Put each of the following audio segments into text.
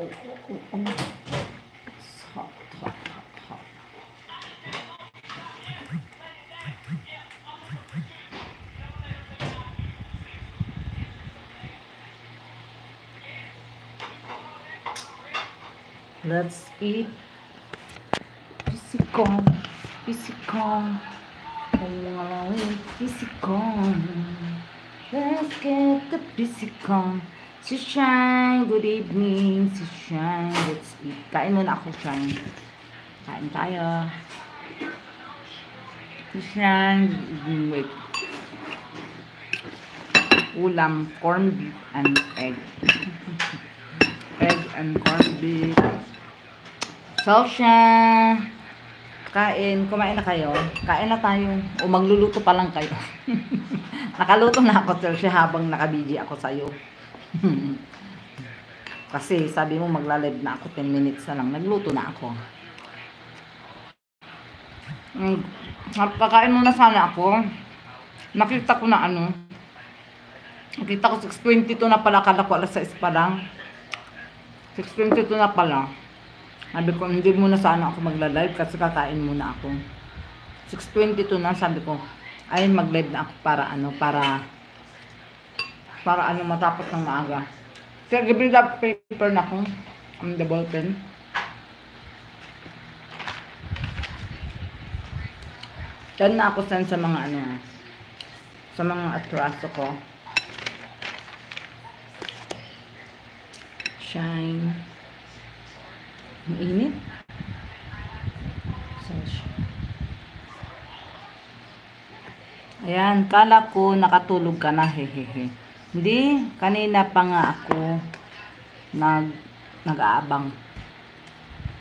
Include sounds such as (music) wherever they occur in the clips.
Let's eat pisikong, pisikong, Kumawin, pisikong. Let's get the pisikong. Si Shine, good evening. Si Shine, let's eat. Kain muna ako, Shine. Kain tayo. Si Shine, wait. Ulam, corned beef and egg. (laughs) egg and corned beef. Siya. Kain. Kumain na kayo. Kain na tayo. O magluluto pa lang kayo. (laughs) Nakaluto na ako, siya habang nakabiji ako sa'yo. (laughs) Kasi sabi mo magla-live na ako 10 minutes na lang. Nagluto na ako. Mm, Kakain muna sana ako. Nakita ko na ano. Nakita ko 6.22 na pala. Kala ko alas 6 pa lang. 6.22 na pala. Sabi ko, hindi muna sana ako magla-live kasi kakain muna ako. 6.22 na, sabi ko, ay mag-live na ako para ano, para para ano matapos ng maaga. Kaya gabi na paper na ako. Ang the ball pen. Diyan na ako send sa mga ano, sa mga atraso ko. Shine. Ang init. Ayan, kala ko nakatulog ka na, hehehe. Hindi, kanina pa nga ako nag nag-aabang.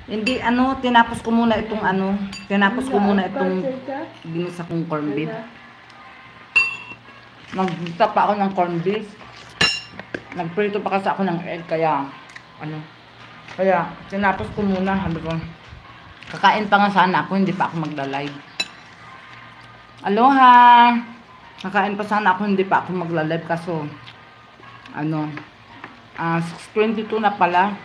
Hindi, ano, tinapos ko muna itong ano, tinapos ko muna itong ginisa kong corned beef. Nagta pa ako ng corned beef. Nagprito pa kasi ako ng egg, kaya, ano, kaya, tinapos ko muna, sabi ko, kakain pa nga sana ako, hindi pa ako magla-live. Aloha! Kakain pa sana ako, hindi pa ako magla-live kaso, ano, ah 6.22 na pala.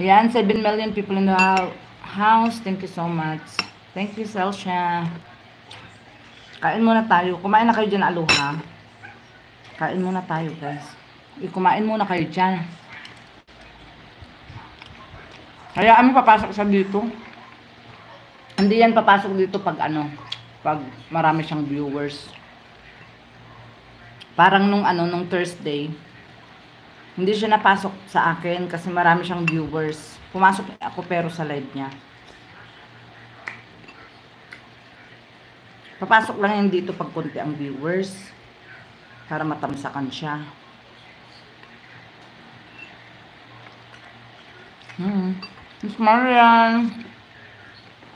Ayan, 7 million people in the house. Thank you so much. Thank you, Celsha. Kain muna tayo. Kumain na kayo dyan, aloha. Kain muna tayo, guys. Eh, kumain muna kayo dyan. Kaya ano papasok sa dito? Hindi yan papasok dito pag ano, pag marami siyang viewers. Parang nung ano, nung Thursday, hindi siya napasok sa akin kasi marami siyang viewers. Pumasok ako pero sa live niya. Papasok lang yan dito pag konti ang viewers para matamsakan siya. Hmm. Miss Marian.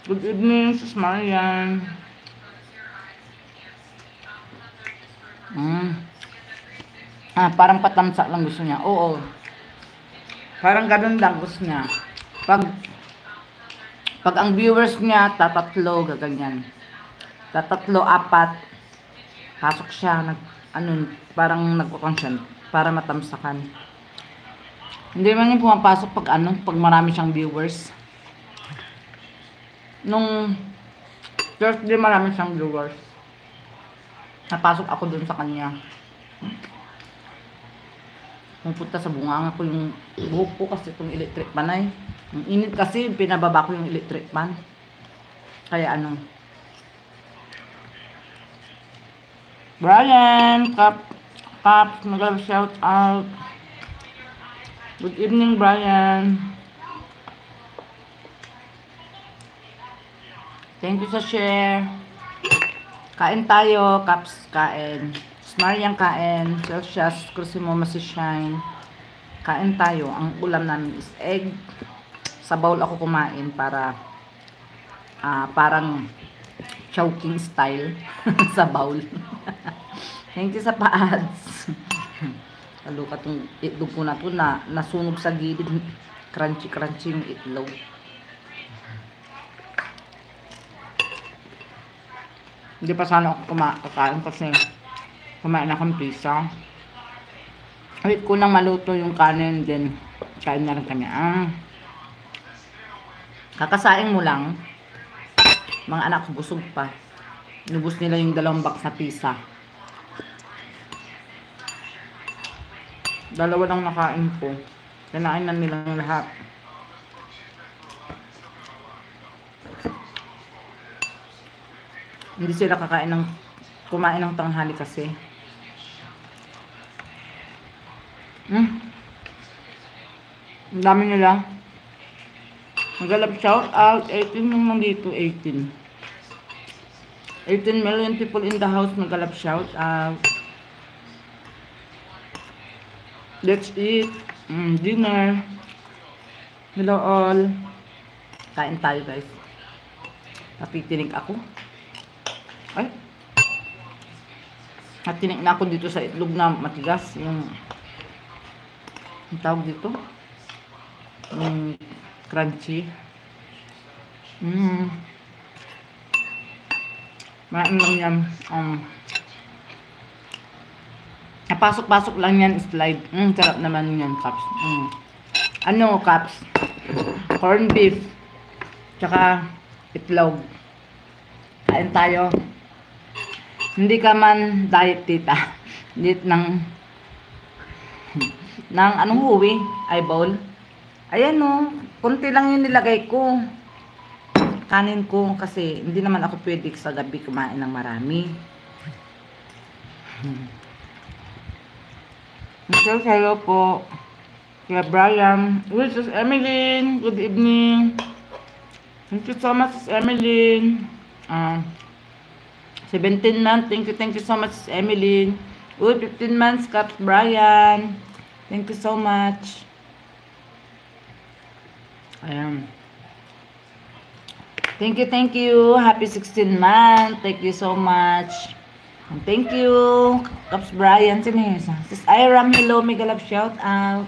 Good evening, Sis Marian. Hmm. Ah, parang patamsa lang gusto niya. Oo. Parang ganun lang gusto niya. Pag pag ang viewers niya tatatlo, gaganyan. Tatatlo, apat. Pasok siya, nag, ano, parang nagkukonsent para matamsakan. Hindi man yung pumapasok pag ano, pag marami siyang viewers. Nung Thursday marami siyang viewers. Napasok ako dun sa kanya. Pupunta sa bunganga ko yung buhok ko kasi itong electric pan ay. Ang init kasi, pinababa ko yung electric pan. Kaya ano. Brian, Kap, Kap, nag shout out. Good evening, Brian. Thank you sa share. Kain tayo, Kaps, kain. Mariang kain. Celsius, Crucimo, Masishine. Kain tayo. Ang ulam namin is egg. Sa bowl ako kumain para ah parang choking style (laughs) sa bowl. (laughs) Thank you sa pa-ads. Lalo ka itong itlog ko na to na nasunog sa gilid. Crunchy crunchy yung itlog. Hindi pa sana ako kumakain kasi kumain akong pizza. Wait ko nang maluto yung kanin din Kain na rin kami. Ah. Kakasaing mo lang. Mga anak ko busog pa. Nubos nila yung dalawang box na pizza. Dalawa lang nakain ko. Kinain na nilang lahat. Hindi sila kakain ng kumain ng tanghali kasi. Hmm. Ang dami nila. Magalap shout out. 18 yung nandito. 18. 18 million people in the house. Magalap shout out. Let's eat. Mm, dinner. Hello all. Kain tayo guys. Napitinig ako. Ay. Natinig na ako dito sa itlog na matigas. Yung, yung tawag dito. Yung crunchy. Mm. Main lang yan. Um, napasok-pasok lang yan slide. Mm, sarap naman yan, Caps. Mm. Ano, Caps? Corn beef. Tsaka itlog. Kain tayo. Hindi ka man diet, tita. Diet ng ng anong huwi? Eyeball. Ayan o. Kunti lang yung nilagay ko. Kanin ko kasi hindi naman ako pwede sa gabi kumain ng marami. Michelle, hello po. Kuya Brian. Uy, Sis Emeline. Good evening. Thank you so much, Emeline. Ah, 17 months. Thank you, thank you so much, Emeline. Uy, 15 months, Caps Brian. Thank you so much. Ayan. Thank you, thank you. Happy 16 month. Thank you so much. Thank you, Caps Brian. Sino yun? Sis Iram, hello. Mega love shout out.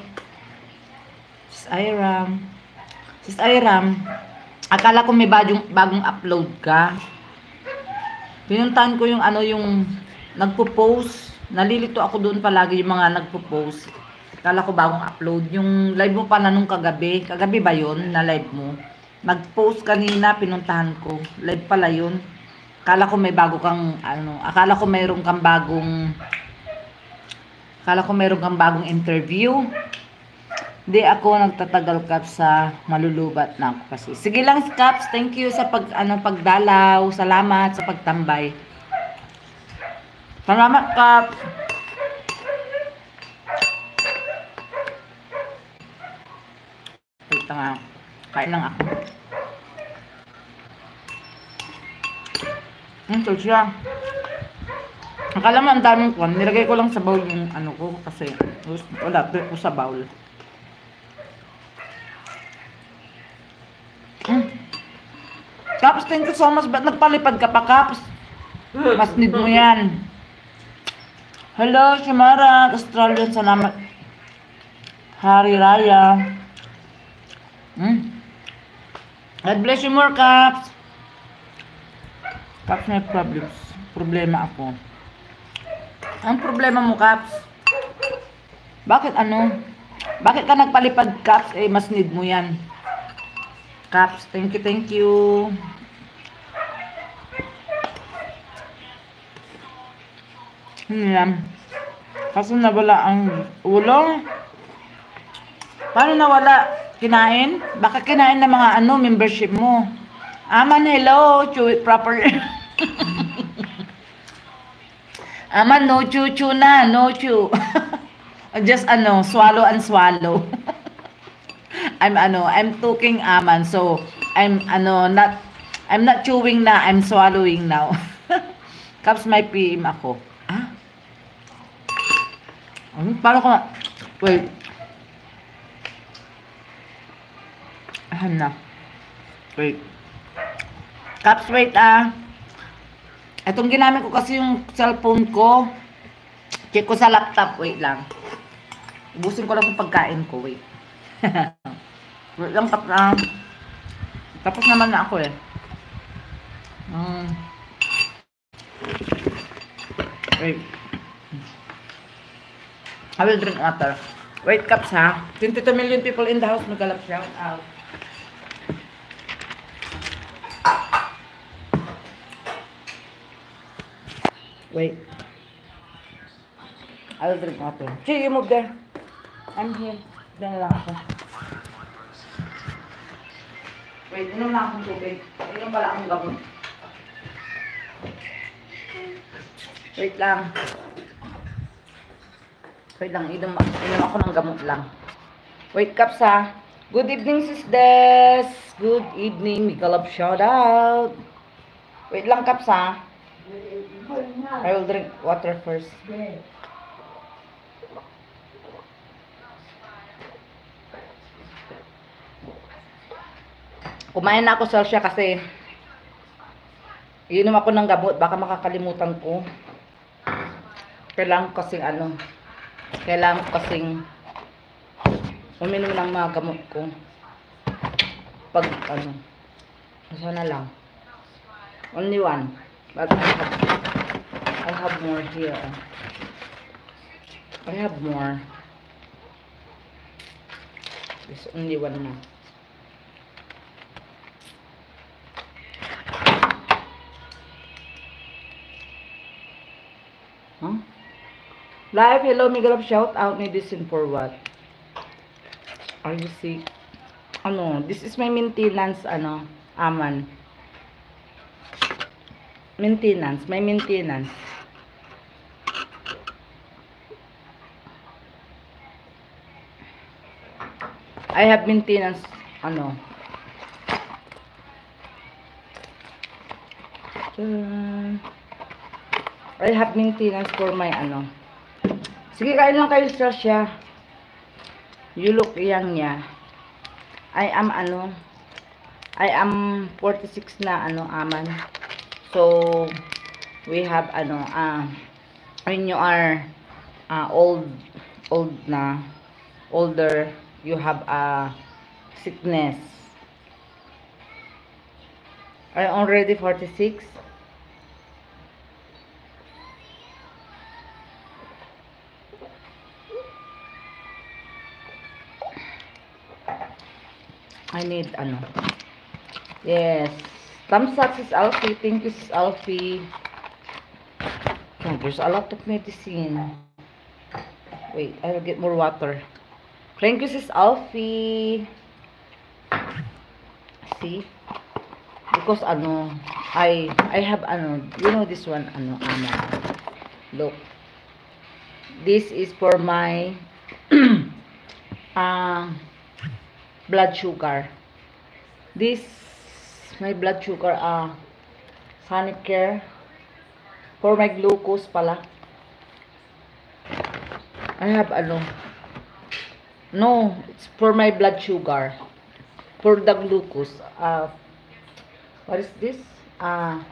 Sis Iram. Sis Iram, akala ko may bagong, bagong upload ka. Pinuntahan ko yung ano yung nagpo-post. Nalilito ako doon palagi yung mga nagpo-post. Akala ko bagong upload. Yung live mo pala nung kagabi. Kagabi ba yun na live mo? Nag-post kanina, pinuntahan ko. Live pala yun. Akala ko may bago kang, ano, akala ko mayroon kang bagong, akala ko mayroon kang bagong interview. Hindi ako nagtatagal Caps sa malulubat na ako kasi. Sige lang Caps, thank you sa pag ano pagdalaw, salamat sa pagtambay. Salamat Caps. Wait nga. Kain lang ako. Hmm, so siya. Akala mo ang daming kwan. Nilagay ko lang sa bowl yung ano ko kasi wala, ko sa bowl. Mm. Caps, thank you so much. Ba't nagpalipad ka pa, Caps? Mas need mo yan. Hello, Shamara. Australian, salamat. Hari Raya. Hmm? God bless you more, Caps. Caps, may problems. Problema ako. Ang problema mo, Caps? Bakit ano? Bakit ka nagpalipad, Caps? Eh, mas need mo yan. Caps, thank you, thank you. Hmm, Kaso nawala ang ulo. Paano nawala? Kinain? Baka kinain ng mga ano, membership mo. Aman, hello. Chew it proper. (laughs) Aman, no chew chew na. No chew. (laughs) Just ano, swallow and swallow. (laughs) I'm ano, I'm talking aman. So, I'm ano, not I'm not chewing na, I'm swallowing now. (laughs) Caps may PM ako. Ah? Ano? Paano ko? Wait. Ahan na. Wait. Caps, wait ah. Itong ginamit ko kasi yung cellphone ko. Check ko sa laptop. Wait lang. Ubusin ko lang yung pagkain ko. Wait. (laughs) Wait lang tap na. Tapos naman na ako eh. Mm. Wait. I will drink water. Wait, Caps ha. 22 million people in the house. Magalap shout out. Wait. I'll drink water. Chi, you move there. I'm here. Diyan lang ako. Wait, inom lang akong tubig. Inom pala akong gamot. Wait lang. Wait lang, inom, inom ako ng gamot lang. Wait, Caps ha. Good evening, sis Des. Good evening. Mikalab shout out. Wait lang, Caps ha. I will drink water first. Kumain na ako Celsia kasi inom ako ng gamot. Baka makakalimutan ko. Kailangan kasing ano. Kailangan kasing uminom ng mga gamot ko. Pag ano. Sana lang. Only one. But I have, I have more here. I have more. This only one na. Huh? Live, hello, Miguel of shout out in for what? Are you sick? Ano, this is my maintenance, ano, aman. Maintenance, may maintenance. I have maintenance, ano. Tadaan. I have maintenance for my, ano. Sige, kain lang kayo, Sasha. You look young niya. I am, ano, I am 46 na, ano, aman. So, we have, ano, ah, when you are ah, old, old na, older, you have a sickness. I already 46. I need, ano, yes, Thumbs up, Sis Alfie. Thank you, Sis Alfie. Oh, there's a lot of medicine. Wait, I'll get more water. Thank you, Sis Alfie. See? Because, ano, I, I have, ano, you know this one, ano, ano. Look. This is for my, (clears throat) uh, blood sugar. This my blood sugar, ah, Sonic Care. For my glucose pala. I have ano. No, it's for my blood sugar. For the glucose. Ah, what is this? Ah,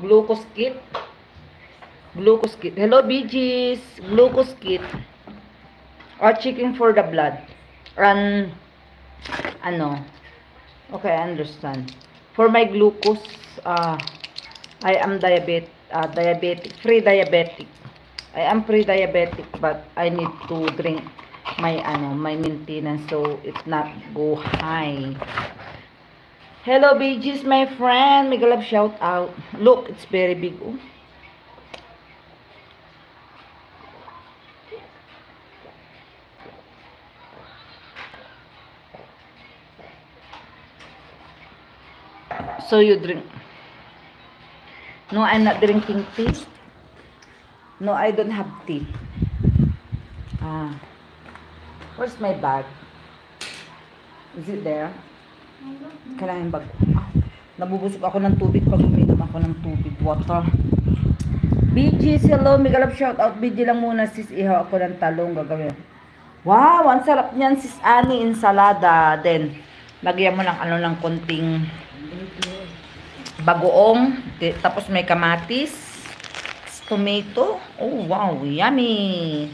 glucose kit. Glucose kit. Hello, BGs. Glucose kit. Or checking for the blood. Run, ano, Okay, I understand. For my glucose, uh, I am diabet, uh, diabetic, pre-diabetic. I am pre-diabetic, but I need to drink my ano, my maintenance so it not go high. Hello, BGs, my friend. Mega love shout out. Look, it's very big. Oh. So you drink. No, I'm not drinking tea. No, I don't have tea. Ah. Where's my bag? Is it there? Kailangan bag. Ah, nabubusog ako ng tubig pag uminom ako ng tubig. Water. BG, hello. Love shout out. BG lang muna sis. Ihaw ako ng talong gagawin. Wow, ang sarap niyan sis Ani. Ensalada. Then, lagyan mo ng ano ng konting bagoong, tapos may kamatis, tomato. Oh, wow, yummy.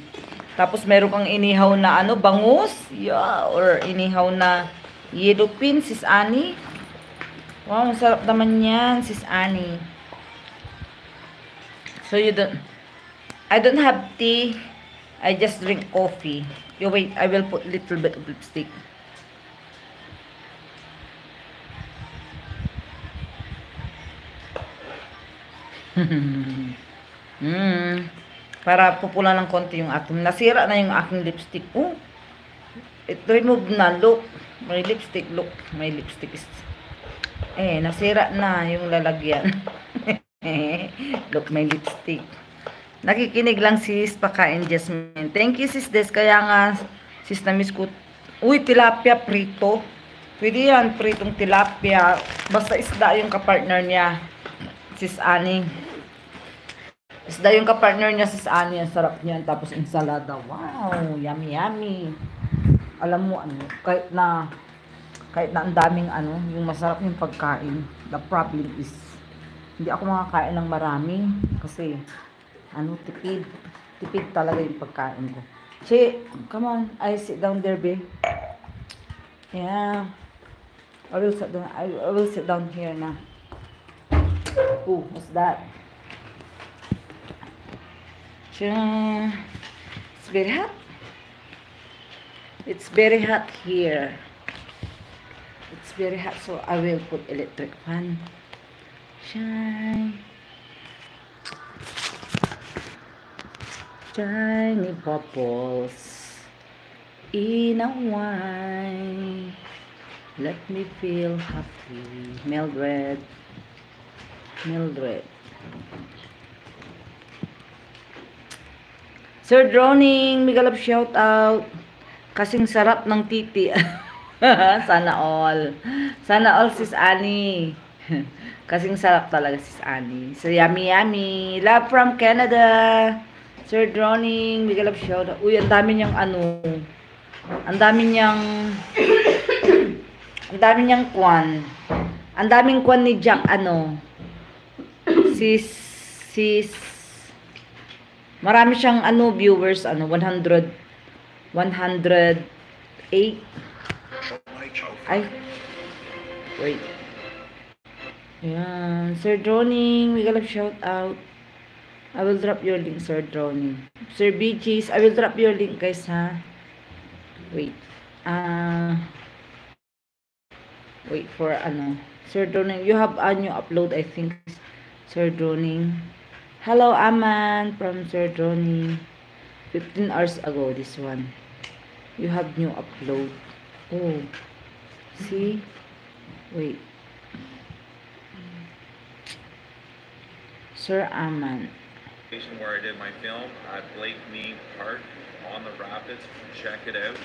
Tapos meron kang inihaw na ano, bangus, yeah, or inihaw na yellow pin, sis Ani. Wow, sarap naman yan, sis Ani. So you don't, I don't have tea. I just drink coffee. You wait, I will put little bit of lipstick. (laughs) mm, para pupula ng konti yung aking. Nasira na yung aking lipstick. Oh, it remove na. Look, my lipstick. Look, my lipstick is... Eh, nasira na yung lalagyan. (laughs) Look, my lipstick. Nakikinig lang sis, pakain Jasmine. Thank you sis Des. Kaya nga, sis na miss ko. Uy, tilapia prito. Pwede yan, pritong tilapia. Basta isda yung kapartner niya. Sis Ani. Isda yung kapartner niya, sis Ani. Ang sarap niyan. Tapos ensalada. Wow, yummy, yummy. Alam mo, ano, kahit na kahit na ang daming ano, yung masarap yung pagkain, the problem is, hindi ako makakain ng marami kasi, ano, tipid. Tipid talaga yung pagkain ko. Che, come on, I sit down there, babe. Yeah. I will sit down, I, will sit down here na. Ooh, what's that? It's very hot. It's very hot here. It's very hot, so I will put electric fan. Shine. Shiny bubbles in a wine. Let me feel happy. Mildred. Mildred. Sir Droning, mega love shout out. Kasing sarap ng titi. (laughs) Sana all. Sana all sis Annie. (laughs) Kasing sarap talaga sis Annie. So yummy yummy. Love from Canada. Sir Droning, mega love shout out. Uy, ang dami niyang ano. Ang dami niyang (coughs) ang dami niyang kwan. Ang daming kwan ni Jack ano. Sis sis Marami siyang ano viewers ano 100 108 ay wait Ayan. Sir Droning, we gotta shout out. I will drop your link, Sir Droning. Sir BGs, I will drop your link, guys, ha? Wait. Ah... wait for, ano. Sir Droning, you have a new upload, I think. Sir Droning. Hello, Aman, from Sir Droning. 15 hours ago, this one. You have new upload. Oh. See? Wait. Sir Aman. where I did my film at Blake Mead Park on the Rapids. Check it out.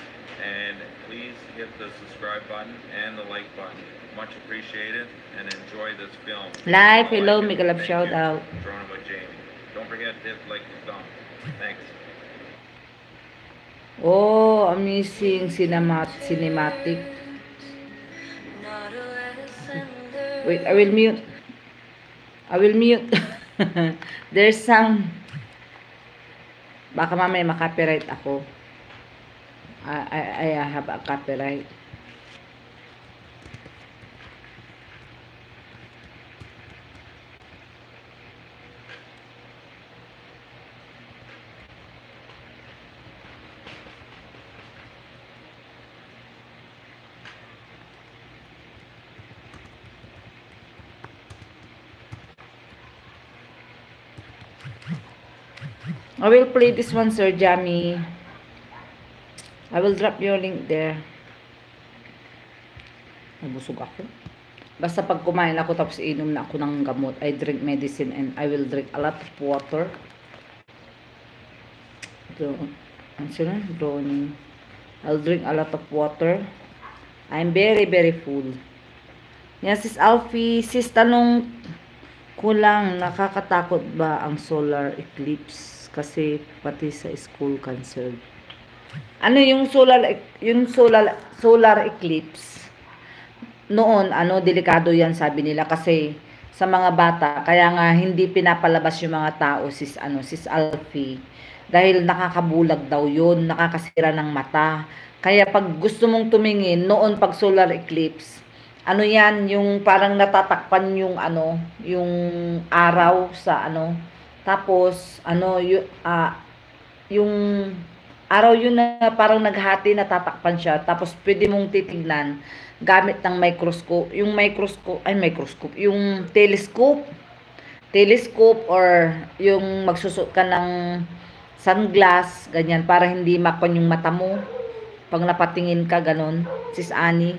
And please hit the subscribe button and the like button. Much appreciated and enjoy this film. Live, oh, hello, like it. Miguel Love, shout out. Jamie. Don't forget hit like the thumb. Thanks. Oh, amazing cinemat cinematic. Wait, I will mute. I will mute. (laughs) There's some Baka mamaya makapiright ako. I, I, I have a copyright. I will play this one, Sir Jamie. I will drop your link there. Nabusog ako. Basta pag kumain ako tapos inom na ako ng gamot, I drink medicine and I will drink a lot of water. So, ano sila? Drowning. I'll drink a lot of water. I'm very, very full. Yan, sis Alfie. Sis, tanong ko lang, nakakatakot ba ang solar eclipse? Kasi pati sa school cancelled. Ano yung solar yung solar solar eclipse? Noon ano delikado 'yan sabi nila kasi sa mga bata kaya nga hindi pinapalabas yung mga tao sis ano sis Alfie dahil nakakabulag daw 'yun, nakakasira ng mata. Kaya pag gusto mong tumingin noon pag solar eclipse, ano 'yan yung parang natatakpan yung ano, yung araw sa ano tapos ano yung ah, yung araw yun na parang naghati, natatakpan siya. Tapos pwede mong titignan gamit ng microscope. Yung microscope, ay microscope, yung telescope. Telescope or yung magsusot ka ng sunglass, ganyan, para hindi makon yung mata mo. Pag napatingin ka, ganun. Sis Annie.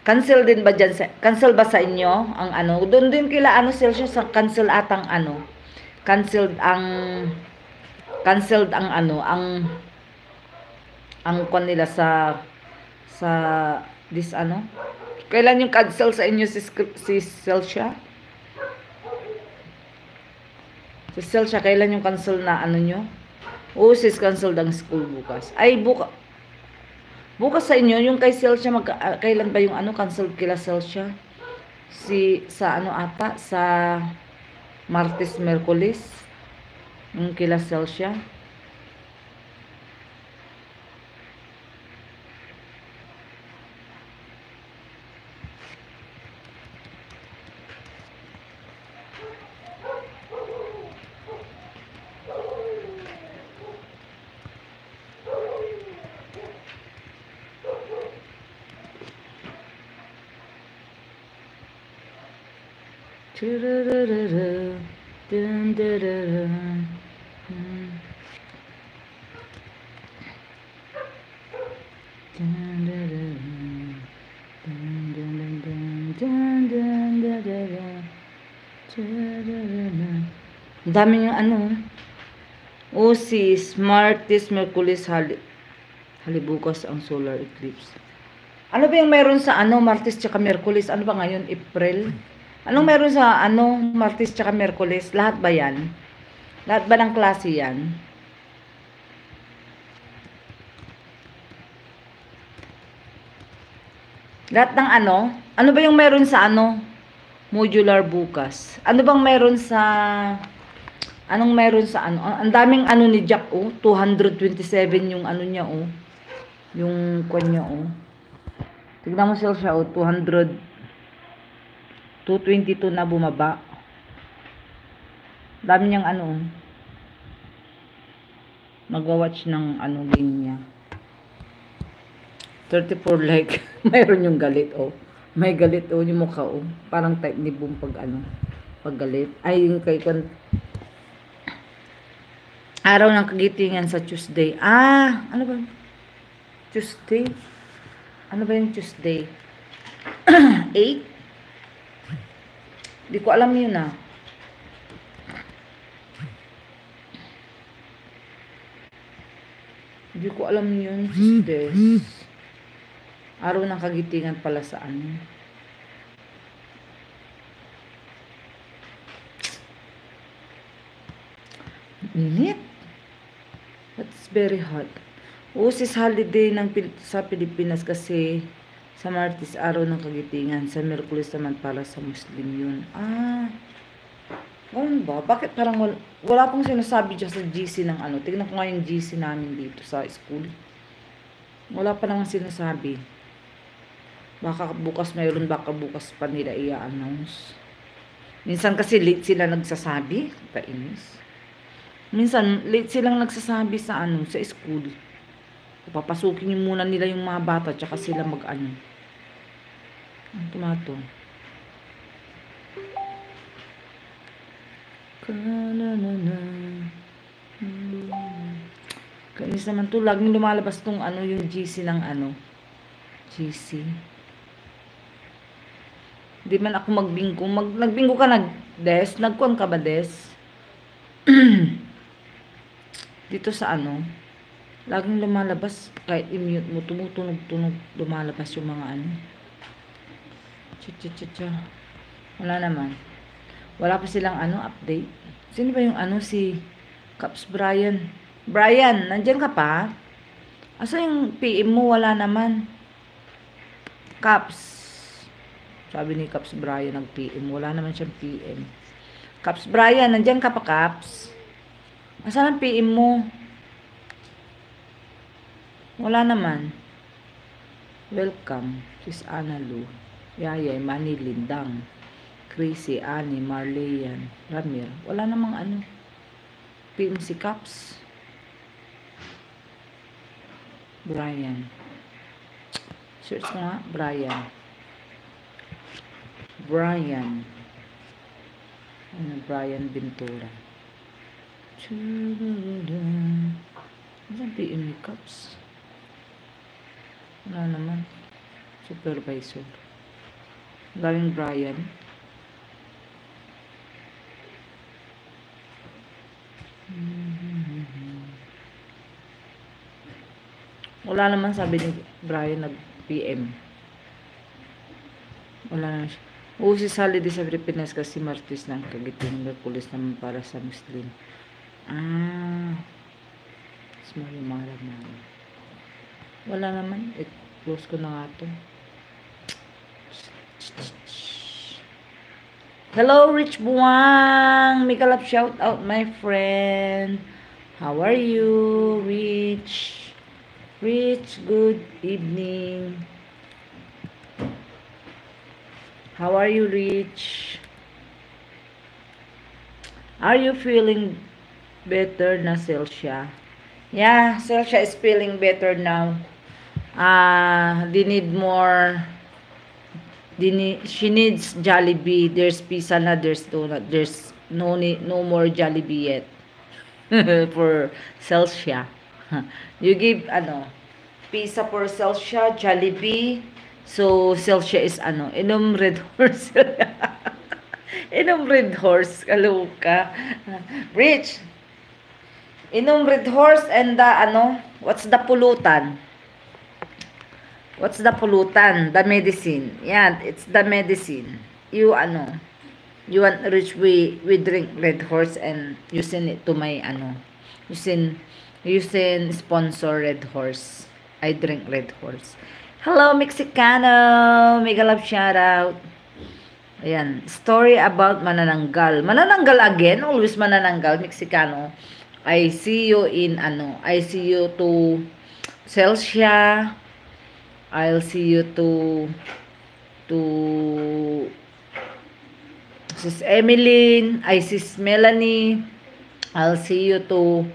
Cancel din ba dyan? Sa, cancel ba sa inyo ang ano? Doon din kila ano Celsius, cancel atang ano. Canceled ang canceled ang ano, ang ang kwan nila sa sa this ano. Kailan yung cancel sa inyo si, si Celsia? Si Celsia, kailan yung cancel na ano nyo? Oo, sis cancel ang school bukas. Ay, buka, Bukas sa inyo, yung kay Celsia, mag, ah, kailan ba yung ano, cancel kila Celsia? Si, sa ano ata, sa Martes, Merkulis, yung kila Celsia. Tururururu, dun, dururu, hmm. Dun, dururu, dun, dun, dun, dun, dun, dun, dururu, turururu. Ang dami yung ano. O si Smartis Merculis hali, halibukas ang solar eclipse. Ano ba yung meron sa ano, Martes tsaka Merkulis? Ano ba ngayon? April? Anong meron sa ano, Martes tsaka Merkulis? Lahat ba yan? Lahat ba ng klase yan? Lahat ng ano? Ano ba yung meron sa ano? Modular bukas. Ano bang meron sa... Anong meron sa ano? Ang daming ano ni Jack, oh. 227 yung ano niya, oh. Yung kwan niya, oh. Tignan mo sila siya, oh. 200... 222 na bumaba. Dami niyang ano. Magwa-watch ng ano game niya. 34 like. Mayroon yung galit, oh. May galit, oh, yung mukha, oh. Parang type ni Boom pag ano, pag galit. Ay, yung kay kon Araw ng kagitingan sa Tuesday. Ah, ano ba? Tuesday? Ano ba yung Tuesday? (clears throat) 8? Di ko alam yun ah. Hindi ko alam yun, Tuesday. Araw ng kagitingan pala sa ano. Minute? That's very hot. Usis holiday ng sa Pilipinas kasi sa Martes araw ng kagitingan. Sa Merkulis naman para sa Muslim yun. Ah. Ganun ba? Bakit parang wala, wala pong sinasabi dyan sa GC ng ano? Tignan ko nga yung GC namin dito sa school. Wala pa naman sinasabi. Baka bukas mayroon, baka bukas pa nila i-announce. Minsan kasi late sila nagsasabi. Kainis. Minsan, late silang nagsasabi sa ano, sa school. Papasukin muna nila yung mga bata, tsaka sila mag-ano. Ang. Hmm. Kainis naman to. Laging lumalabas tong ano, yung GC ng ano. GC. Hindi man ako magbingko. Mag, nagbingko ka nag, Des? Nagkuhan ka ba, Des? (clears throat) dito sa ano, laging lumalabas, kahit i-mute mo, tumutunog-tunog, lumalabas yung mga ano. Cha-cha-cha-cha. Wala naman. Wala pa silang ano, update. Sino ba yung ano, si Caps Brian? Brian, nandyan ka pa? Asa yung PM mo? Wala naman. Caps. Sabi ni Caps Brian ng PM. Wala naman siyang PM. Caps Brian, nandyan ka pa, Caps? Asan ang PM mo? Wala naman. Welcome. Sis Ana Lu. Yayay, Manny Lindang. Chrissy, Annie, Marleyan, Ramir. Wala namang ano. PM si Caps. Brian. Search ko nga, Brian. Brian. Ano, Brian Ventura. Ano PM Cups? Wala naman. Supervisor. Galing Brian. Wala naman sabi ni Brian nag PM. Wala naman siya. Sally di sa Pilipinas kasi Martis ng Kagiting pulis naman para sa Muslim. Ah. Small mara mara. Wala naman. Eh, close ko na nga to. Hello, Rich Buwang! Make a love shout out, my friend. How are you, Rich? Rich, good evening. How are you, Rich? Are you feeling better na, Celsia? Yeah, Celsia is feeling better now. Ah, they need more. Need, she needs Jollibee. There's pizza na, there's donut. There's no no more Jollibee yet. (laughs) for Celsia. (laughs) You give, ano, pizza for Celsia, Jollibee. So, Celsia is, ano, inom red (laughs) horse. inom red horse. Kaluka. Rich, inom red horse and the, ano, what's the pulutan? What's the pulutan? The medicine. Yan, it's the medicine. You, ano, you want rich, we, we drink red horse and you it to my, ano, you send, sponsor red horse. I drink red horse. Hello, Mexicano! Mega love shoutout. Ayan. Story about manananggal. Manananggal again? Always manananggal, Mexicano. I see you in, ano, I see you to Celsia. I'll see you to, to Sis Emeline. I sis Melanie. I'll see you to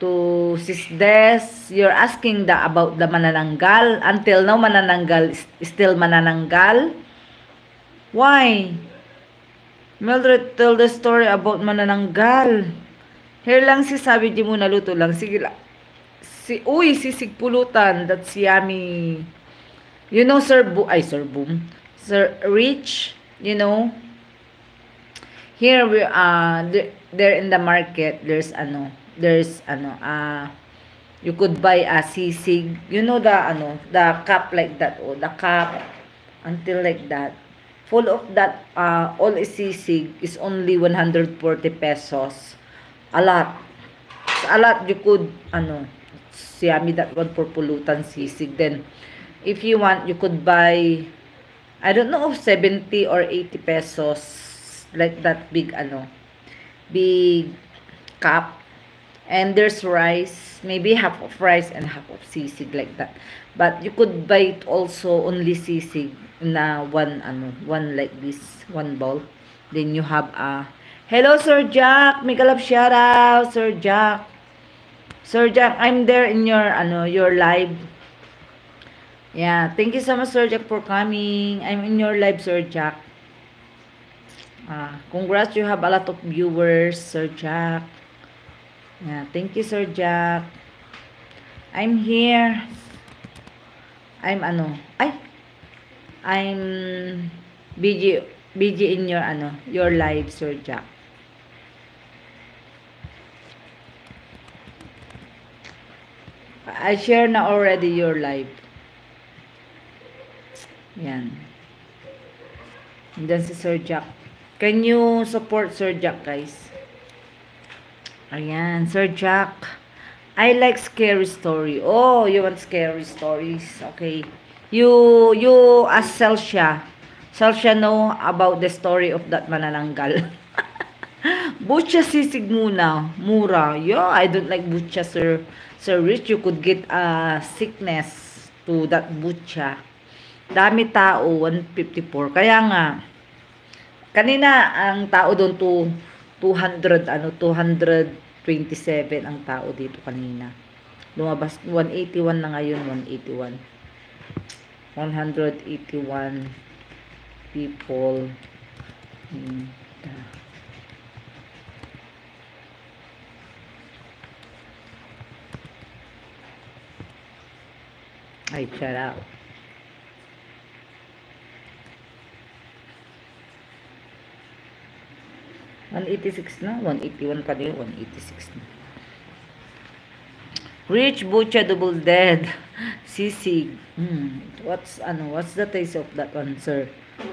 to Sis Des, you're asking the about the manananggal. Until now, manananggal still manananggal. Why? Mildred, tell the story about manananggal. Here lang si sabi di mo naluto lang. Sige lang. Si, uy, si Sigpulutan. That's yummy. You know, Sir Boom. Ay, Sir Boom. Sir Rich, you know, here we uh there, in the market there's ano there's ano uh you could buy a sisig you know the ano the cup like that oh the cup until like that full of that uh all is sisig is only 140 pesos a lot a lot you could ano siyami that one for pulutan sisig. Then if you want you could buy I don't know 70 or 80 pesos like that big ano big cup. And there's rice maybe half of rice and half of sisig like that. But you could buy it also only sisig na one ano one like this one bowl. Then you have a hello sir jack! Make a love shout out sir jack sir jack i'm there in your ano your live yeah thank you so much sir jack for coming i'm in your live sir jack Ah, congrats, you have a lot of viewers, Sir Jack. Yeah, thank you, Sir Jack. I'm here. I'm ano, ay, I'm busy, busy in your ano, your live, Sir Jack. I share na already your live. Yan. Diyan si Sir Jack. Can you support Sir Jack, guys? Ayan, Sir Jack. I like scary story. Oh, you want scary stories? Okay. You, you ask Celsia. Celsia know about the story of that manananggal. (laughs) Butcha sisig muna. Mura. Yeah, I don't like butcha, sir. Sir Rich, you could get a sickness to that butcha. Dami tao, 154. Kaya nga, Kanina, ang tao doon to 200, ano, 227 ang tao dito kanina. lumabas 181 na ngayon 181 181 people in ay shout out One eighty six na, one eighty one pa din, one eighty six na. Rich Butcha Double Dead. (laughs) Sisig. Hmm. What's ano, what's the taste of that one, sir?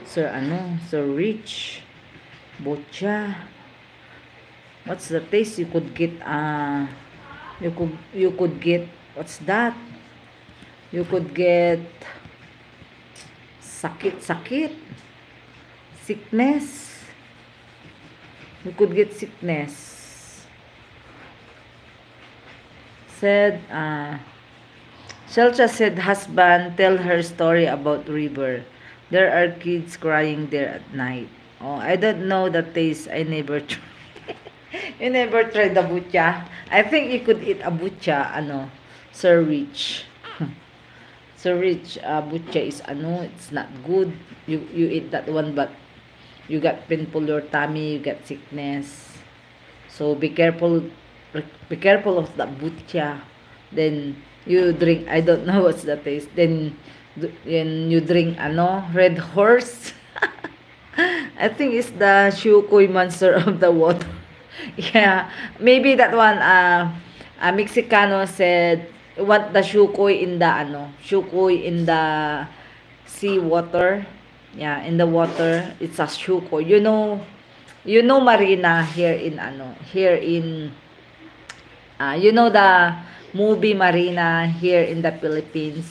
Sir ano? Sir Rich Butcha. What's the taste you could get uh you could you could get what's that? You could get sakit-sakit. Sickness. You could get sickness. said, uh, Shelcha said, husband, tell her story about river. There are kids crying there at night. Oh, I don't know the taste. I never (laughs) tried. you never tried the butcha? I think you could eat a butcha, ano, Sir Rich. Rich, uh, butcha is, ano, it's not good. You, you eat that one, but you got painful your tummy, you get sickness. So, be careful be careful of the butcha. Then, you drink, I don't (laughs) know what's the taste. Then, then you drink, ano, red horse. (laughs) I think it's the Shukoy monster (laughs) of the water. yeah, maybe that one, uh, a Mexicano said, want the Shukoy in the, ano, Shukoy in the sea water. Yeah, in the water, it's a Shukoy. You know, you know Marina here in, ano, here in, Uh, you know the movie Marina here in the Philippines.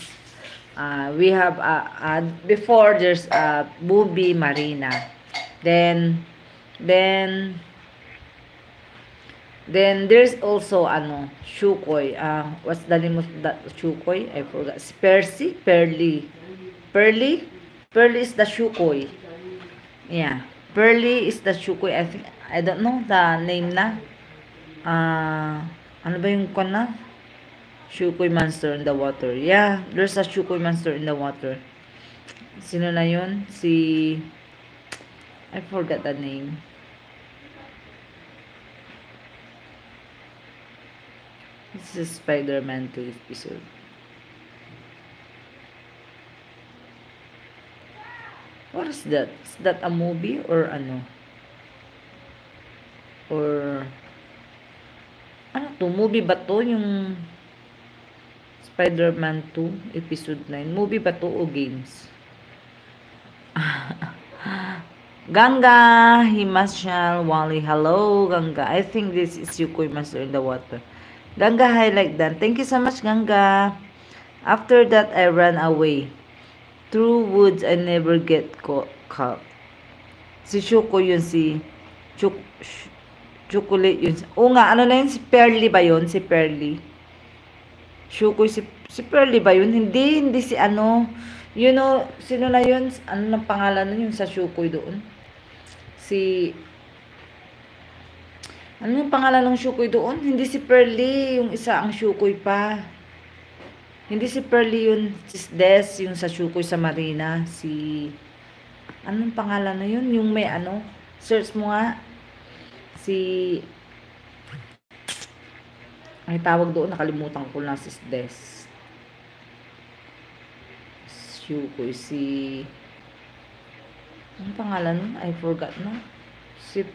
Uh, we have uh, uh, before there's a movie Marina. Then then then there's also ano Shukoy. Uh, what's the name of that Shukoy? I forgot. Percy, Perly. Perly? Perly is the Shukoy. Yeah. Perly is the Shukoy. I think I don't know the name na. Uh, ano ba yung kon na? Shukoy monster in the water. Yeah, there's a Shukoy monster in the water. Sino na yun? Si... I forgot the name. This is Spider-Man 2 episode. What is that? Is that a movie or ano? Or ano to? Movie ba to? Yung Spider-Man 2, Episode 9. Movie ba to o games? (laughs) Ganga, Himashal, Wally, hello, Ganga. I think this is Yukoi Master in the water. Ganga, like that. Thank you so much, Ganga. After that, I ran away. Through woods, I never get caught. Si Shuko yun, si Chuk, chocolate yun. O nga, ano na yun? Si Pearly ba yun? Si Pearly. Shukoy, si, si Pearly ba yun? Hindi, hindi si ano. You know, sino na yun? Ano ng pangalan nun yung sa Shukoy doon? Si... Ano yung pangalan ng Shukoy doon? Hindi si Pearly, yung isa ang Shukoy pa. Hindi si Pearly yun, si Des, yung sa Shukoy sa Marina. Si... Anong pangalan na yun? Yung may ano? Search mo nga si ay tawag doon nakalimutan ko na si Des Shukoy si ang pangalan? I forgot na si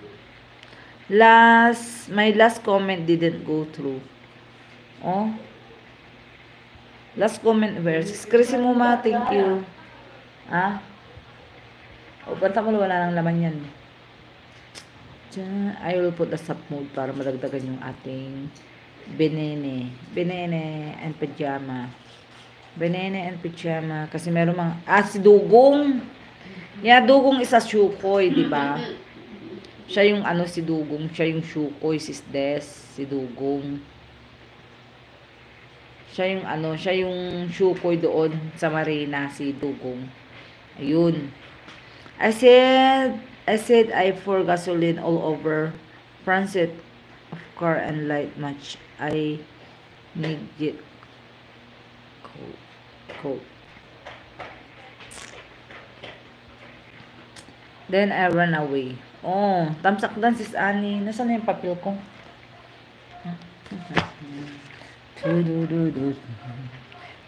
last my last comment didn't go through oh last comment si Chrissy Muma thank you ah o banta mo wala nang laman yan I will put the sub mode para madagdagan yung ating benene. Benene and pajama. Benene and pajama. Kasi meron mga, ah, si Dugong. Yeah, Dugong isa Shukoy, di ba? Siya yung ano si Dugong, siya yung Shukoy, si Des, si Dugong. Siya yung ano, siya yung Shukoy doon sa Marina, si Dugong. Ayun. I said, I said I pour gasoline all over transit of car and light much. I need it coat. Coat. Then I run away. Oh, tamsak dan sis Ani. Nasaan na yung papel ko?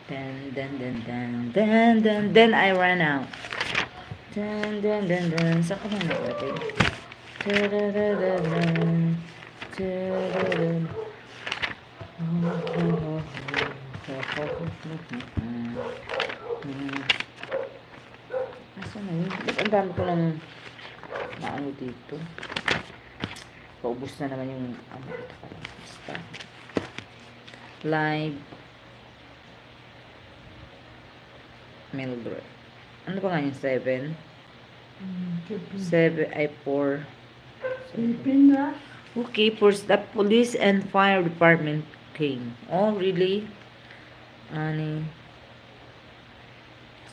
Then, then, then, then, then, then, then I ran out. Then, then, then, then. Saan ko na nakalagay? Asan na yun? Ang dami ko lang na ano dito? Paubos na naman yung ano ito pala. Basta. Live. Mildred. Ano ba nga yung 7? 7 ay 4. Sleeping na. Okay, first the police and fire department came. Oh, really? Ani.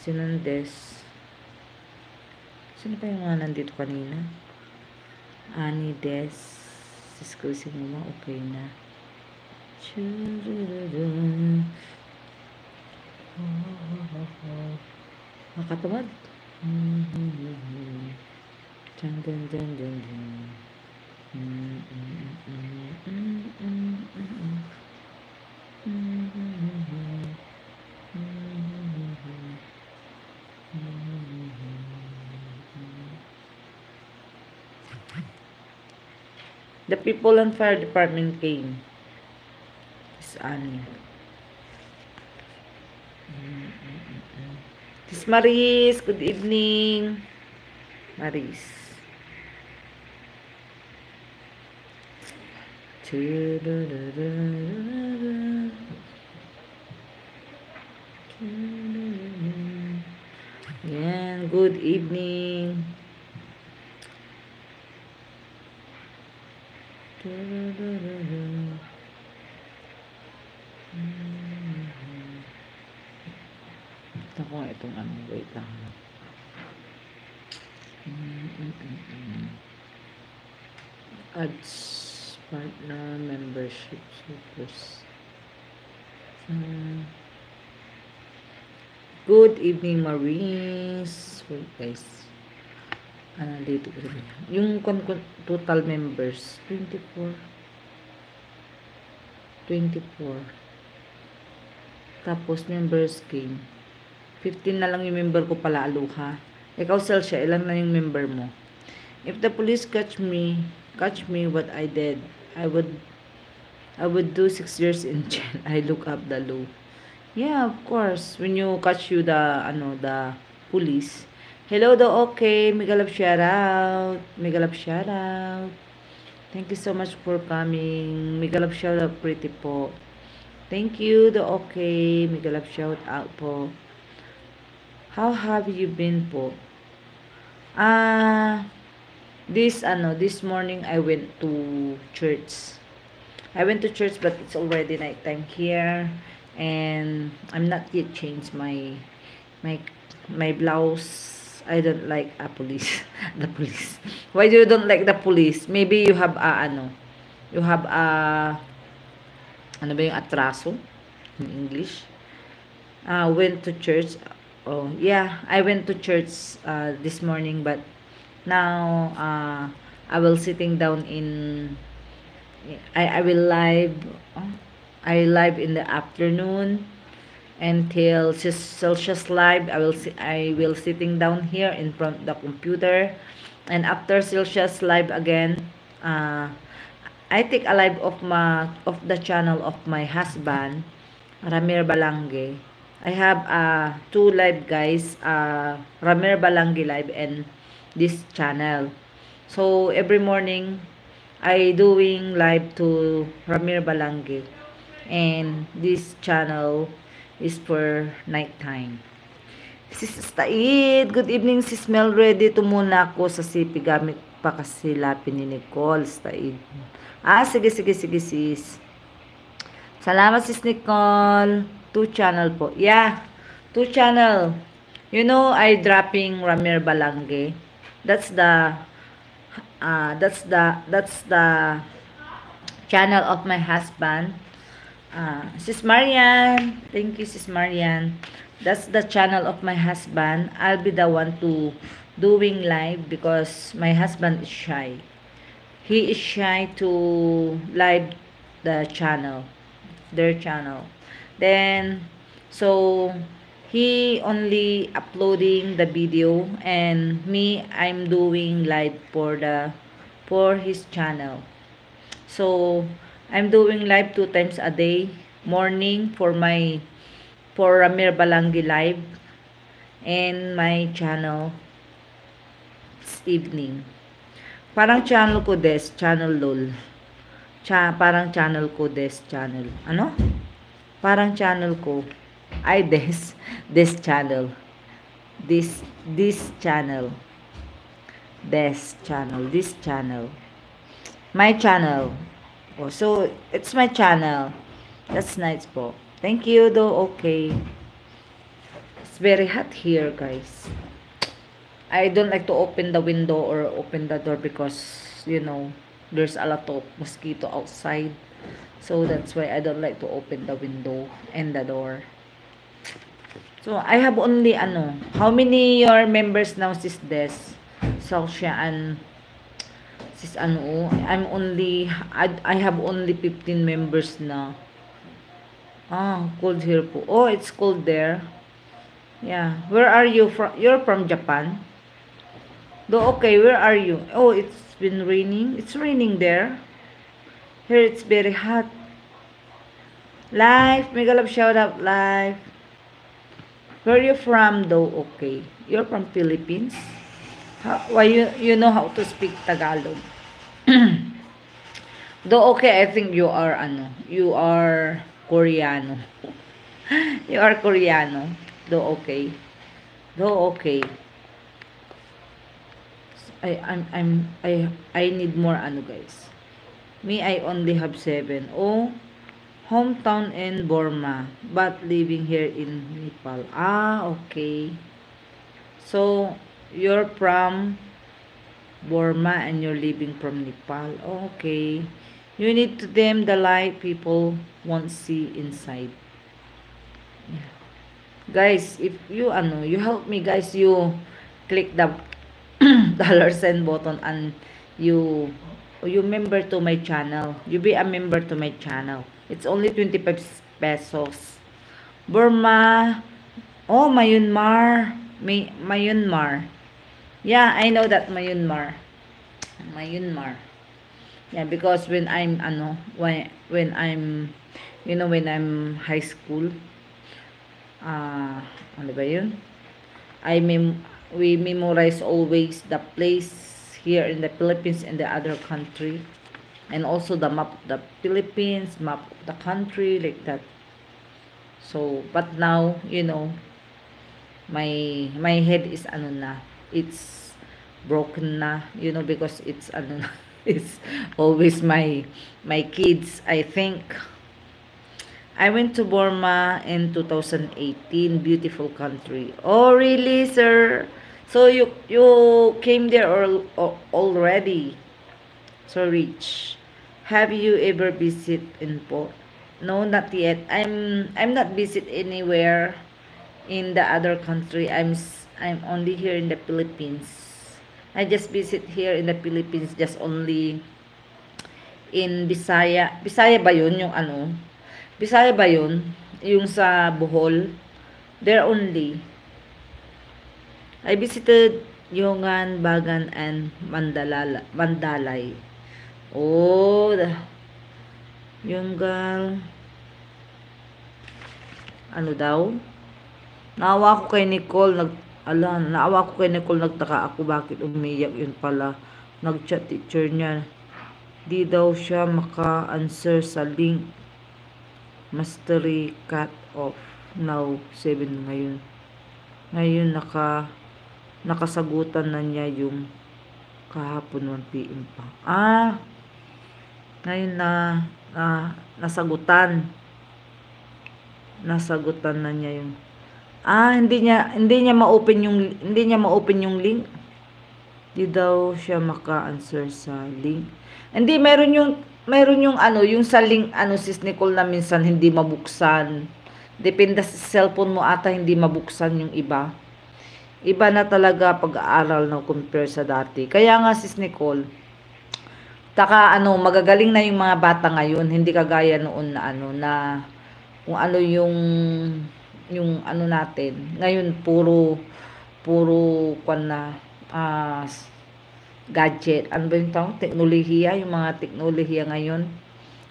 Sinandes. Sino pa yung mga nandito kanina? Ani Des. Siskusin mo ba? Okay na. Makatamad. Dun dun dun dun dun. Mm, mm, mm, mm, mm, mm, mm. Mm, mm, mm, The people and fire department came. Miss Annie. Miss Maris, good evening. Maris. Yan, good evening. Ito ko itong ano, wait lang. Ads, partner, membership, supers. Hmm. Good evening, Maurice. Wait, guys. Ano, dito ko sabihin. Yung total members, 24. 24. Tapos, members game. 15 na lang yung member ko pala, aluha. Ikaw, Celsia, ilan na yung member mo? If the police catch me, catch me what I did, I would, I would do 6 years in jail. (laughs) I look up the law. Yeah, of course. When you catch you the, ano, the police. Hello, the okay. Migalap shout out. Migalap shout out. Thank you so much for coming. Migalap shout out pretty po. Thank you, the okay. Migalap shout out po. How have you been po? Ah, this ano, this morning I went to church. I went to church but it's already nighttime here and I'm not yet changed my my my blouse. I don't like a police. (laughs) the police. Why do you don't like the police? Maybe you have a ano, you have a ano ba yung atraso in English? Uh, went to church. Oh, yeah, I went to church uh, this morning but now uh, I will sitting down in I I will live oh, I live in the afternoon until Celsius live I will I will sitting down here in front of the computer. And after Celsius live again uh, I take a live of my of the channel of my husband Ramir Balangge. I have uh, two live guys uh, Ramir Balangge live and this channel. So every morning I doing live to Ramir Balangge. And this channel is for nighttime. Sis Taid, good evening sis Mel. Ready to muna ako sa CP gamit pa kasi lapin ni Nicole. Taid. Ah, sige, sige, sige sis. Salamat sis Nicole. Two channel po. Yeah, two channel. You know, I dropping Ramir Balangge. That's the uh, that's the that's the channel of my husband Ah, Sis Marian. Thank you, Sis Marian. That's the channel of my husband. I'll be the one to doing live because my husband is shy. He is shy to live the channel, their channel. Then, so he only uploading the video and me I'm doing live for the for his channel. So, I'm doing live two times a day. Morning for my for Ramir Balangi live and my channel evening. Parang channel ko des, channel lol. Cha, parang channel ko des, channel. Ano? Parang channel ko. Ay des, (laughs) des channel. This this channel. Des channel, this channel. My channel. Oh, so it's my channel. That's nice po. Thank you though. Okay. It's very hot here, guys. I don't like to open the window or open the door because, you know, there's a lot of mosquito outside. So that's why I don't like to open the window and the door. So I have only ano, how many your members now sis Des? So siya and sis ano, I'm only I, I have only 15 members na. Ah, cold here po. Oh, it's cold there. Yeah. Where are you from? You're from Japan? Do okay, where are you? Oh, it's been raining. It's raining there. Here it's very hot. Life, mega love shout out life. Where are you from though? Okay. You're from Philippines? How, why you you know how to speak Tagalog? (clears throat) though okay, I think you are ano, you are Koreano. (laughs) you are Koreano. Though okay. Though okay. I I'm I'm I I need more ano guys. Me I only have seven. Oh, hometown in Burma, but living here in Nepal. Ah, okay. So you're from Burma and you're living from Nepal. Okay. You need to dim the light people won't see inside. Yeah. Guys, if you ano, you help me guys, you click the (coughs) dollar sign button and you you member to my channel. You be a member to my channel. It's only 25 pesos. Burma. Oh, Myanmar. May Myanmar. Yeah, I know that Myanmar. Myanmar. Yeah, because when I'm ano, when when I'm you know when I'm high school, ah, ano ba 'yun? I mem we memorize always the place here in the Philippines and the other country and also the map of the Philippines, map of the country like that. So, but now, you know, my my head is ano na, it's broken na, you know, because it's ano (laughs) it's always my my kids, I think. I went to Burma in 2018, beautiful country. Oh, really, sir? So you you came there already? So rich. Have you ever visit in Po? No, not yet. I'm I'm not visit anywhere in the other country. I'm I'm only here in the Philippines. I just visit here in the Philippines just only in Bisaya. Bisaya ba 'yun yung ano? Bisaya ba 'yun? Yung sa Bohol. There only. I visited Yongan, Bagan, and Mandalala, Mandalay. Oh, the, Yongan. Ano daw? Naawa ko kay Nicole, nag, ala, naawa ko kay Nicole, nagtaka ako bakit umiyak yun pala. Nag-chat teacher niya. Di daw siya maka-answer sa link. Mastery cut off. Now, 7 ngayon. Ngayon, naka, nakasagutan na niya yung kahapon 1 p.m. pa. Ah, ngayon na, na nasagutan. Nasagutan na niya yung Ah, hindi niya hindi niya ma-open yung hindi niya ma-open yung link. Di daw siya maka-answer sa link. Hindi meron yung mayroon yung ano, yung sa link, ano, sis Nicole na minsan hindi mabuksan. Depende sa cellphone mo ata hindi mabuksan yung iba. Iba na talaga pag-aaral no compare sa dati. Kaya nga sis Nicole, taka ano, magagaling na yung mga bata ngayon, hindi kagaya noon na ano na kung ano yung yung ano natin. Ngayon puro puro kwan na ah, gadget. Ano ba yung tawag? Teknolohiya, yung mga teknolohiya ngayon.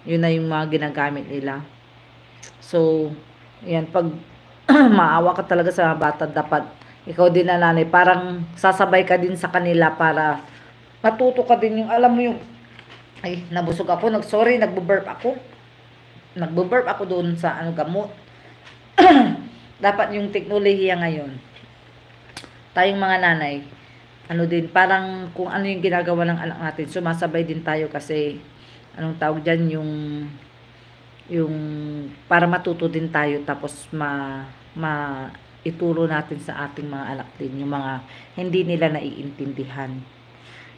Yun na yung mga ginagamit nila. So, yan, pag (clears throat) maawa ka talaga sa bata, dapat ikaw din na nanay, parang sasabay ka din sa kanila para matuto ka din yung, alam mo yung, ay, nabusog ako, nag, sorry, nagbo-burp ako. Nagbo-burp ako doon sa ano gamot. (clears throat) dapat yung teknolohiya ngayon, tayong mga nanay, ano din, parang kung ano yung ginagawa ng anak natin, sumasabay din tayo kasi, anong tawag dyan, yung, yung, para matuto din tayo, tapos ma, ma, ituro natin sa ating mga anak din, yung mga hindi nila naiintindihan.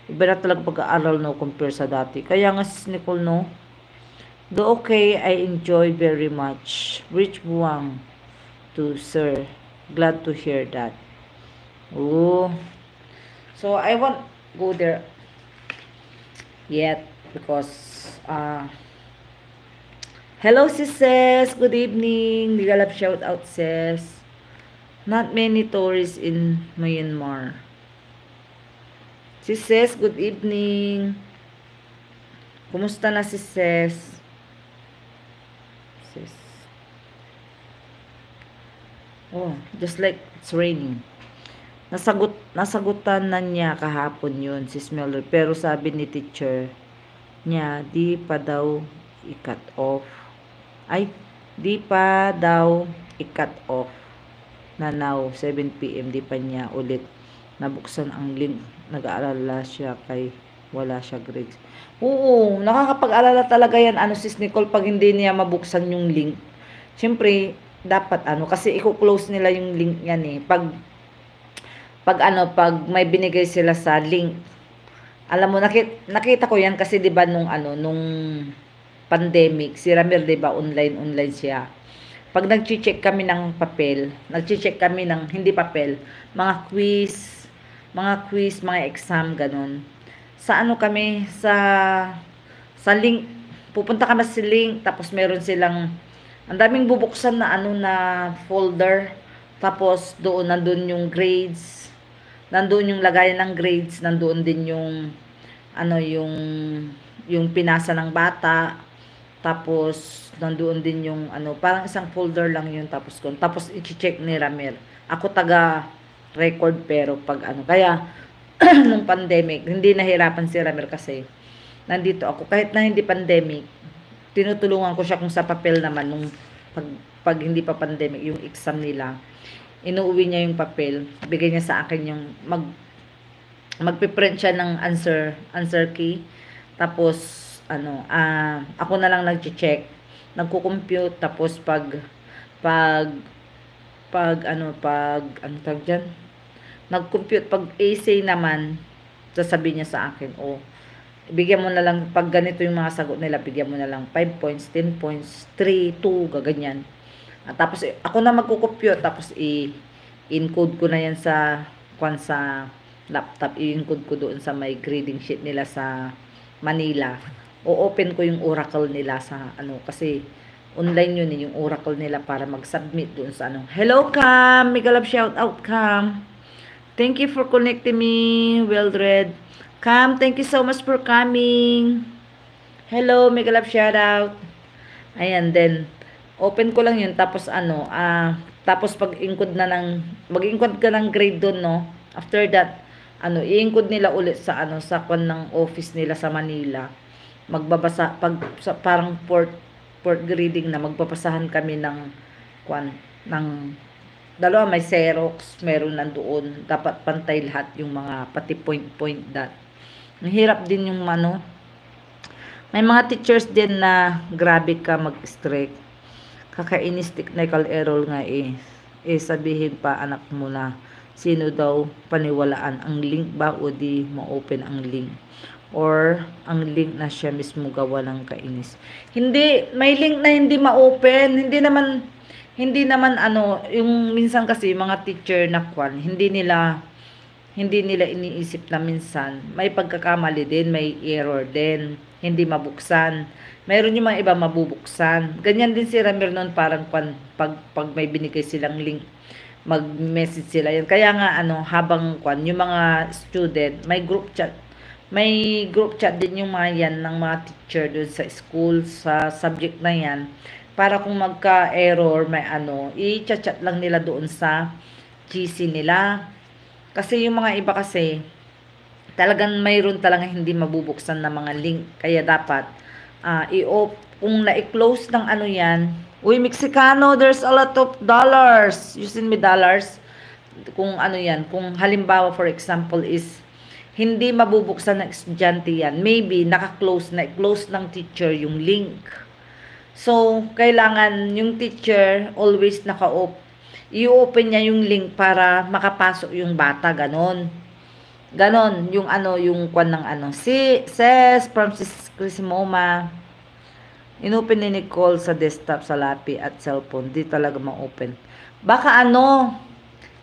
Iba na talaga pag-aaral no compare sa dati. Kaya nga sis Nicole no, do okay, I enjoy very much. Rich buwang to sir. Glad to hear that. Oh. So I won't go there yet because uh Hello sis good evening. Ligalap shout out sis. Not many tourists in Myanmar. Sis good evening. Kumusta na si Sis? Sis. Oh, just like it's raining. Nasagot, nasagutan na niya kahapon yun, si Smeller. Pero sabi ni teacher niya, di pa daw i-cut off. Ay, di pa daw i-cut off na now, 7pm, di pa niya ulit nabuksan ang link. Nag-aalala siya kay wala siya grades. Oo, nakakapag-alala talaga yan, ano sis Nicole, pag hindi niya mabuksan yung link. Siyempre, dapat ano, kasi i-close nila yung link yan eh. Pag pag ano, pag may binigay sila sa link, alam mo, nakita, nakita ko yan kasi 'di ba nung ano, nung pandemic, si Ramir 'di ba online online siya. Pag nagche-check kami ng papel, nagche-check kami ng hindi papel, mga quiz, mga quiz, mga exam ganun. Sa ano kami sa sa link, pupunta kami sa link tapos meron silang ang daming bubuksan na ano na folder tapos doon nandun yung grades nandoon yung lagayan ng grades, nandoon din yung ano yung yung pinasa ng bata. Tapos nandoon din yung ano, parang isang folder lang yun tapos kon. Tapos i-check ni Ramir. Ako taga record pero pag ano. Kaya (clears throat) nung pandemic, hindi nahirapan si Ramir kasi nandito ako kahit na hindi pandemic. Tinutulungan ko siya kung sa papel naman nung pag, pag hindi pa pandemic yung exam nila inuuwi niya yung papel, bigay niya sa akin yung mag magpiprint siya ng answer answer key. Tapos ano, uh, ako na lang nagche-check, nagko-compute tapos pag pag pag ano pag ano tawag diyan? Nag-compute pag essay naman, sasabihin niya sa akin, "Oh, bigyan mo na lang pag ganito yung mga sagot nila, bigyan mo na lang 5 points, 10 points, 3, 2, gaganyan." At tapos eh, ako na magko-compute tapos i-encode ko na yan sa kwan sa laptop, i-encode ko doon sa may grading sheet nila sa Manila. O open ko yung Oracle nila sa ano kasi online yun eh, yung Oracle nila para mag-submit doon sa ano. Hello Cam, mega love shout out Cam. Thank you for connecting me, Wildred. Cam, thank you so much for coming. Hello, mega love shout out. Ayan, then open ko lang yun tapos ano ah uh, tapos pag include na ng mag-include ka ng grade doon no after that ano i-include nila ulit sa ano sa kwan ng office nila sa Manila magbabasa pag sa, parang port port grading na magpapasahan kami ng kwan ng dalawa may Xerox meron nandoon dapat pantay lahat yung mga pati point point dot mahirap din yung ano may mga teachers din na grabe ka mag-strict kakainis technical error nga eh. Eh sabihin pa anak mo na sino daw paniwalaan ang link ba o di ma-open ang link. or ang link na siya mismo gawa ng kainis. Hindi, may link na hindi ma-open, hindi naman, hindi naman ano, yung minsan kasi mga teacher na kwan, hindi nila, hindi nila iniisip na minsan, may pagkakamali din, may error din, hindi mabuksan. Mayroon yung mga iba mabubuksan. Ganyan din si Ramir noon parang kwan, pag, pag may binigay silang link, mag-message sila yan. Kaya nga ano, habang kwan, yung mga student, may group chat, may group chat din yung mga yan ng mga teacher doon sa school, sa subject na yan. Para kung magka-error, may ano, i-chat lang nila doon sa GC nila. Kasi yung mga iba kasi, talagang mayroon talaga hindi mabubuksan na mga link. Kaya dapat, ah i-op, kung na-close ng ano yan, Uy, Mexicano, there's a lot of dollars. You send me dollars? Kung ano yan, kung halimbawa for example is hindi mabubuksan ng estudyante yan. Maybe naka-close na, close ng teacher yung link. So, kailangan yung teacher always naka-off. I-open niya yung link para makapasok yung bata, ganon. Ganon, yung ano, yung kwan ng ano. Si, says from Sis Crisimoma, inopen ni Nicole sa desktop, sa lapi at cellphone. Di talaga ma-open. Baka ano,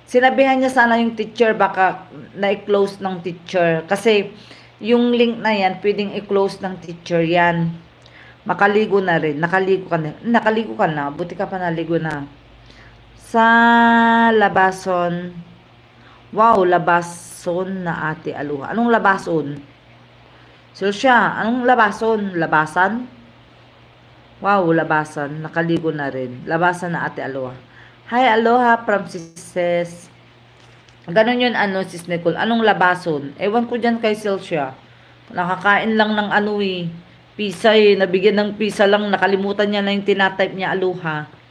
sinabihan niya sana yung teacher, baka na-close ng teacher. Kasi, yung link na yan, pwedeng i-close ng teacher yan. Makaligo na rin. Nakaligo ka na. Nakaligo ka na. Buti ka pa naligo na. Sa labason. Wow, labason na ate Aluha. Anong labason? So siya, anong labason? Labasan? Wow, labasan. Nakaligo na rin. Labasan na ate Aloha. Hi, Aloha from sis. Ganon yun, ano, sis Nicole. Anong labason? Ewan ko dyan kay Celsia. Nakakain lang ng ano eh. Pisa eh. Nabigyan ng pisa lang. Nakalimutan niya na yung tinatype niya, Aloha.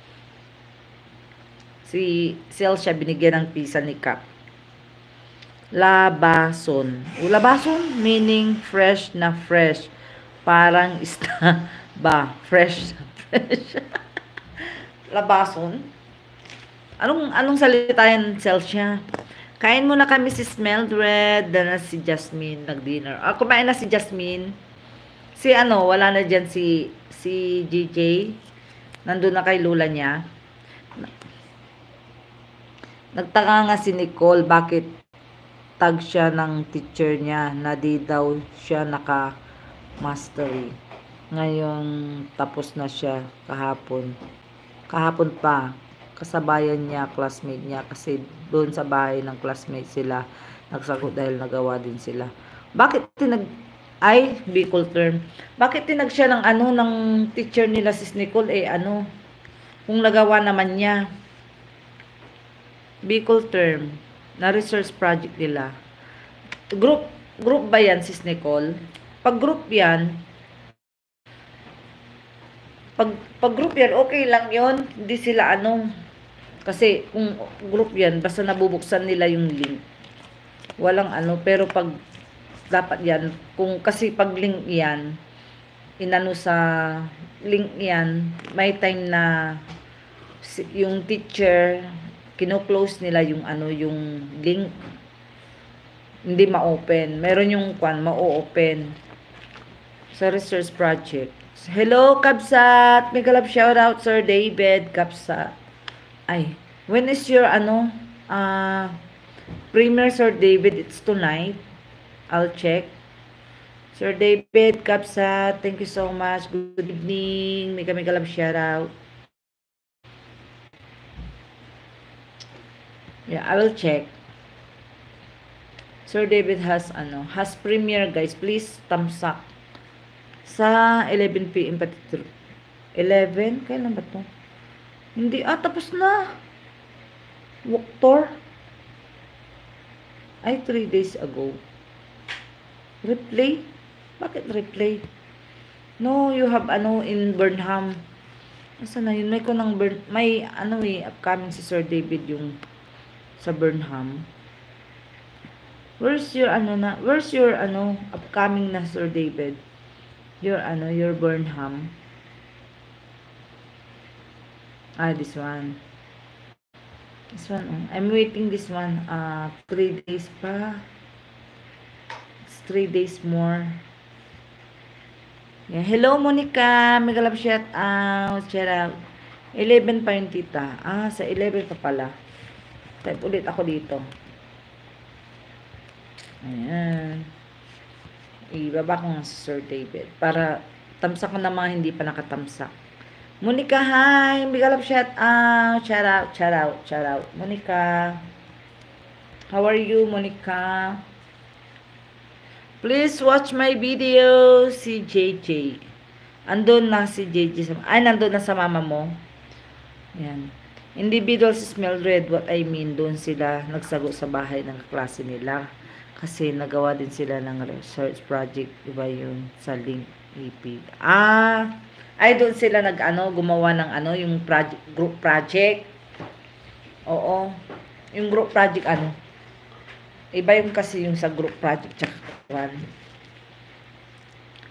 Si Celsia binigyan ng pisa ni Cap. Labason. Labason meaning fresh na fresh. Parang ista (laughs) ba, fresh na fresh. (laughs) labason. Anong anong salita yan, Celsia? Kain muna kami si Mildred, na si Jasmine nag-dinner. Ah, kumain na si Jasmine. Si ano, wala na dyan si si GJ. Nandun na kay Lula niya. Nagtaka nga si Nicole bakit tag siya ng teacher niya na di daw siya naka mastery. Ngayon tapos na siya kahapon. Kahapon pa kasabayan niya, classmate niya kasi doon sa bahay ng classmate sila nagsagot dahil nagawa din sila. Bakit tinag ay Bicol term. Bakit tinag siya ng ano ng teacher nila si Nicole eh ano kung nagawa naman niya. Bicol term na research project nila. Group group ba yan sis Nicole? Pag group yan, pag, pag group yan, okay lang yon Hindi sila ano, kasi kung group yan, basta nabubuksan nila yung link. Walang ano, pero pag dapat yan, kung kasi pag link yan, inano sa link yan, may time na yung teacher, kino-close nila yung ano, yung link. Hindi ma-open. Meron yung kwan, ma-open. Sa research project. Hello, Kabsat! Mega love shoutout, Sir David Kabsat. Ay, when is your ano, ah, premiere, Sir David? It's tonight. I'll check. Sir David Kapsat, thank you so much. Good evening. Mega mega love shoutout. Yeah, I will check. Sir David has ano, has premiere guys. Please up. Sa 11 PM pati 11? Kailan ba to? Hindi, ah, tapos na. Waktor. Ay, 3 days ago. Replay? Bakit replay? No, you have ano in Burnham. Asa na yun? May ko ng Burn... May ano eh, upcoming si Sir David yung sa Burnham. Where's your ano na? Where's your ano upcoming na Sir David? Your ano, your Burnham. Ah, this one. This one. oh. I'm waiting this one. Uh, three days pa. It's three days more. Yeah. Hello, Monica. Mega love shout out. Shout out. 11 pa yung tita. Ah, sa 11 pa pala. Type ulit ako dito. Ayan. Ibaba ko nga sa Sir David. Para tamsak ko na mga hindi pa nakatamsak. Monica, hi! Mega love shout out. Shout out, shout out, shout out. Monica. How are you, Monica? Please watch my video, si JJ. Andun na si JJ. Ay, nandun na sa mama mo. Yan. Individuals smell red. What I mean, doon sila nagsago sa bahay ng klase nila. Kasi nagawa din sila ng research project. Iba yun sa link EP. Ah, ay doon sila nag ano, gumawa ng ano, yung project, group project. Oo. Yung group project ano, Iba yung kasi yung sa group project tsaka one.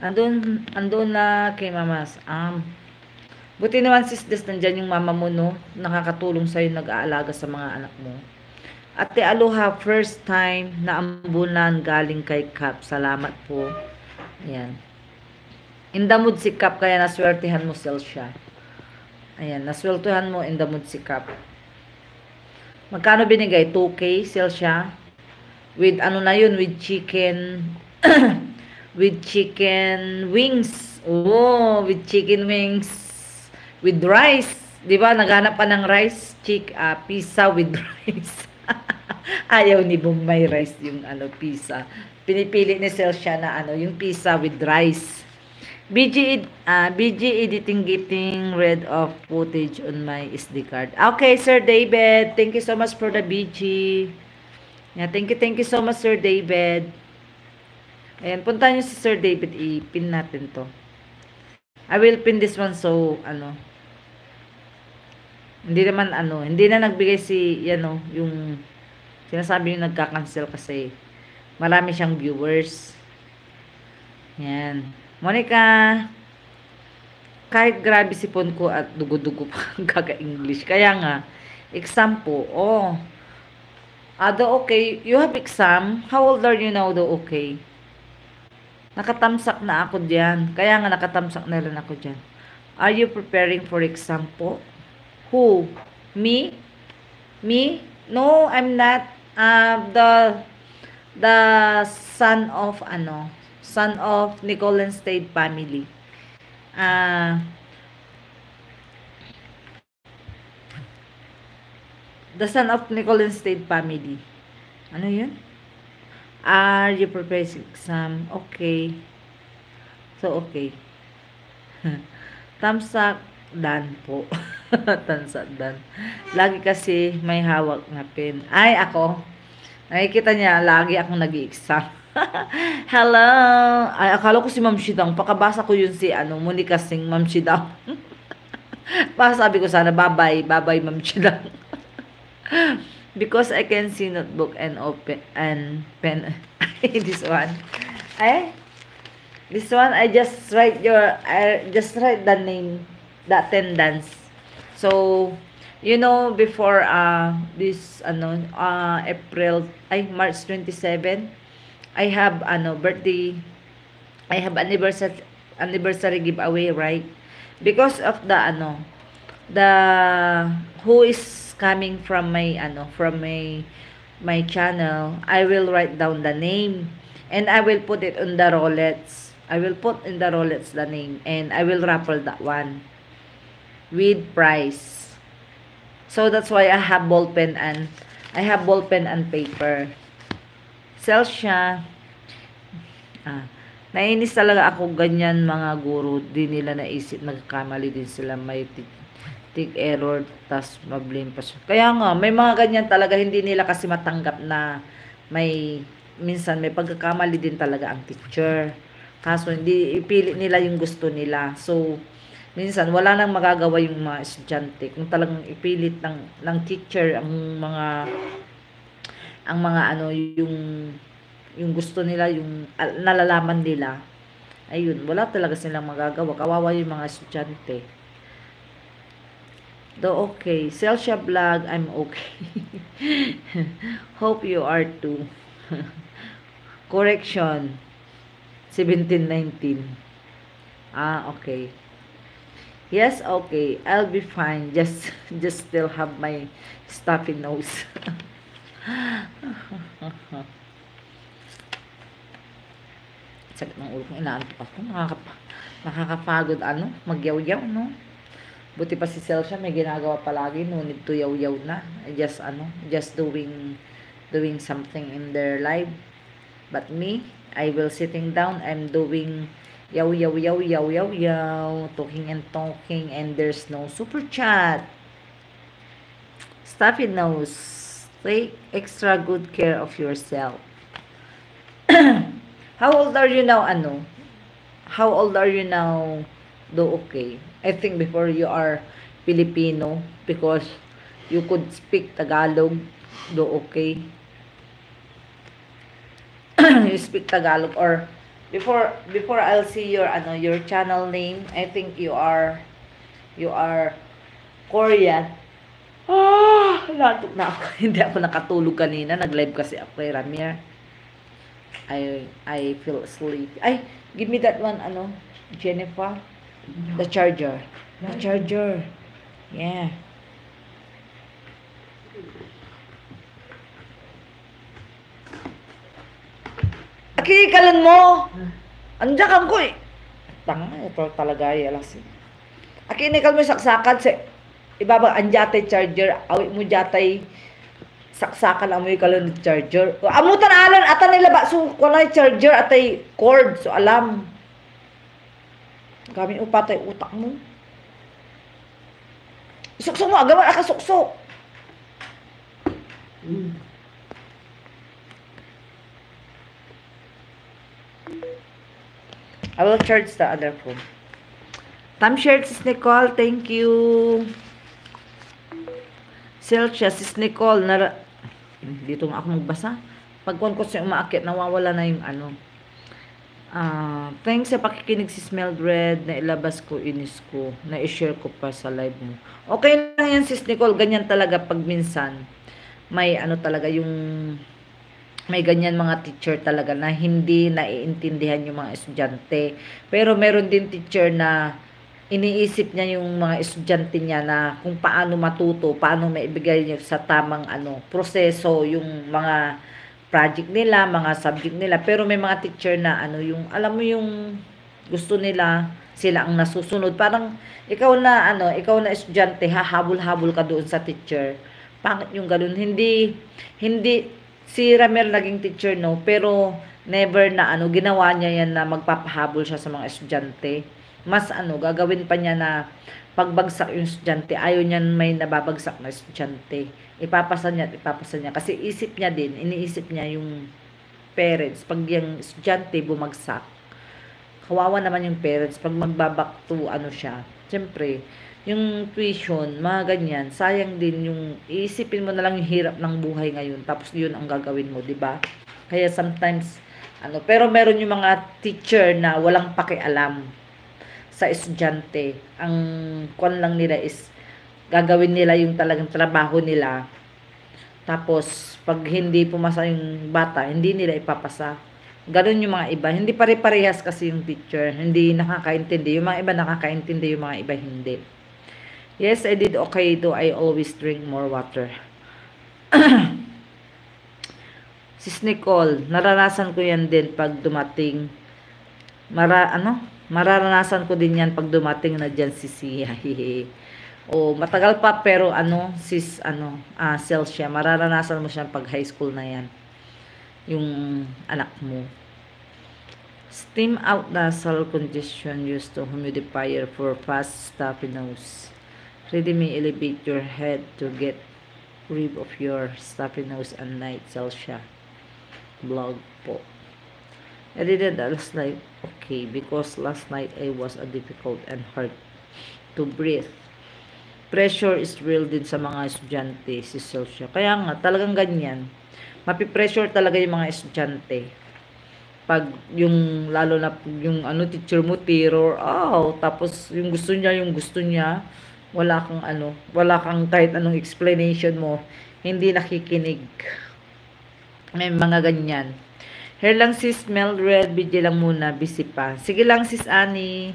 Andun, andun na kay mamas. Um, buti naman sis Des, nandyan yung mama mo, no? Nakakatulong sa'yo, nag-aalaga sa mga anak mo. Ate Aloha, first time na ambulan galing kay Kap. Salamat po. Ayan. In the mood si Kap, kaya naswertihan mo sel siya. Ayan, naswertihan mo in the mood si Kap. Magkano binigay? 2K sel siya? with ano na yun with chicken (coughs) with chicken wings oh with chicken wings with rice di ba naghanap pa ng rice chick uh, pizza with (laughs) rice ayaw ni Bombay rice yung ano pizza pinipili ni Celsia na ano yung pizza with rice BG, uh, BG editing getting rid of footage on my SD card. Okay, Sir David. Thank you so much for the BG. Yeah, thank you, thank you so much, Sir David. Ayan, punta nyo si Sir David, i-pin natin to. I will pin this one so, ano, hindi naman, ano, hindi na nagbigay si, ano, yung, sinasabi yung nagka-cancel kasi, marami siyang viewers. Yan. Monica, kahit grabe si sipon ko at dugo-dugo pa (laughs) kaka-English. Kaya nga, example, oh, ah, the okay, you have exam, how old are you now, the okay? Nakatamsak na ako diyan. Kaya nga nakatamsak na rin ako diyan. Are you preparing for exam po? Who? Me? Me? No, I'm not. Uh, the the son of ano, son of Nicolan State family. Uh, the son of Nicolan State family. Ano yun? Are you preparing exam? Okay. So, okay. (laughs) Tamsak dan po. (laughs) (laughs) Tamsak dan. Lagi kasi may hawak na pen. Ay, ako. Nakikita niya, lagi akong nag-exam. (laughs) Hello! Ay, akala ko si Ma'am Shidang. Pakabasa ko yun si, ano, Monica Singh, Ma'am Shidang. (laughs) Baka sabi ko sana, bye-bye, bye-bye, Ma'am Shidang. Because I can see notebook and open, and pen. this one. Ay, this one, I just write your, I just write the name, the attendance. So, you know, before uh, this, ano, uh, April, ay, March 27, I have, ano, birthday, I have anniversary, anniversary giveaway, right? Because of the, ano, the, who is coming from my, ano, from my, my channel, I will write down the name, and I will put it on the rollets. I will put in the rollets the name, and I will raffle that one with price. So that's why I have ball pen and I have ball pen and paper. Sell siya. Ah, nainis talaga ako ganyan mga guru. Di nila naisip, nagkamali din sila. May tig error, tas mablame pa siya. Kaya nga, may mga ganyan talaga, hindi nila kasi matanggap na may, minsan may pagkakamali din talaga ang teacher. Kaso hindi ipili nila yung gusto nila. So, minsan wala nang magagawa yung mga estudyante kung talagang ipilit ng ng teacher ang mga ang mga ano yung yung gusto nila yung al- nalalaman nila ayun wala talaga silang magagawa kawawa yung mga estudyante do okay Celsia vlog I'm okay (laughs) hope you are too (laughs) Correction. 1719. Ah, okay. Yes, okay. I'll be fine. Just (laughs) just still have my stuffy nose. (laughs) Sakit ng ulo ko. Inaantok ako. Nakakap nakakapagod ano, magyaw-yaw, no? Buti pa si Celsia may ginagawa palagi, no need to yaw-yaw na. Just ano, just doing doing something in their life. But me, I will sitting down, I'm doing yaw yaw yaw yaw yaw yaw, talking and talking and there's no super chat. Stuffy nose. Take extra good care of yourself. (clears throat) How old are you now, ano? How old are you now, do okay? I think before you are Filipino because you could speak Tagalog, do okay? (clears throat) you speak Tagalog or before before I'll see your ano your channel name, I think you are you are Korean. Ah, nantok na ako. (laughs) Hindi ako nakatulog kanina. Nag-live kasi ako kay Ramir. I I feel sleepy. Ay, give me that one ano, Jennifer. The charger. The charger. Yeah. Akikalan mo! Andiyan kang ko eh. Tanga, ito talaga ay alas. Akinikal mo yung saksakan sa ibabang anjatay charger, awit mo jatay saksakan amoy kalon ng charger. Amutan alan ata nila ba so kunay charger atay cord so alam. Kami upatay utak mo. Suksok mo, agawan ka suksok. Mm. I will charge the other phone. Time shared, Sis Nicole. Thank you. Celsia, Sis Nicole. Nara... Dito nga ako magbasa. Pagkuhan ko siya umaakit, nawawala na yung ano. Ah, thanks sa pakikinig si Smelled Red na ilabas ko, inis ko, na i-share ko pa sa live mo. Okay lang yan, Sis Nicole. Ganyan talaga pag minsan. May ano talaga yung may ganyan mga teacher talaga na hindi naiintindihan yung mga estudyante. Pero meron din teacher na iniisip niya yung mga estudyante niya na kung paano matuto, paano maibigay niya sa tamang ano, proseso yung mga project nila, mga subject nila. Pero may mga teacher na ano yung alam mo yung gusto nila sila ang nasusunod. Parang ikaw na ano, ikaw na estudyante, hahabol-habol ka doon sa teacher. Pangit yung ganun. Hindi hindi si Ramel naging teacher no, pero never na ano, ginawa niya yan na magpapahabol siya sa mga estudyante. Mas ano, gagawin pa niya na pagbagsak yung estudyante, ayaw niya may nababagsak na estudyante. Ipapasa niya at ipapasa niya. Kasi isip niya din, iniisip niya yung parents, pag yung estudyante bumagsak, kawawa naman yung parents, pag magbabak to, ano siya, Siyempre, yung tuition, mga ganyan, sayang din yung iisipin mo na lang yung hirap ng buhay ngayon tapos yun ang gagawin mo, 'di ba? Kaya sometimes ano, pero meron yung mga teacher na walang pakialam sa estudyante. Ang kwan lang nila is gagawin nila yung talagang trabaho nila. Tapos pag hindi pumasa yung bata, hindi nila ipapasa. Ganon yung mga iba. Hindi pare-parehas kasi yung teacher. Hindi nakakaintindi. Yung mga iba nakakaintindi, yung mga iba hindi. Yes, I did okay though. I always drink more water. (clears throat) Sis Nicole, naranasan ko yan din pag dumating. Mara, ano? Mararanasan ko din yan pag dumating na dyan si Sia. (laughs) o matagal pa pero ano, sis, ano, ah, Celsia, mararanasan mo siya pag high school na yan. Yung anak mo. Steam out nasal congestion used to humidifier for fast stuffy nose. Ready may elevate your head to get rid of your stuffy nose and night Celsia. Blog po. I did it last night okay because last night I was a difficult and hard to breathe. Pressure is real din sa mga estudyante si Celsia. Kaya nga talagang ganyan. Mapipressure talaga yung mga estudyante. Pag yung lalo na yung ano teacher mo terror, oh, tapos yung gusto niya, yung gusto niya, wala kang ano, wala kang kahit anong explanation mo, hindi nakikinig. May mga ganyan. Hair lang sis, smell red, video lang muna, busy pa. Sige lang sis Ani.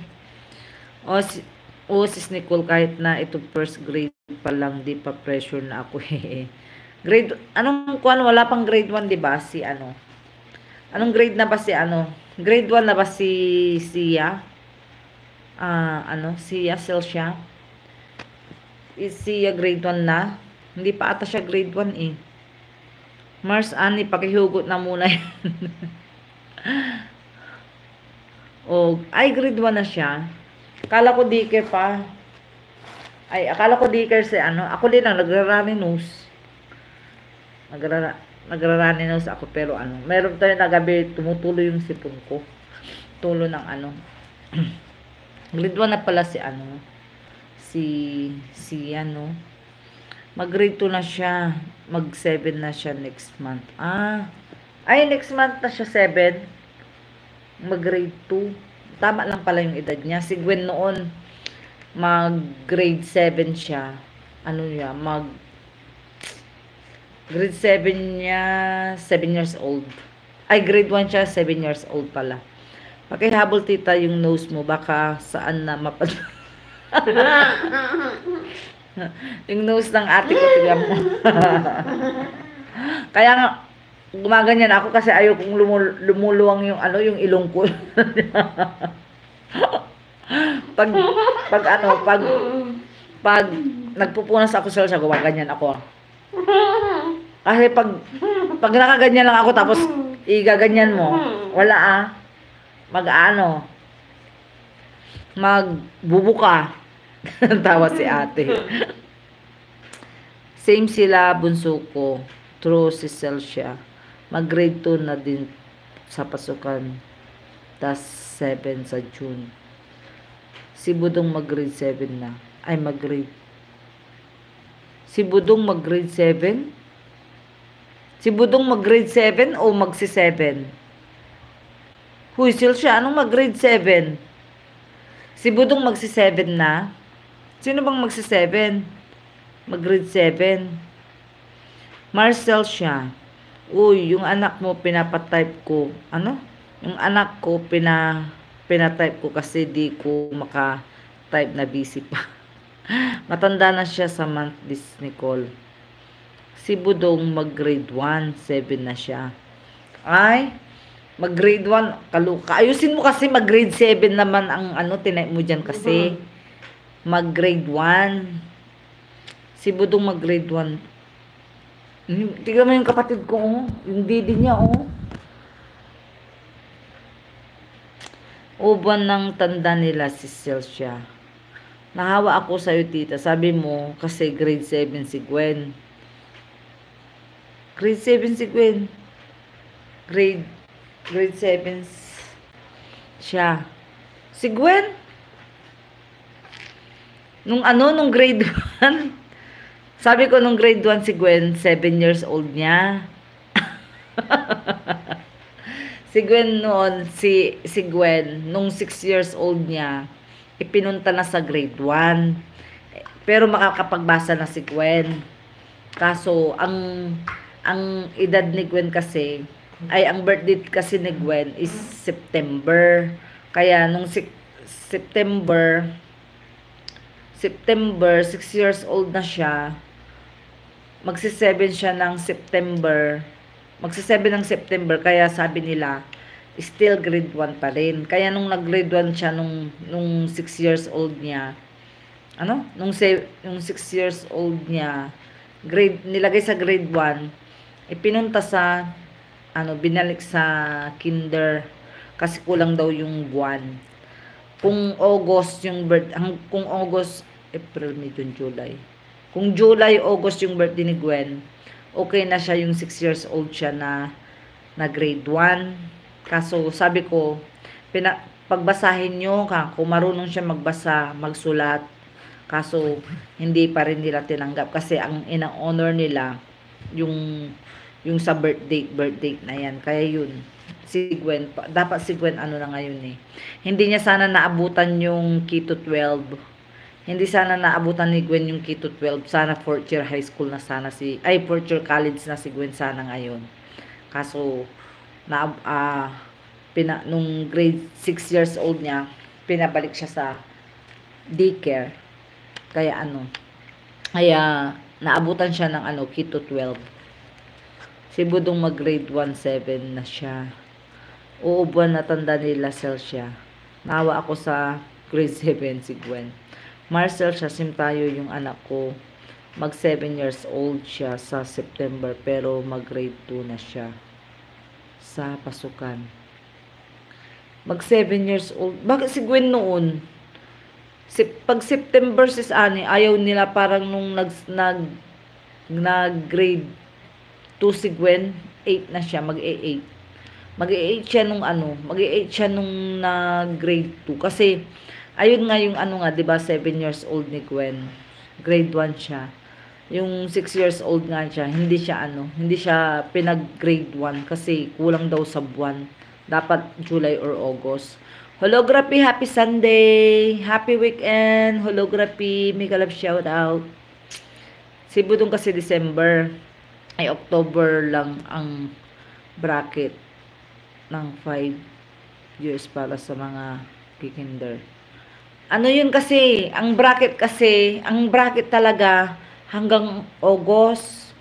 O, si, o sis Nicole, kahit na ito first grade pa lang, di pa pressure na ako (laughs) grade, anong kuan, wala pang grade 1, di ba? Si ano? Anong grade na ba si ano? Grade 1 na ba si Sia? Ah, ano? Sia Celsia? Is Sia grade 1 na? Hindi pa ata siya grade 1 eh. Mars Ani, pakihugot na muna (laughs) yan. oh, ay grade 1 na siya. Akala ko daycare pa. Ay, akala ko daycare si ano. Ako din lang, nagrarani nose. Nagrara, nagrarani nose ako. Pero ano, meron tayo na gabi, tumutulo yung sipon ko. Tulo ng ano. (clears throat) grade 1 na pala si ano. Si, si ano. Mag grade 2 na siya. Mag 7 na siya next month. Ah. Ay, next month na siya 7. Mag grade 2. Tama lang pala yung edad niya. Si Gwen noon, mag grade 7 siya. Ano niya, mag grade 7 niya, 7 years old. Ay, grade 1 siya, 7 years old pala. Pakihabol tita yung nose mo, baka saan na mapad... (laughs) yung nose ng ate ko, tignan mo. (laughs) Kaya nga, gumaganyan ako kasi ayaw kong lumul- lumuluwang yung ano, yung ilong ko. (laughs) pag, pag ano, pag, pag nagpupunas ako sa siya, gumaganyan ako. Kasi pag, pag nakaganyan lang ako tapos igaganyan mo, wala ah. Mag ano, magbubuka. (laughs) Tawa si ate. (laughs) Same sila, bunso ko. True si Celsia. Mag-grade 2 na din sa pasukan. Tas 7 sa June. Si Budong mag-grade 7 na. Ay, mag-grade. Si Budong mag-grade 7? Si Budong mag-grade 7 o magsi 7? Huy, Celsia, anong mag-grade 7? Si Budong magsi 7 na? Sino bang magsi 7? Mag-grade 7. Marcel siya. Uy, yung anak mo pinapatype ko. Ano? Yung anak ko pina pinatype ko kasi di ko maka-type na busy pa. (laughs) Matanda na siya sa month this Nicole. Si Budong mag-grade 1, 7 na siya. Ay, mag-grade 1, kaluka. Ayusin mo kasi mag-grade 7 naman ang ano, tinype mo dyan kasi. Mag-grade 1. Si Budong mag-grade 1. Hmm, Tignan mo yung kapatid ko, oh. Yung didi niya, oh. Uban ng tanda nila si Celsia. Nahawa ako sa'yo, tita. Sabi mo, kasi grade 7 si Gwen. Grade 7 si Gwen. Grade, grade 7 siya. Si Gwen? Nung ano, nung grade 1, (laughs) sabi ko nung grade 1 si Gwen, 7 years old niya. (laughs) si Gwen noon, si, si Gwen, nung 6 years old niya, ipinunta na sa grade 1. Pero makakapagbasa na si Gwen. Kaso, ang, ang edad ni Gwen kasi, ay ang birthday kasi ni Gwen is September. Kaya nung si, September, September, 6 years old na siya. Magsi-7 siya ng September. Magsi-7 ng September, kaya sabi nila, still grade 1 pa rin. Kaya nung nag-grade 1 siya nung, nung 6 years old niya, ano? Nung, nung 6 years old niya, grade, nilagay sa grade 1, ipinunta sa, ano, binalik sa kinder, kasi kulang daw yung buwan kung August yung birth, hang, kung August, April, May, June, July. Kung July, August yung birthday ni Gwen, okay na siya yung 6 years old siya na, na grade 1. Kaso, sabi ko, pina, pagbasahin nyo, kung marunong siya magbasa, magsulat, kaso, hindi pa rin nila tinanggap. Kasi, ang ina-honor nila, yung, yung sa birthday, birthday na yan. Kaya yun, si Gwen, pa- dapat si Gwen ano na ngayon eh. Hindi niya sana naabutan yung Keto 12. Hindi sana naabutan ni Gwen yung Keto 12. Sana fourth year high school na sana si, ay fourth year college na si Gwen sana ngayon. Kaso, na ah, pina, nung grade 6 years old niya, pinabalik siya sa daycare. Kaya ano, kaya naabutan siya ng ano, Kito 12. Si Budong mag grade 1-7 na siya. Oo, buwan na tanda ni Lacel siya. Nawa ako sa grade (laughs) 7 si Gwen. Marcel siya, sim tayo yung anak ko. Mag 7 years old siya sa September pero mag grade 2 na siya sa pasukan. Mag 7 years old. Bakit si Gwen noon? Si, pag September sis ani, ayaw nila parang nung nag, nag, nag grade 2 si Gwen, 8 na siya, mag-8. Mag-8 siya nung ano, mag-8 siya nung na grade 2. Kasi, ayun nga yung ano nga, ba 7 years old ni Gwen. Grade 1 siya. Yung 6 years old nga siya, hindi siya ano, hindi siya pinag-grade 1 kasi kulang daw sa buwan. Dapat July or August. Holography, happy Sunday! Happy weekend! Holography, mega love shout out. Si Budong kasi December ay October lang ang bracket ng 5 years para sa mga kikinder. Ano yun kasi, ang bracket kasi, ang bracket talaga hanggang August.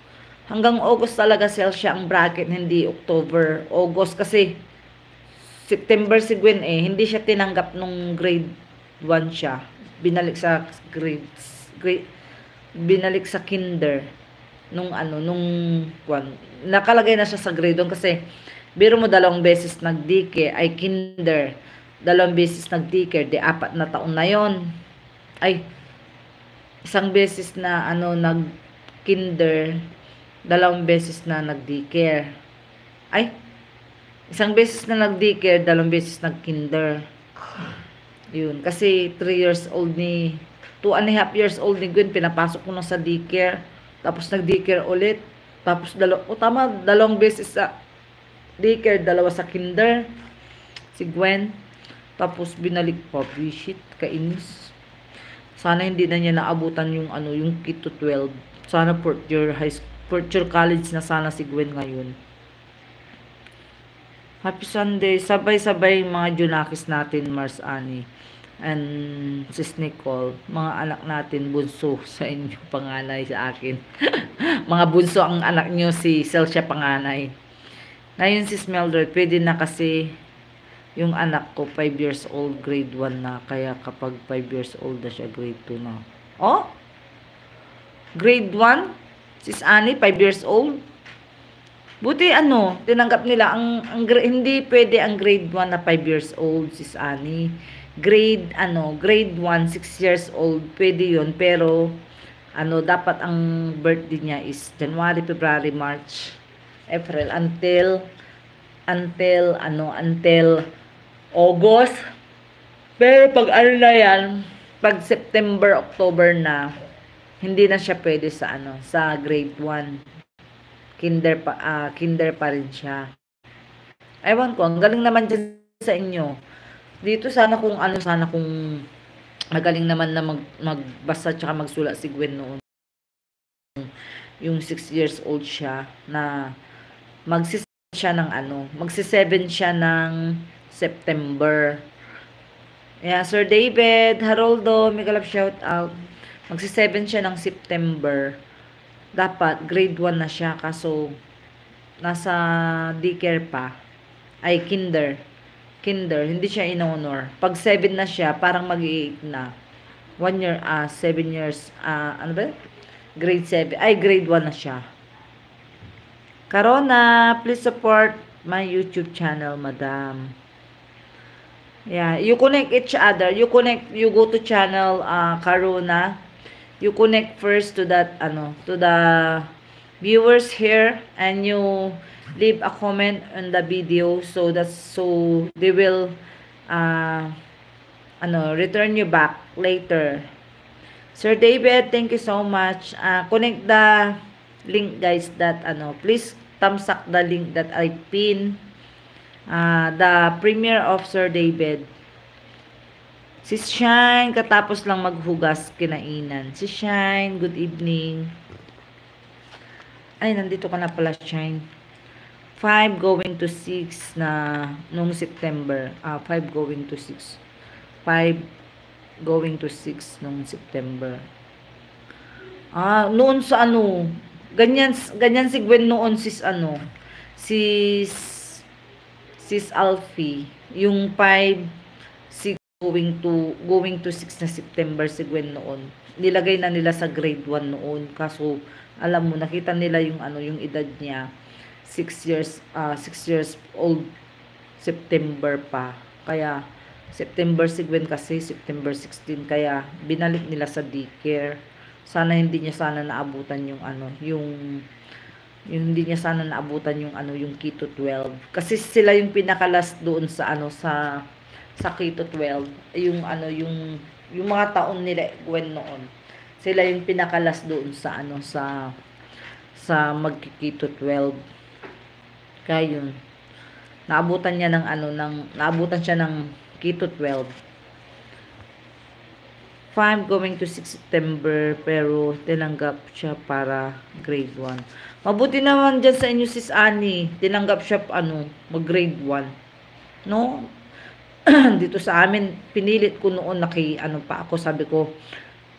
Hanggang August talaga sell siya ang bracket, hindi October. August kasi September si Gwen eh, hindi siya tinanggap nung grade 1 siya. Binalik sa grades, grade, binalik sa kinder nung ano, nung kwan, nakalagay na siya sa grade 1 kasi biro mo dalawang beses nag-dike ay kinder, dalawang beses nag-dike, di apat na taon na yon ay isang beses na ano nag-kinder, dalawang beses na nag-daycare. Ay, isang beses na nag-daycare, dalawang beses nag-kinder. Yun, kasi 3 years old ni 2 and a half years old ni Gwen, pinapasok ko na sa daycare. Tapos nag-daycare ulit. Tapos, dalaw o tama, dalawang beses sa daycare, dalawa sa kinder. Si Gwen. Tapos, binalik pa. Shit, kainis. Sana hindi na niya naabutan yung ano, yung Kito 12. Sana fourth year high fourth year college na sana si Gwen ngayon. Happy Sunday. Sabay-sabay mga Junakis natin, Mars Ani. And Sis Nicole, mga anak natin, bunso sa inyo, (laughs) panganay sa akin. (laughs) mga bunso ang anak nyo, si Celsia panganay. Ngayon si Mildred, pwede na kasi yung anak ko, 5 years old, grade 1 na. Kaya kapag 5 years old na siya, grade 2 na. Oh? Grade 1? Sis Annie, 5 years old? Buti ano, tinanggap nila, ang, ang hindi pwede ang grade 1 na 5 years old, sis Annie. Grade, ano, grade 1, 6 years old, pwede yon pero, ano, dapat ang birthday niya is January, February, March, April, until, until, ano, until August. Pero pag ano na yan, pag September, October na, hindi na siya pwede sa ano, sa grade 1 kinder pa uh, kinder pa rin siya. Ewan ko, ang galing naman dyan sa inyo. Dito sana kung ano sana kung magaling naman na mag, magbasa tsaka magsulat si Gwen noon. Yung 6 years old siya na magsis siya ng ano, magsi-7 siya ng September. Yeah, Sir David, Haroldo, may kalap shout out. Magsi-7 siya ng September dapat grade 1 na siya kaso nasa daycare pa ay kinder kinder hindi siya in-honor. Pag 7 na siya parang mag-8 na. 1 year ah uh, 7 years ah uh, ano ba grade 7 ay grade 1 na siya. Karona please support my YouTube channel madam. Yeah you connect each other. You connect you go to channel uh, Karona. You connect first to that ano to the viewers here and you leave a comment on the video so that so they will uh, ano return you back later Sir David thank you so much uh, connect the link guys that ano please thumbs up the link that I pin uh, the premiere of Sir David Si Shine, katapos lang maghugas kinainan. Si Shine, good evening. Ay, nandito ka na pala, Shine. 5 going to 6 na nung September. Ah, 5 going to 6. 5 going to 6 nung September. Ah, noon sa ano, ganyan, ganyan si Gwen noon sis ano, sis, sis Alfie, yung 5, 6 going to, going to 6 na September si Gwen noon. Nilagay na nila sa grade 1 noon, kaso, alam mo, nakita nila yung ano, yung edad niya, 6 years, ah 6 years old, September pa. Kaya, September si Gwen kasi, September 16, kaya binalik nila sa daycare sana hindi niya sana naabutan yung ano, yung yung hindi niya sana naabutan yung ano, yung Keto 12. Kasi sila yung pinakalas doon sa ano sa sa Keto 12, yung ano, yung yung mga taon nila Gwen noon. Sila yung pinakalas doon sa ano sa sa magkikito 12. Kaya yun. Naabutan niya ng ano ng naabutan siya ng Keto 12. 5 going to 6 September pero tinanggap siya para grade 1. Mabuti naman dyan sa inyo sis Annie. Tinanggap siya ano, mag grade 1. No? (clears throat) Dito sa amin, pinilit ko noon na kay ano pa ako, sabi ko,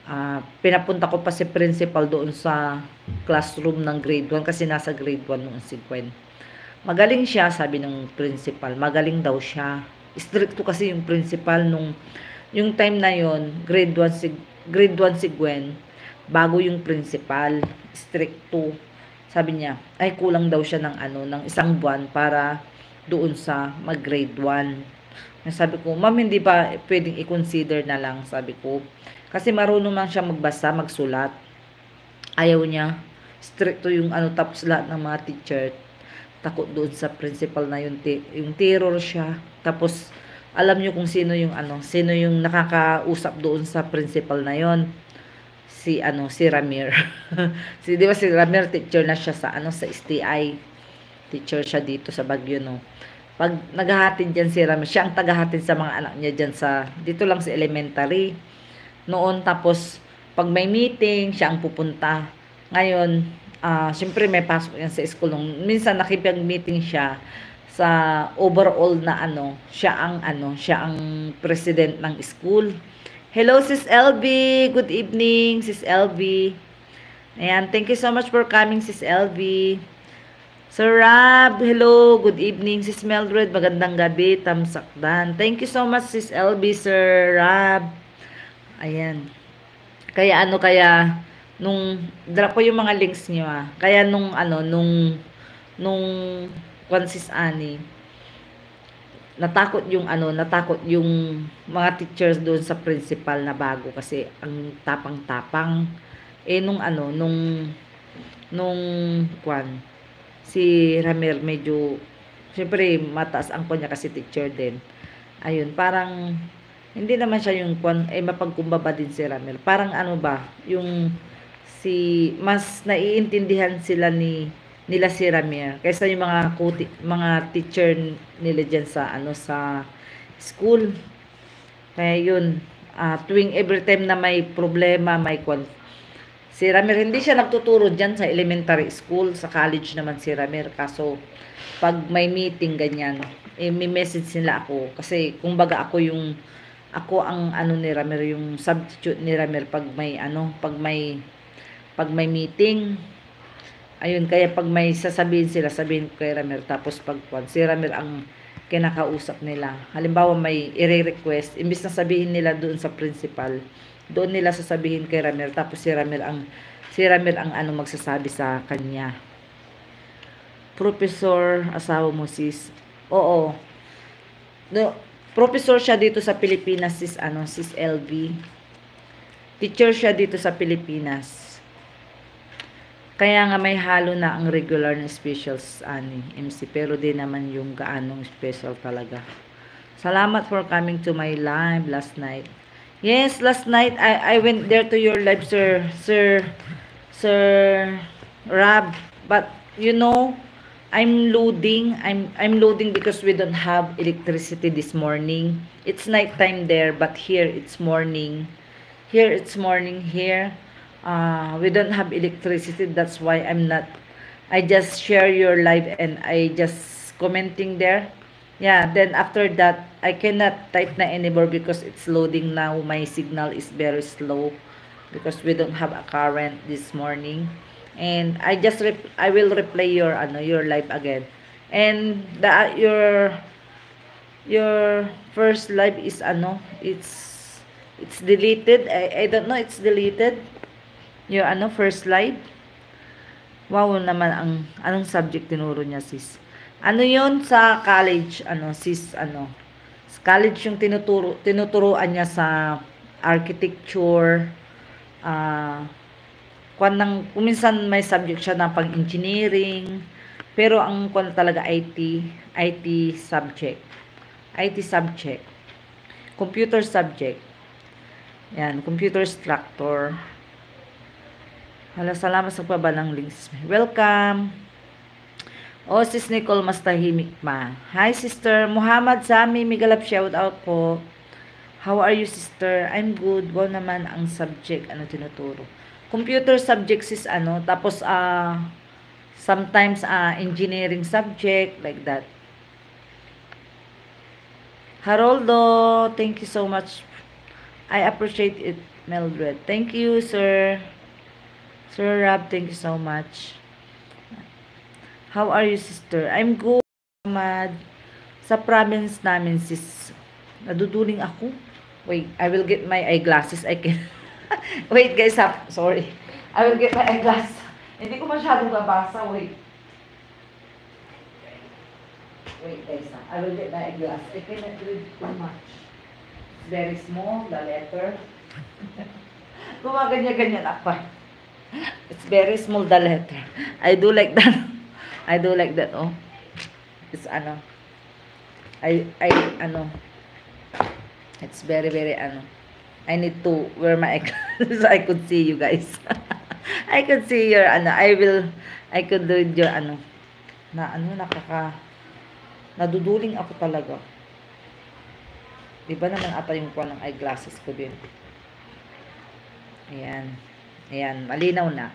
ah, pinapunta ko pa si principal doon sa classroom ng grade 1 kasi nasa grade 1 noon si Gwen. Magaling siya, sabi ng principal. Magaling daw siya. Stricto kasi yung principal nung yung time na yon grade 1 si grade 1 si Gwen bago yung principal. Strict 2 sabi niya ay kulang daw siya ng ano ng isang buwan para doon sa mag grade 1 sabi ko ma'am hindi ba pwedeng i-consider na lang? Sabi ko kasi marunong man siya magbasa magsulat. Ayaw niya. Stricto yung ano tapos lahat ng mga teacher takot doon sa principal na yun yung terror siya tapos alam nyo kung sino yung ano, sino yung nakakausap doon sa principal na yon si ano si Ramir. (laughs) si di ba si Ramir teacher na siya sa ano sa STI. Teacher siya dito sa Baguio no. Pag naghahatid diyan si Ramir, siya ang tagahatid sa mga anak niya diyan sa dito lang sa elementary. Noon tapos pag may meeting, siya ang pupunta. Ngayon, uh, syempre may pasok yan sa school. Nung, minsan nakipag-meeting siya sa overall na ano, siya ang ano, siya ang president ng school. Hello Sis LB, good evening Sis LB. Ayan, thank you so much for coming Sis LB. Sir Rab, hello, good evening Sis Mildred, magandang gabi, tamsakdan. Thank you so much Sis LB, Sir Rab. Ayan. Kaya ano kaya nung drop ko yung mga links niyo ah. Kaya nung ano nung nung Francis Ani, natakot yung ano, natakot yung mga teachers doon sa principal na bago kasi ang tapang-tapang eh nung ano, nung nung kwan si Ramir medyo syempre mataas ang kanya kasi teacher din. Ayun, parang hindi naman siya yung kwan eh mapagkumbaba din si Ramir. Parang ano ba, yung si mas naiintindihan sila ni nila si Ramir kaysa yung mga kuti, mga teacher nila diyan sa ano sa school. Kaya yun, uh, tuwing every time na may problema, may kwan, si Ramir hindi siya nagtuturo diyan sa elementary school, sa college naman si Ramir kaso pag may meeting ganyan, eh, may message nila ako kasi kung baga ako yung ako ang ano ni Ramir yung substitute ni Ramir pag may ano pag may pag may meeting Ayun, kaya pag may sasabihin sila, sabihin ko kay Ramir. Tapos pag si Ramir ang kinakausap nila. Halimbawa may i-request, imbis na sabihin nila doon sa principal, doon nila sasabihin kay Ramir. Tapos si Ramir ang, si Ramir ang ano magsasabi sa kanya. Professor, asawa mo sis. Oo. No, professor siya dito sa Pilipinas sis, ano, sis LV. Teacher siya dito sa Pilipinas kaya nga may halo na ang regular na specials ani MC pero di naman yung gaanong special talaga. Salamat for coming to my live last night. Yes, last night I I went there to your live sir sir sir Rab but you know I'm loading I'm I'm loading because we don't have electricity this morning. It's night time there but here it's morning. Here it's morning here uh, we don't have electricity that's why I'm not I just share your live and I just commenting there. Yeah, then after that, I cannot type na anymore because it's loading now. My signal is very slow because we don't have a current this morning. And I just rep I will replay your ano your live again. And the your your first live is ano, it's it's deleted. I I don't know it's deleted. Your ano first live. Wow naman ang anong subject tinuro niya sis. Ano 'yon sa college ano sis ano. College yung tinuturo tinuturuan niya sa architecture ah kwan ng kuminsan may subject siya na pang engineering pero ang kwan talaga IT IT subject IT subject computer subject yan computer structure Hala, salamat sa paba ng links. Welcome. O, sis Nicole, mas tahimik ma. Hi, sister. Muhammad Sami, migalap shout out po. How are you, sister? I'm good. Wow naman ang subject. Ano tinuturo? Computer subject sis ano. Tapos, ah, uh, sometimes, ah, uh, engineering subject, like that. Haroldo, thank you so much. I appreciate it, Mildred. Thank you, sir. Sir Rob, thank you so much. How are you, sister? I'm good. Sa province namin, sis, naduduling ako. Wait, I will get my eyeglasses. I can... (laughs) Wait, guys, ha? sorry. I will get my eyeglasses. Hindi ko masyadong nabasa. Wait. Wait, guys, ha? I will get my eyeglasses. I cannot read too much. Very small, the letter. (laughs) Gumaganyan-ganyan ako. It's very small the letter. I do like that. I do like that, oh. It's ano. I, I, ano. It's very, very, ano. I need to wear my (laughs) so I could see you guys. (laughs) I could see your, ano, I will, I could do your, ano, na, ano, nakaka, naduduling ako talaga. Iba naman ata yung kuha ng eyeglasses ko din. Ayan. Ayan, malinaw na.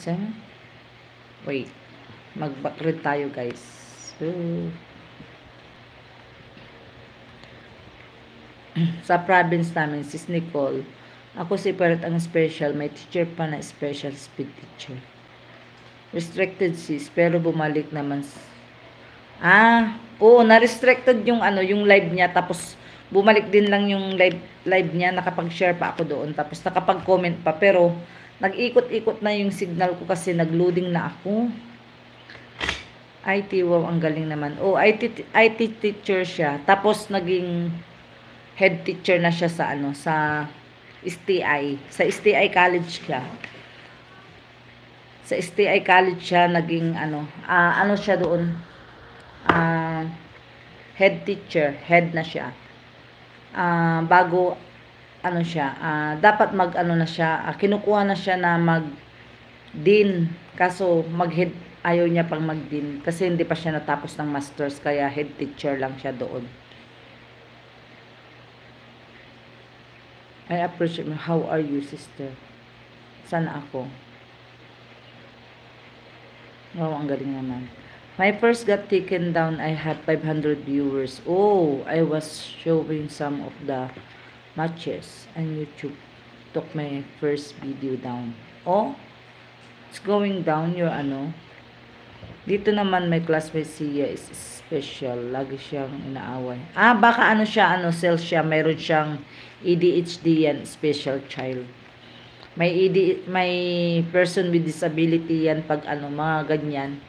So, wait. Mag-backread tayo, guys. So, (clears throat) sa province namin, sis Nicole, ako si Parrot ang special, may teacher pa na special speed teacher. Restricted sis, pero bumalik naman. Ah, oo, na-restricted yung ano, yung live niya, tapos bumalik din lang yung live, live niya, nakapag-share pa ako doon, tapos nakapag-comment pa, pero nag-ikot-ikot na yung signal ko kasi nag-loading na ako. IT, wow, ang galing naman. Oh, IT, IT teacher siya, tapos naging head teacher na siya sa ano, sa STI, sa STI college siya. Sa STI college siya naging ano, uh, ano siya doon, uh, head teacher, head na siya uh, bago ano siya, uh, dapat mag ano na siya, uh, kinukuha na siya na mag din kaso mag head ayaw niya pang mag din kasi hindi pa siya natapos ng masters kaya head teacher lang siya doon. I appreciate me. How are you, sister? Sana ako. Wow, ang galing naman. My first got taken down. I had 500 viewers. Oh, I was showing some of the matches and YouTube took my first video down. Oh, it's going down your ano. Dito naman my classmate siya is special. Lagi siyang inaaway. Ah, baka ano siya, ano, cell siya. Mayroon siyang ADHD yan, special child. May ED, may person with disability yan pag ano, mga ganyan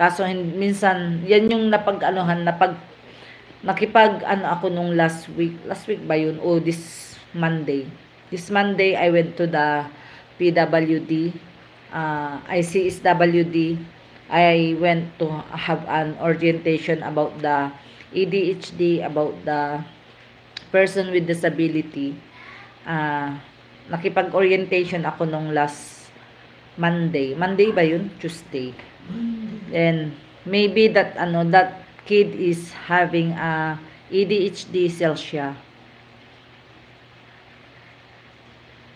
Kaso minsan, yan yung napag-anuhan, napag, nakipag, ano ako nung last week, last week ba yun? O this Monday. This Monday, I went to the PWD, uh, ICSWD. I went to have an orientation about the ADHD, about the person with disability. Uh, nakipag-orientation ako nung last Monday. Monday ba yun? Tuesday. And maybe that ano that kid is having a ADHD cell siya.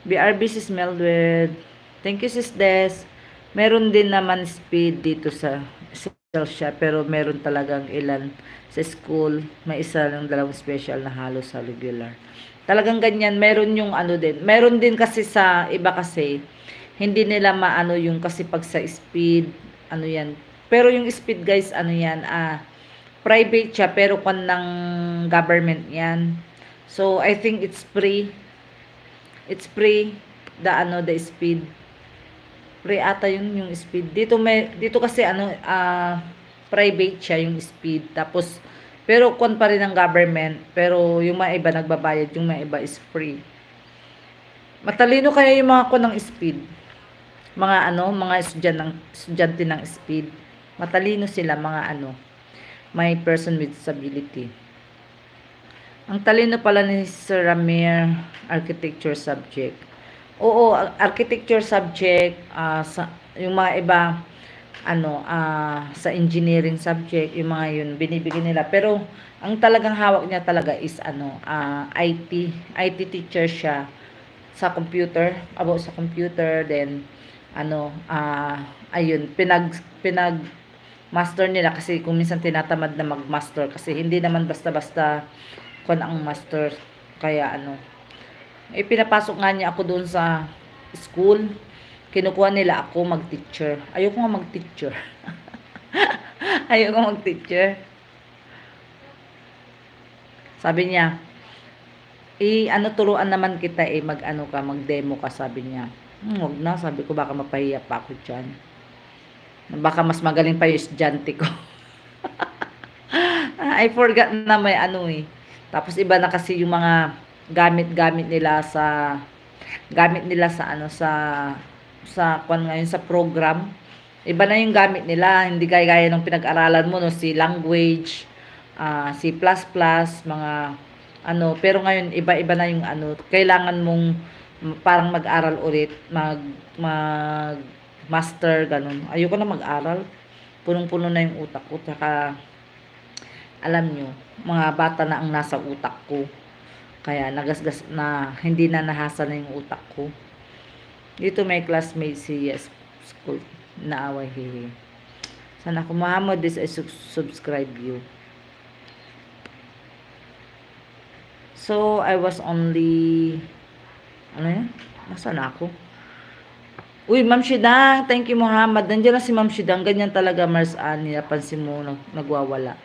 BRB si smelled with Thank you, Sis Des. Meron din naman speed dito sa siya, pero meron talagang ilan sa school. May isa lang dalawang special na halos sa regular. Talagang ganyan, meron yung ano din. Meron din kasi sa iba kasi, hindi nila maano yung kasi pag sa speed, ano yan. Pero yung speed guys, ano yan, ah, private siya, pero kwan ng government yan. So, I think it's free. It's free, the ano, the speed. Free ata yun yung speed. Dito may dito kasi ano ah private siya yung speed. Tapos pero kon pa rin ng government, pero yung mga iba nagbabayad, yung mga iba is free. Matalino kaya yung mga kon ng speed. Mga ano, mga estudyante ng estudyante ng speed. Matalino sila mga ano, may person with disability. Ang talino pala ni Sir Ramir architecture subject. Oo, architecture subject, ah, sa, yung mga iba, ano, ah, sa engineering subject, yung mga yun, binibigyan nila. Pero, ang talagang hawak niya talaga is, ano, ah, IT, IT teacher siya sa computer, about sa computer, then, ano, ah, ayun, pinag, pinag, master nila kasi kung minsan tinatamad na mag-master kasi hindi naman basta-basta kung ang master, kaya ano, eh, pinapasok nga niya ako doon sa school. Kinukuha nila ako mag-teacher. Ayoko nga mag-teacher. (laughs) Ayoko mag-teacher. Sabi niya, eh, ano, turuan naman kita eh, mag-ano ka, mag-demo ka, sabi niya. Hmm, wag na, sabi ko, baka mapahiya pa ako dyan. Baka mas magaling pa yung estudyante ko. (laughs) I forgot na may ano eh. Tapos iba na kasi yung mga gamit-gamit nila sa gamit nila sa ano sa sa kwan ngayon sa program. Iba na yung gamit nila, hindi gaya gaya ng pinag-aralan mo no si language, uh, plus, mga ano, pero ngayon iba-iba na yung ano, kailangan mong parang mag-aral ulit, mag mag master ganun. Ayoko na mag-aral. Punong-puno na yung utak ko. Tsaka, alam nyo, mga bata na ang nasa utak ko. Kaya nagasgas na hindi na nahasa na yung utak ko. Dito may classmate si yes, school na away hihi. Sana kung Muhammad this I subscribe you. So I was only ano yan? Nasaan ako? Uy, Ma'am Shidang, thank you Muhammad. Nandiyan na si Ma'am Shidang. Ganyan talaga Mars Ani. Napansin mo, nag nagwawala.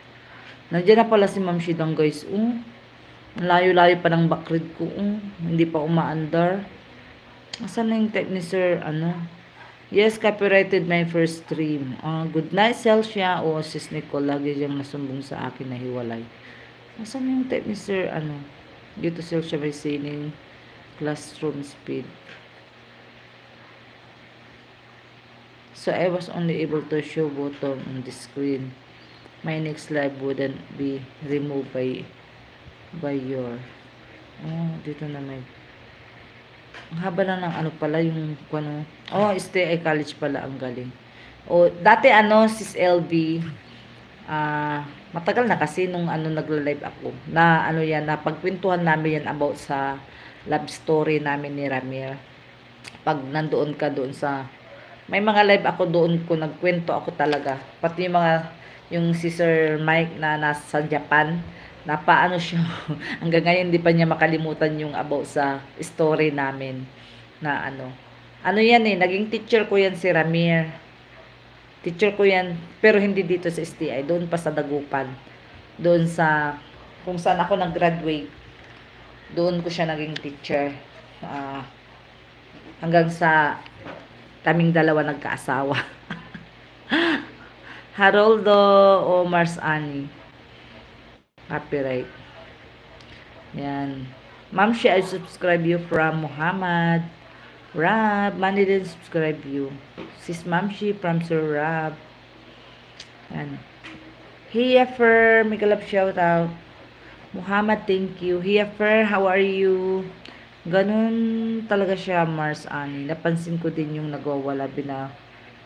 Nandiyan na pala si Ma'am Shidang guys. Uh, layo-layo pa ng backread ko. Um, hindi pa umaandar. Asan na yung sir? Ano? Yes, copyrighted my first stream. Uh, good night, Celsia. O, oh, sis Nicole. Lagi siyang nasumbong sa akin na hiwalay. Asan na yung sir? Ano? Dito Celsia may saying classroom speed. So, I was only able to show bottom on the screen. My next live wouldn't be removed by by your oh dito na may ang haba lang ng ano pala yung ano oh stay ay college pala ang galing oh dati ano sis LB ah uh, matagal na kasi nung ano nagla-live ako na ano yan na pagkwentuhan namin yan about sa love story namin ni Ramir pag nandoon ka doon sa may mga live ako doon ko nagkwento ako talaga pati yung mga yung si Sir Mike na nasa Japan na paano siya, (laughs) hanggang ngayon hindi pa niya makalimutan yung about sa story namin na ano. Ano yan eh, naging teacher ko yan si Ramir. Teacher ko yan, pero hindi dito sa STI, doon pa sa Dagupan. Doon sa, kung saan ako nag-graduate, doon ko siya naging teacher. Uh, hanggang sa kaming dalawa nagkaasawa. (laughs) Haroldo o Mars Ani copyright. Yan. Ma'am, she I subscribe you from Muhammad. Rab, money din subscribe you. Sis Ma'am, she from Sir Rab. Yan. Heifer, make a love shout out. Muhammad, thank you. Heifer, how are you? Ganun talaga siya, Mars Ani. Napansin ko din yung nagwawala, bina,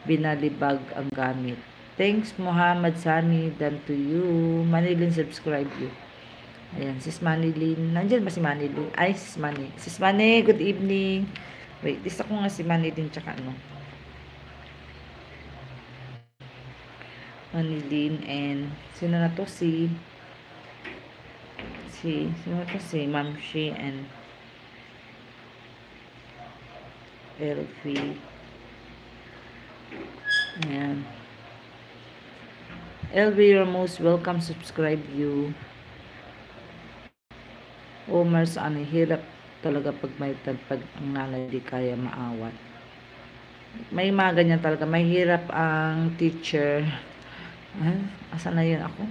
binalibag ang gamit. Thanks, Muhammad Sani. Done to you. Manilin, subscribe you. Ayan, sis Manilin. Nandyan ba si Manilin? Ay, sis Mani. Sis Mani, good evening. Wait, isa ko nga si Manilin tsaka ano. Manilin and sino na to si si sino to si Mamshi and Elfie. Ayan. LV, you're most welcome. Subscribe you. Omar, ano, hirap talaga pag may pag ang nanay di kaya maawat. May mga ganyan talaga. Mahirap ang teacher. Ah, asa na yun ako?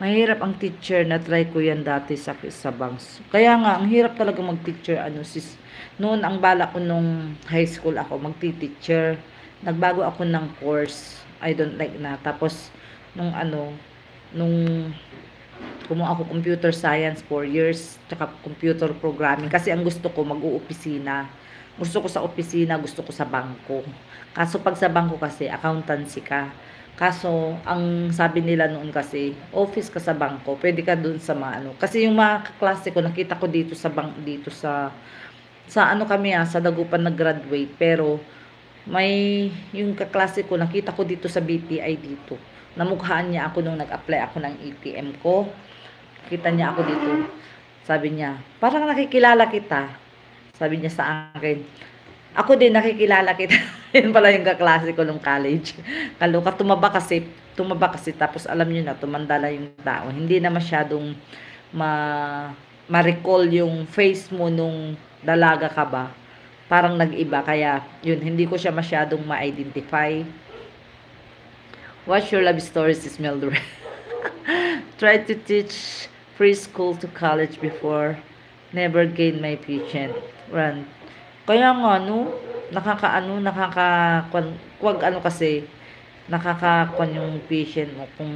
Mahirap ang teacher na try ko yan dati sa, sa banks. Kaya nga, ang hirap talaga mag-teacher. Ano, sis, noon ang bala ko nung high school ako, magti-teacher. Nagbago ako ng course. I don't like na. Tapos, nung ano, nung kumuha ako computer science 4 years, tsaka computer programming. Kasi ang gusto ko, mag-uopisina. Gusto ko sa opisina, gusto ko sa bangko. Kaso pag sa bangko kasi, accountancy ka. Kaso, ang sabi nila noon kasi, office ka sa bangko, pwede ka dun sa mga ano. Kasi yung mga kaklase ko, nakita ko dito sa bank, dito sa, sa ano kami ah, sa Dagupan nag-graduate. Pero, may, yung kaklase ko, nakita ko dito sa BPI dito. Namukhaan niya ako nung nag-apply ako ng ATM ko. Kita niya ako dito. Sabi niya, parang nakikilala kita. Sabi niya sa akin, ako din nakikilala kita. (laughs) Yun pala yung kaklase ko nung college. Kaluka, tumaba kasi, tumaba kasi, tapos alam niyo na, tumanda na yung tao. Hindi na masyadong ma, ma-recall yung face mo nung dalaga ka ba. Parang nag-iba, kaya yun, hindi ko siya masyadong ma-identify. What's your love story, sis Mildred? (laughs) Try to teach preschool to college before. Never gain my patient. Run. Kaya nga, no, nakakaano, nakaka, kwag ano kasi, nakakakwan yung patient mo. Kung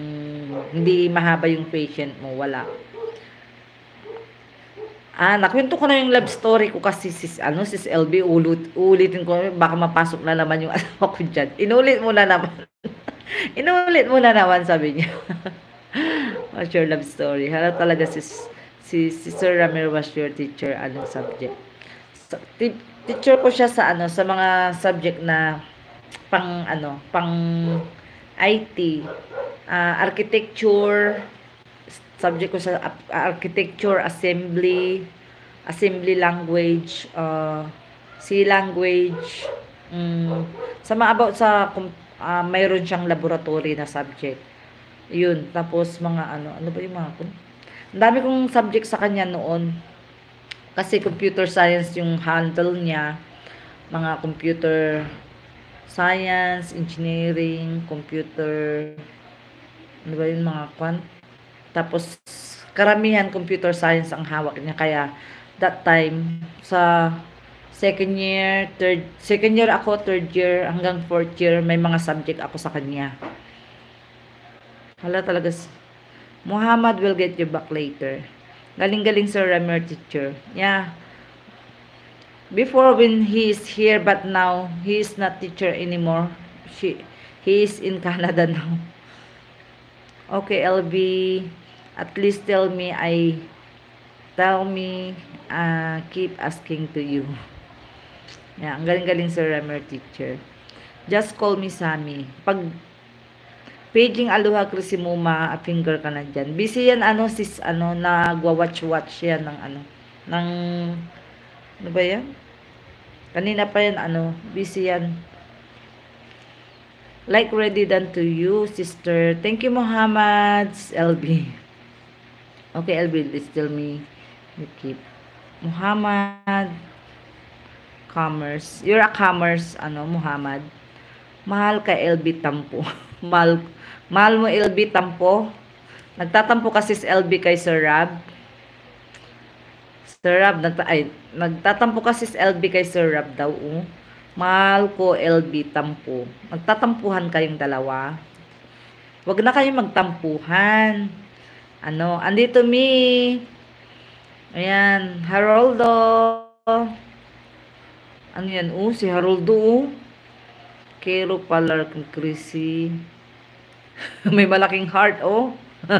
hindi mahaba yung patient mo, wala. Ah, nakwento ko na yung love story ko kasi sis, ano, sis LB, ulit, ulitin ko, baka mapasok na naman yung (laughs) asawa ko dyan. Inulit mo na naman. (laughs) Inulit mo na naman, sabi niya. (laughs) What's your love story? Hala talaga sis, si, si Sir Ramiro was your teacher, anong subject? So, teacher ko siya sa ano, sa mga subject na pang ano, pang IT, ah, architecture, subject ko sa ap- architecture, assembly, assembly language, uh, C language, mm, sa mga about sa ah, mayroon siyang laboratory na subject. Yun, tapos mga ano, ano ba yung mga Ang dami kong subject sa kanya noon. Kasi computer science yung handle niya. Mga computer science, engineering, computer, ano ba yung mga kwan? Tapos, karamihan computer science ang hawak niya. Kaya, that time, sa second year, third, second year ako, third year, hanggang fourth year, may mga subject ako sa kanya. Hala talaga, Muhammad will get you back later. Galing-galing Sir Ramir teacher. Yeah. Before when he is here, but now, he is not teacher anymore. She, he is in (laughs) Canada now. Okay, LB, at least tell me I tell me uh, keep asking to you. Yeah, ang galing-galing Sir Remer teacher. Just call me Sammy. Pag paging Aloha Crisimuma, a finger ka na dyan. Busy yan, ano, sis, ano, nagwa-watch-watch yan ng, ano, ng, ano ba yan? Kanina pa yan, ano, busy yan. Like ready done to you, sister. Thank you, Muhammad. LB. Okay, LB, let's tell me. You keep. Muhammad. Commerce. You're a commerce, ano, Muhammad. Mahal ka, LB Tampo. (laughs) mahal, mahal mo, LB Tampo. Nagtatampo kasi si LB kay Sir Rab. Sir Rab, nagta ay, nagtatampo kasi si LB kay Sir Rab daw. Oh. Mahal ko, LB Tampo. Magtatampuhan kayong dalawa. Huwag na kayong magtampuhan. Ano, andito mi. Ayan, Haroldo. Ano yan? Oh, si Haroldo. Oh. Kero Palar Chrissy. (laughs) May malaking heart, oh. (laughs)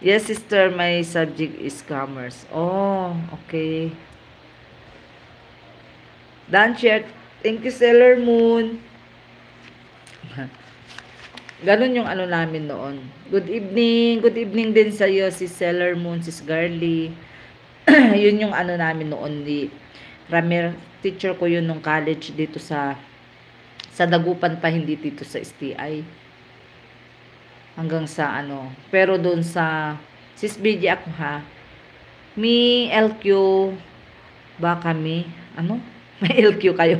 yes, sister, my subject is commerce. Oh, okay. Dan share. Thank you, Sailor Moon. (laughs) Ganon yung ano namin noon. Good evening. Good evening din sa iyo, si Sailor Moon, si Garly. (clears throat) yun yung ano namin noon ni Ramir. Teacher ko yun nung college dito sa sa Dagupan pa, hindi dito sa STI. Hanggang sa ano. Pero doon sa Sis BJ ako ha. Mi LQ ba kami? Ano? (laughs) May LQ kayo.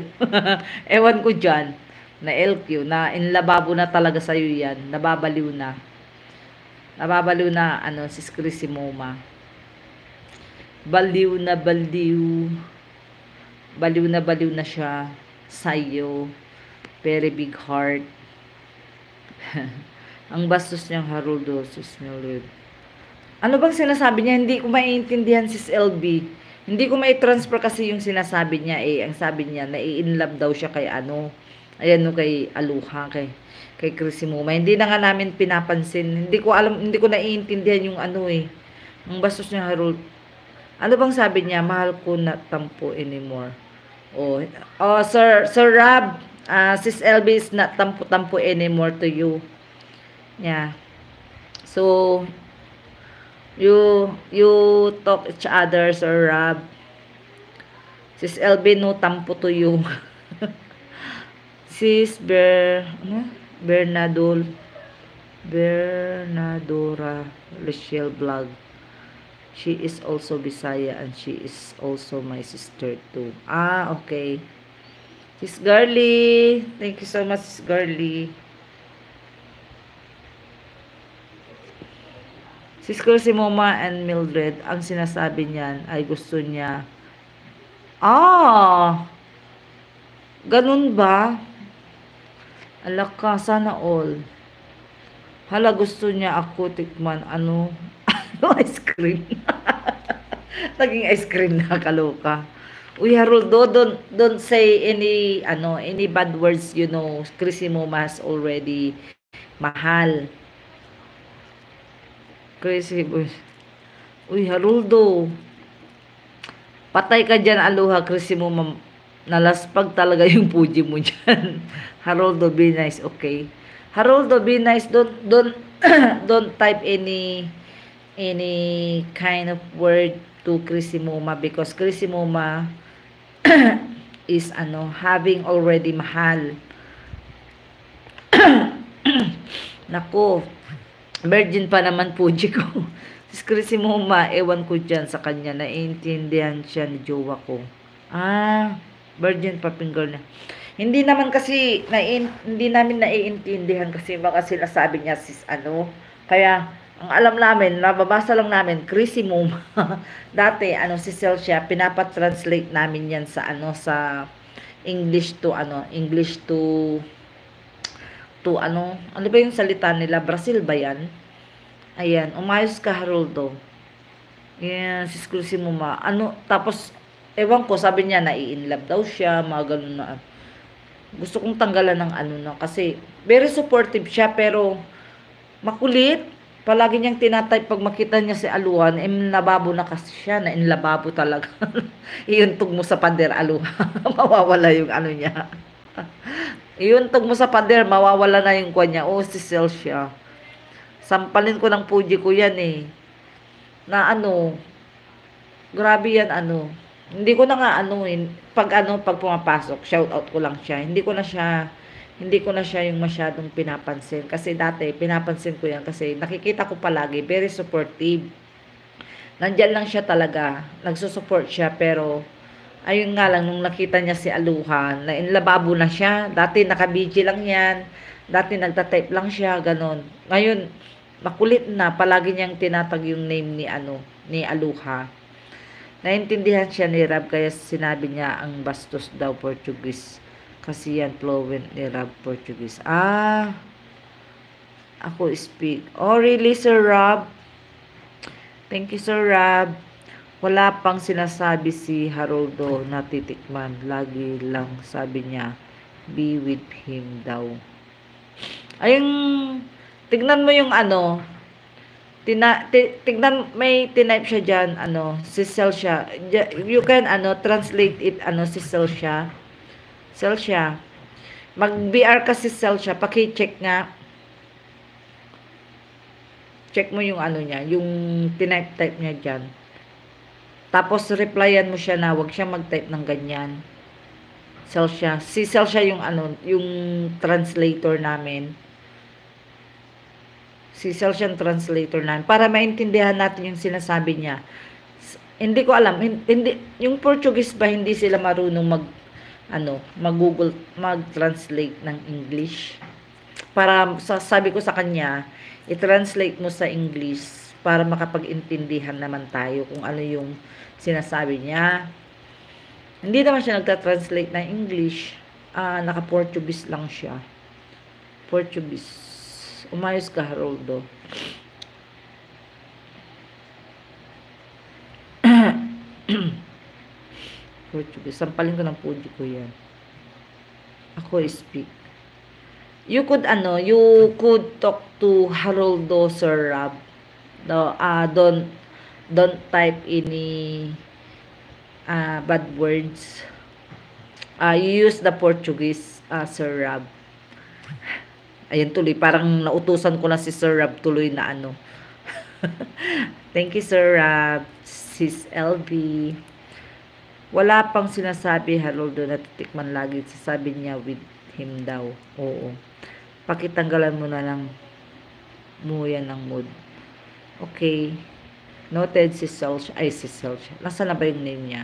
(laughs) Ewan ko dyan. Na LQ. Na inlababo na talaga sa'yo yan. Nababaliw na. Nababaliw na ano, sis Chrissy Moma. Baliw na baliw. Baliw na baliw na siya sa'yo. Very big heart. (laughs) Ang bastos niyang Haroldo, Mildred. Ano bang sinasabi niya? Hindi ko maiintindihan sis LB. Hindi ko mai-transfer kasi yung sinasabi niya eh. Ang sabi niya, nai-inlove daw siya kay ano. Ayan no, kay Aluha, kay, kay Chrissy Muma. Hindi na nga namin pinapansin. Hindi ko alam, hindi ko naiintindihan yung ano eh. Ang bastos niya, Harold. Ano bang sabi niya? Mahal ko na tampo anymore. Oh, oh Sir, Sir Rab, uh, Sis LB is not tampo-tampo anymore to you. Yeah. So, you you talk each other Sir Rab sis LB no tampo to you. (laughs) Sis Ber ano? Bernadol. Bernadora Rachel Vlog. She is also Bisaya and she is also my sister too. Ah okay. Sis Garly thank you so much sis Garly Sis si Moma and Mildred, ang sinasabi niyan ay gusto niya, ah, ganun ba? Alak ka, sana all. Hala, gusto niya ako tikman, ano, (laughs) ano ice cream? (laughs) Naging ice cream na kaloka. Uy, Haroldo, don't, don't say any, ano, any bad words, you know, Chrissy Moma already mahal. Crazy boy. Uy, Haroldo. Patay ka dyan, Aloha, Crazy mo, mam. Nalaspag talaga yung puji mo dyan. (laughs) Haroldo, be nice, okay. Haroldo, be nice. Don't, don't, (clears throat) don't type any, any kind of word to Chrissy Moma because Chrissy Moma (clears throat) is, ano, having already mahal. (clears throat) Nako, Virgin pa naman Fuji (laughs) ko. Sis Chrissy Moma, ewan ko dyan sa kanya. Naiintindihan siya ni jowa ko. Ah, virgin pa finger na. Hindi naman kasi, naiin, hindi namin naiintindihan kasi baka sila sabi niya sis ano. Kaya, ang alam namin, nababasa lang namin, Chrissy Moma. (laughs) Dati, ano, si Celsia, pinapatranslate namin yan sa ano, sa English to ano, English to to ano, ano ba yung salita nila? Brazil ba yan? Ayan, umayos ka Haroldo. Yan, si exclusive mo ma. Ano, tapos, ewan ko, sabi niya, nai-inlove daw siya, mga ganun na. Gusto kong tanggalan ng ano na, kasi, very supportive siya, pero, makulit. Palagi niyang tinatype pag makita niya si Aluan, eh, nababo na kasi siya, na inlababo talaga. (laughs) Iyon mo sa pader, Aluan. (laughs) Mawawala yung ano niya. Iuntog mo sa pader, mawawala na yung kanya. Oh, si Celsia. Sampalin ko ng puji ko yan eh. Na ano, grabe yan ano. Hindi ko na nga ano, pag ano, pag pumapasok, shout out ko lang siya. Hindi ko na siya, hindi ko na siya yung masyadong pinapansin. Kasi dati, pinapansin ko yan kasi nakikita ko palagi, very supportive. Nandyan lang siya talaga. Nagsusupport siya pero ayun nga lang, nung nakita niya si Aluhan, na inlababo na siya. Dati naka-BG lang yan. Dati nagta-type lang siya, ganon. Ngayon, makulit na, palagi niyang tinatag yung name ni, ano, ni Aluha. Naintindihan siya ni Rab, kaya sinabi niya ang bastos daw Portuguese. Kasi yan fluent ni Rab Portuguese. Ah, ako speak. Oh, really, Sir Rob? Thank you, Sir Rob. Wala pang sinasabi si Haroldo na titikman. Lagi lang sabi niya, be with him daw. Ayun, tignan mo yung ano, tina, tignan, may tinype siya dyan, ano, si siya. You can, ano, translate it, ano, si siya. Celsia. Mag-BR kasi Celsia. Paki-check nga. Check mo yung ano niya, yung tinype-type niya dyan. Tapos, replyan mo siya na wag siya mag-type ng ganyan. Celsia. Si Celsia yung ano, yung translator namin. Si Celsia yung translator namin. Para maintindihan natin yung sinasabi niya. Hindi ko alam. hin- Hindi, yung Portuguese ba hindi sila marunong mag ano, mag-Google, mag-translate ng English? Para sa sabi ko sa kanya, i-translate mo sa English para makapag-intindihan naman tayo kung ano yung sinasabi niya. Hindi naman siya nagta-translate ng English. Ah, naka-Portuguese lang siya. Portuguese. Umayos ka, Haroldo. (clears throat) Portuguese. Sampalin ko ng puji ko yan. Ako speak. You could, ano, you could talk to Haroldo Sir Rob. No, ah, don't, don't type any ah, bad words. Ah, you use the Portuguese, ah, Sir Rob. Ayun tuloy, parang nautusan ko na si Sir Rob tuloy na ano. (laughs) Thank you, Sir Rob. Sis LB. Wala pang sinasabi, Haroldo, natitikman lagi. Sasabi niya with him daw. Oo. Pakitanggalan mo na lang mo yan ng mood. Okay. Noted si Selch. Ay, si Selch. Nasaan na ba yung name niya?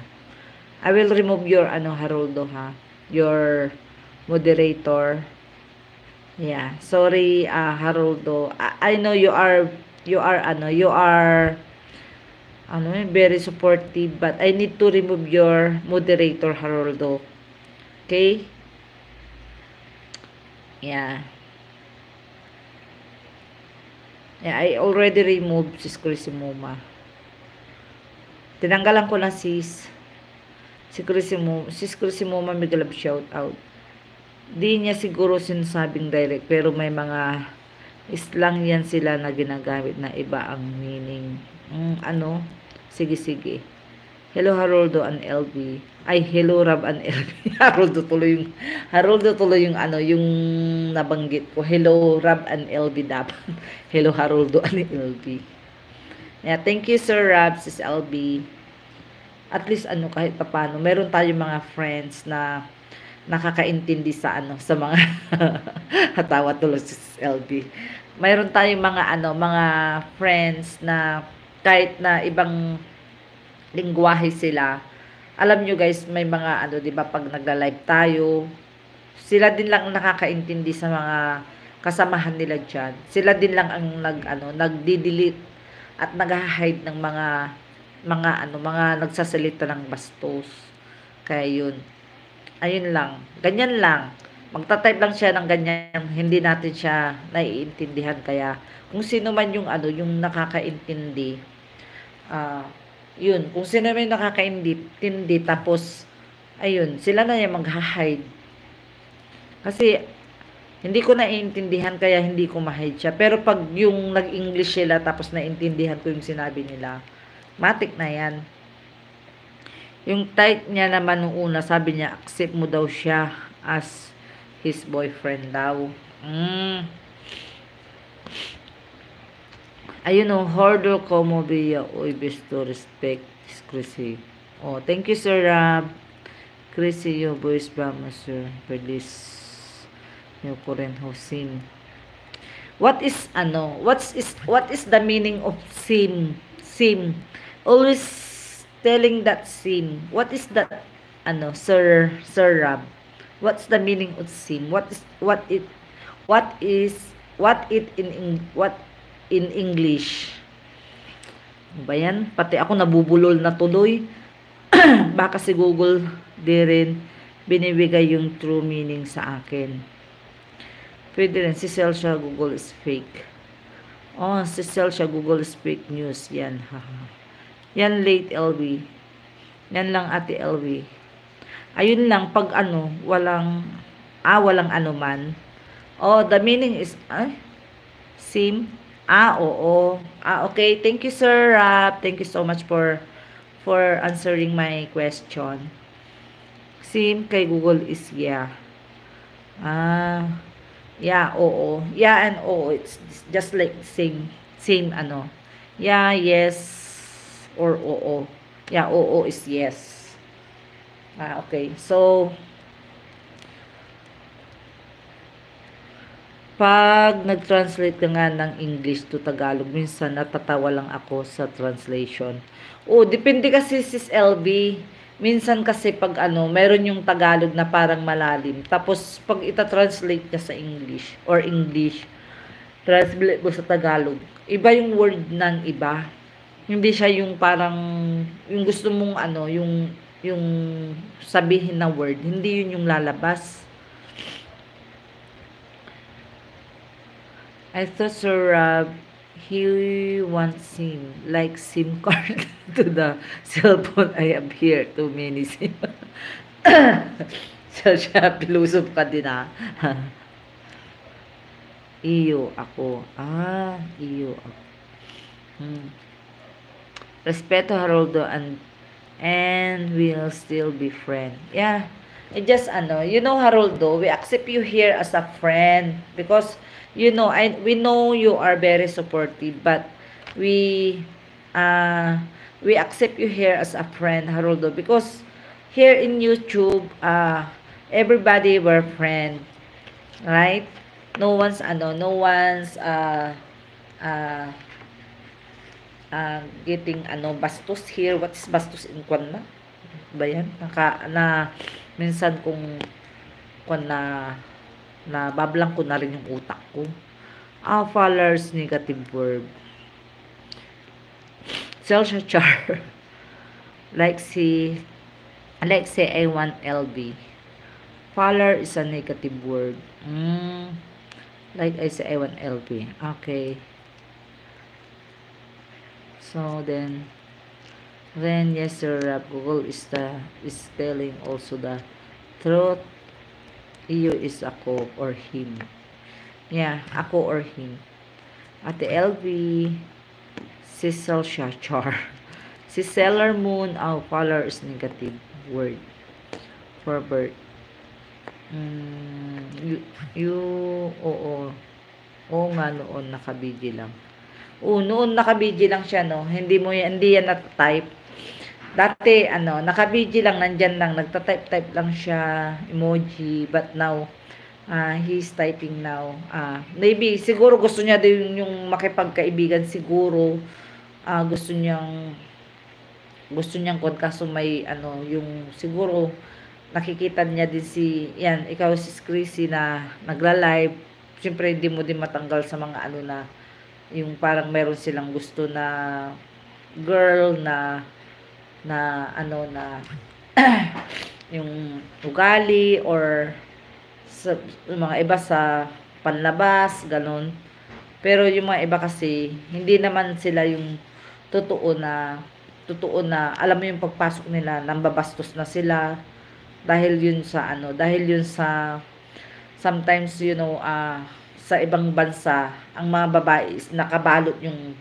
I will remove your, ano, Haroldo, ha? Your moderator. Yeah. Sorry, uh, Haroldo. I, I know you are, you are, ano, you are, ano, eh, very supportive, but I need to remove your moderator, Haroldo. Okay? Yeah. Yeah, I already removed sis Crisimuma. Tinanggalan ko na sis. Si Crisimuma, sis Crisimuma may galab shout out. Di niya siguro sinasabing direct, pero may mga islang yan sila na ginagamit na iba ang meaning. Mm, ano? Sige, sige. Hello, Haroldo and LB. Ay, hello, Rab and LB. (laughs) Haroldo tuloy yung, Haroldo tuloy yung ano, yung nabanggit ko. Hello, Rab and LB dapat. (laughs) hello, Haroldo and LB. Yeah, thank you, Sir Rab, sis LB. At least, ano, kahit papano, meron tayong mga friends na nakakaintindi sa ano sa mga (laughs) hatawa tuloy si LB. Mayroon tayong mga ano mga friends na kahit na ibang lingwahe sila. Alam nyo guys, may mga ano, 'di ba, pag nagla-live tayo, sila din lang nakakaintindi sa mga kasamahan nila diyan. Sila din lang ang nag ano, nagdi-delete at nag-hide ng mga mga ano, mga nagsasalita ng bastos. Kaya yun. Ayun lang. Ganyan lang. Magta-type lang siya ng ganyan. Hindi natin siya naiintindihan. Kaya, kung sino man yung ano, yung nakakaintindi, ah, yun. Kung sino man yung nakakaintindi, tapos, ayun, sila na yung mag-hide. Kasi, hindi ko naiintindihan kaya hindi ko ma-hide siya. Pero pag yung nag-English sila tapos naiintindihan ko yung sinabi nila, matik na yan. Yung type niya naman nung una, sabi niya, accept mo daw siya as his boyfriend daw. Mm. Ayun o, hoarder como via oy besto respect is Chrissy. Oh, thank you sir Rab. Chrissy, your voice brahma sir. Feliz. Yung kuren hosin. What is ano? What's is what is the meaning of sim? Sim. Always telling that sim. What is that ano, Sir Sir Rab? What's the meaning of sim? What is what it what is what it in, what in English? Ano Ba yan? Pati ako nabubulol na tuloy. (clears throat) Baka si Google di rin binibigay yung true meaning sa akin. Pwede rin, si Celsia Google is fake. Oh, si Celsia Google is fake news. Yan. Yan late LV. Yan lang ate LV. Ayun lang, pag ano, walang, ah, walang ano man. Oh, the meaning is, ay, sim. Ah, oo. Ah, okay. Thank you, Sir Rap. Thank you so much for, for answering my question. Same kay Google is yeah. Ah, yeah, oo. Yeah and oo. It's just like same, same ano. Yeah, yes, or oo. Yeah, oo is yes. Ah, okay. So, pag nag-translate ka nga ng English to Tagalog, minsan natatawa lang ako sa translation. O, depende kasi sis LB. Minsan kasi pag ano, meron yung Tagalog na parang malalim. Tapos pag ita-translate ka sa English or English, translate mo sa Tagalog, iba yung word ng iba. Hindi siya yung parang yung gusto mong ano, yung yung sabihin na word, hindi yun yung lalabas. I thought Sir Rob, he wants SIM, like SIM card (laughs) to the cell phone I have here. Too many SIM. (coughs) so siya, pilusob ka din ah. (laughs) iyo ako. Ah, iyo ako. Hmm. Respeto Haroldo and and we'll still be friend. Yeah. It just ano, you know Haroldo, we accept you here as a friend because you know, I we know you are very supportive, but we uh we accept you here as a friend, Haroldo, because here in YouTube, uh everybody were friend, right? No one's ano, no one's uh uh uh, getting ano bastos here. What is bastos in kwan na? Ba yan? Naka, na minsan kung kwan na na bablang ko na rin yung utak ko. Ah, followers, negative verb. Celsia char. (laughs) like si like say I want LB. Follower is a negative word. Mm, like I say I want LB. Okay. So then then yes sir Google is the is telling also the truth iyo is ako or him. Yeah, ako or him. Ate LV, si Celsia Char. (laughs) Si Seller Moon, oh, follower is negative word. For bird. Mm, you, you, oo. Oo nga noon, nakabidyo lang. Oo, noon nakabidyo lang siya, no? Hindi mo hindi yan natatype. Dati, ano, nakabidyo lang, nandyan lang, nagtatype-type lang siya, emoji, but now, uh, he's typing now. Uh, maybe, siguro gusto niya din yung makipagkaibigan, siguro, uh, gusto niyang, gusto niyang kung kaso may, ano, yung, siguro, nakikita niya din si, yan, ikaw si Chrissy na nagla-live, siyempre, hindi mo din matanggal sa mga, ano na, yung parang meron silang gusto na girl na na ano na (clears throat) yung ugali or sa mga iba sa panlabas, ganun. Pero yung mga iba kasi hindi naman sila yung totoo na totoo na alam mo yung pagpasok nila nambabastos na sila dahil yun sa ano dahil yun sa sometimes you know uh, sa ibang bansa ang mga babae nakabalot yung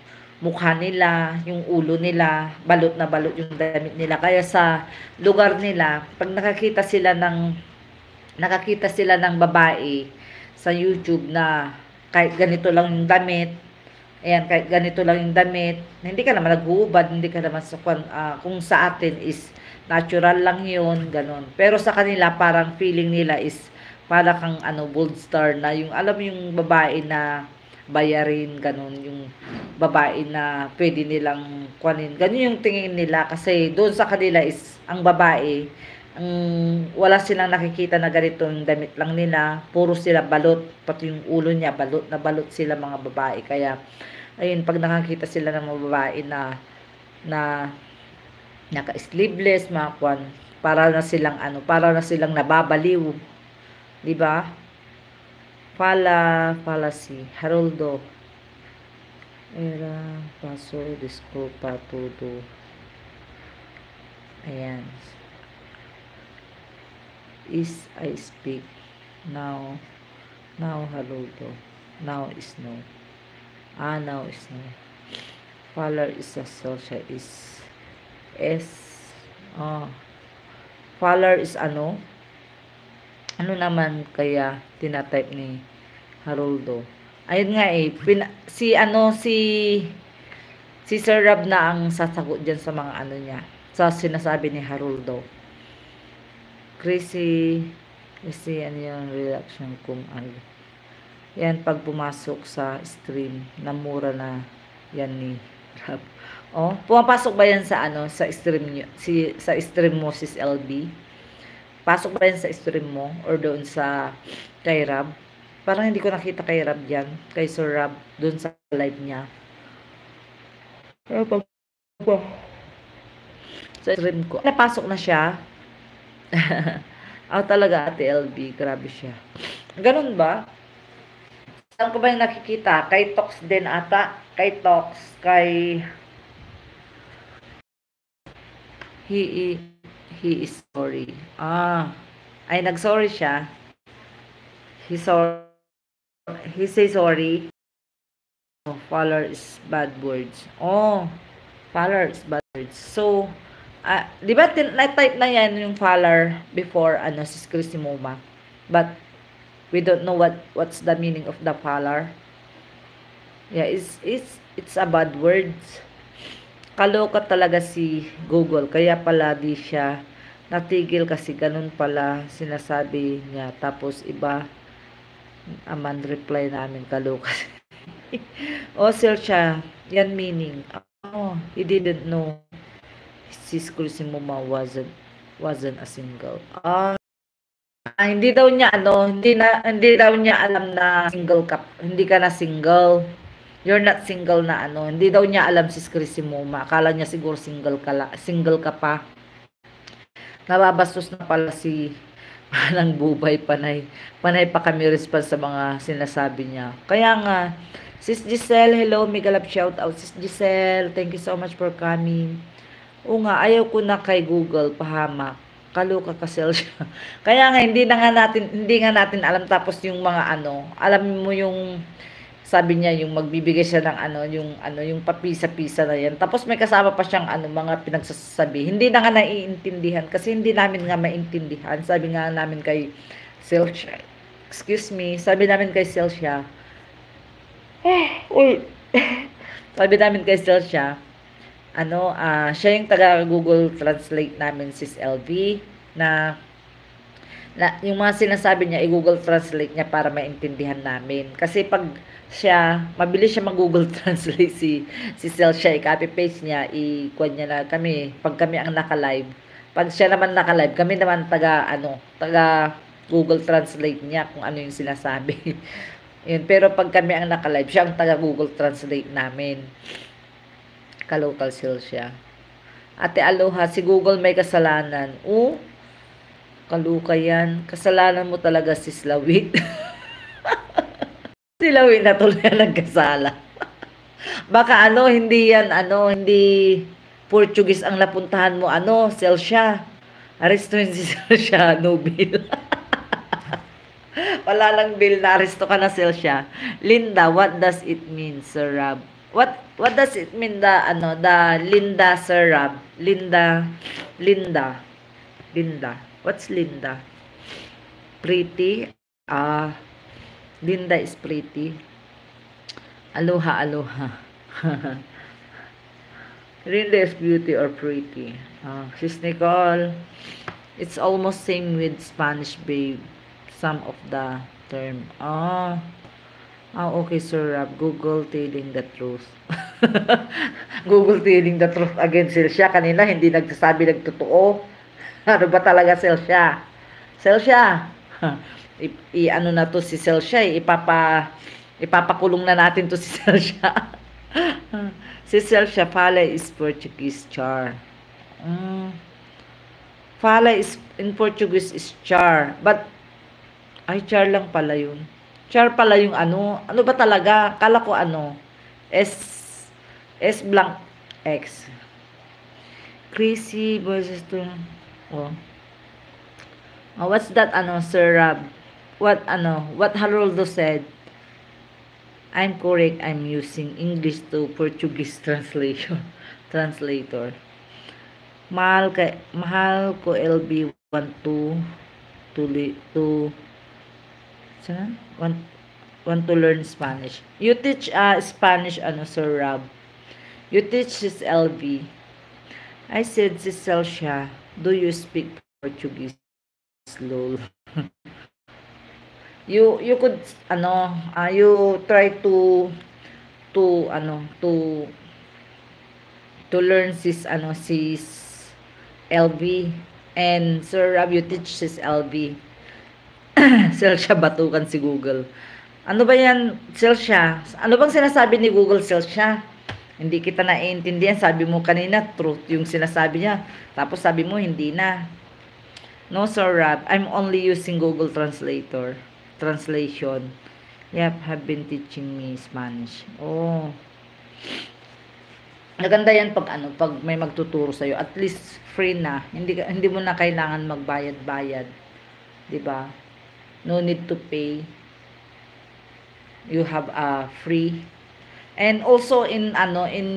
mukha nila, yung ulo nila, balot na balot yung damit nila. Kaya sa lugar nila, pag nakakita sila ng nakakita sila ng babae sa YouTube na kahit ganito lang yung damit, ayan, kahit ganito lang yung damit, hindi ka naman nag-uubad, hindi ka naman sa, uh, kung sa atin is natural lang yun, ganun. Pero sa kanila, parang feeling nila is para kang ano, bold star na yung, alam yung babae na bayarin, ganun, yung babae na pwede nilang kuanin. Ganun yung tingin nila kasi doon sa kanila is ang babae, ang wala silang nakikita na ganito yung damit lang nila, puro sila balot, pati yung ulo niya balot na balot sila mga babae. Kaya ayun pag nakakita sila ng mga babae na na naka-sleeveless, mga kwan, para na silang ano, para na silang nababaliw. 'Di ba? Fala, Falasi, Haroldo, Era, Paso, Disculpa, Todo. Ayan. Is I speak. Now, now, Haroldo. Now is no. Ah, now is no. Fala is a social is S. Oh. Faller is ano? Ano naman kaya tinatype ni Haroldo? Ayun nga eh, pina, si ano, si si Sir Rab na ang sasagot dyan sa mga ano niya. Sa sinasabi ni Haroldo. Crazy, kasi ano yung reaction kung ano. Yan, pag pumasok sa stream, namura na yan ni Rab. Oh, pumapasok ba yan sa ano, sa stream niyo, si sa stream mo sis LB? Pasok ba yan sa stream mo or doon sa kay Rab? Parang hindi ko nakita kay Rab yan, kay Sir Rab doon sa live niya. Pero pag sa stream ko, napasok na siya. Ako (laughs) talaga ate LB, grabe siya. Ganun ba? Saan ko ba yung nakikita? Kay Tox din ata. Kay Tox, kay he i- he is sorry. Ah, ay nag-sorry siya. He sorry. He say sorry. Oh, follower is bad words. Oh, follower is bad words. So, ah, di ba na-type na yan yung follower before ano si Christy Moma. But we don't know what what's the meaning of the follower. Yeah, it's it's it's a bad words kaloka talaga si Google. Kaya pala di siya natigil kasi ganun pala sinasabi niya. Tapos iba, aman reply namin kaloka. (laughs) oh, sir siya. Yan meaning. Oh, he didn't know sis Muma wasn't wasn't a single. Ah, ah, hindi daw niya ano, hindi na hindi daw niya alam na single ka, hindi ka na single you're not single na ano. Hindi daw niya alam si Chrissy Muma. Akala niya siguro single ka, la, single ka pa. Nababastos na pala si Manang Bubay Panay. Panay pa kami response sa mga sinasabi niya. Kaya nga, Sis Giselle, hello, mega love shout out. Sis Giselle, thank you so much for coming. O nga, ayaw ko na kay Google, pahamak. Kaluka kasel siya. (laughs) Kaya nga, hindi na nga natin, hindi nga natin alam tapos yung mga ano, alam mo yung sabi niya yung magbibigay siya ng ano yung ano yung papisa-pisa na yan. Tapos may kasama pa siyang ano mga pinagsasabi. Hindi na nga naiintindihan kasi hindi namin nga maintindihan. Sabi nga namin kay Celsia excuse me sabi namin kay Celsia eh uy. (laughs) Sabi namin kay Celsia ano ah siya yung taga Google Translate namin sis LV na na, yung mga sinasabi niya, i-Google Translate niya para maintindihan namin. Kasi pag siya, mabilis siya mag-Google (laughs) Translate si, si siya, i-copy-paste niya, i-kuha niya na kami, pag kami ang naka-live. Pag siya naman naka-live, kami naman taga, ano, taga Google Translate niya kung ano yung sinasabi. (laughs) Yun, pero pag kami ang naka-live, siya ang taga Google Translate namin. Ka-local sales siya. Ate Aloha, si Google may kasalanan. Oo, Kaluka yan. Kasalanan mo talaga si Slawit. (laughs) si Slawit na tuloy ang nagkasala. (laughs) Baka ano, hindi yan, ano, hindi Portuguese ang napuntahan mo, ano, Celsia. Arestuin (laughs) si Celsia, no bill. (laughs) Wala lang bill na aresto ka na, Celsia. Linda, what does it mean, Sir Rob? What what does it mean the ano the Linda Sir Rob? Linda Linda Linda What's Linda? Pretty. Ah, uh, Linda is pretty. Aloha, aloha. (laughs) Linda is beauty or pretty. Uh, sis Nicole. It's almost same with Spanish babe. Some of the term. Ah. Ah, okay, sir. Uh, Google telling the truth. (laughs) Google telling the truth again. Siya kanina hindi nagsasabi nagtotoo. (laughs) ano ba talaga Celsia? Celsia. I, i ano na to si Celsia, eh. ipapa ipapakulong na natin to si (laughs) Celsia. si Celsia Fala is Portuguese char. Mm. Fala is in Portuguese is char, but ay char lang pala yun. Char pala yung ano, ano ba talaga? Kala ko ano, S S blank X. Crazy versus to Oh. oh what's that ano, Sir Rob? What ano, what Haroldo said? I'm correct. I'm using English to Portuguese (laughs) translation translator. Mahal ka, mahal ko LB want to to saan? want want to learn Spanish. You teach uh, Spanish ano Sir Rob. You teach Sis LV. I said Sis Celsia, do you speak Portuguese? Lol. You you could ano, uh, you try to to ano to to learn sis ano sis LV and Sir Rob you teach sis LV Celsia (clears throat) batukan si Google. Ano ba yan Celsia ano bang sinasabi ni Google Celsia hindi kita naiintindihan. Sabi mo kanina truth yung sinasabi niya. Tapos sabi mo hindi na. No Sir Rob I'm only using Google Translator translation Yep, have been teaching me Spanish. Oh. Maganda yan pag ano, pag may magtuturo sa iyo, at least free na. Hindi hindi mo na kailangan magbayad-bayad. 'Di ba? No need to pay. You have a free. And also in ano in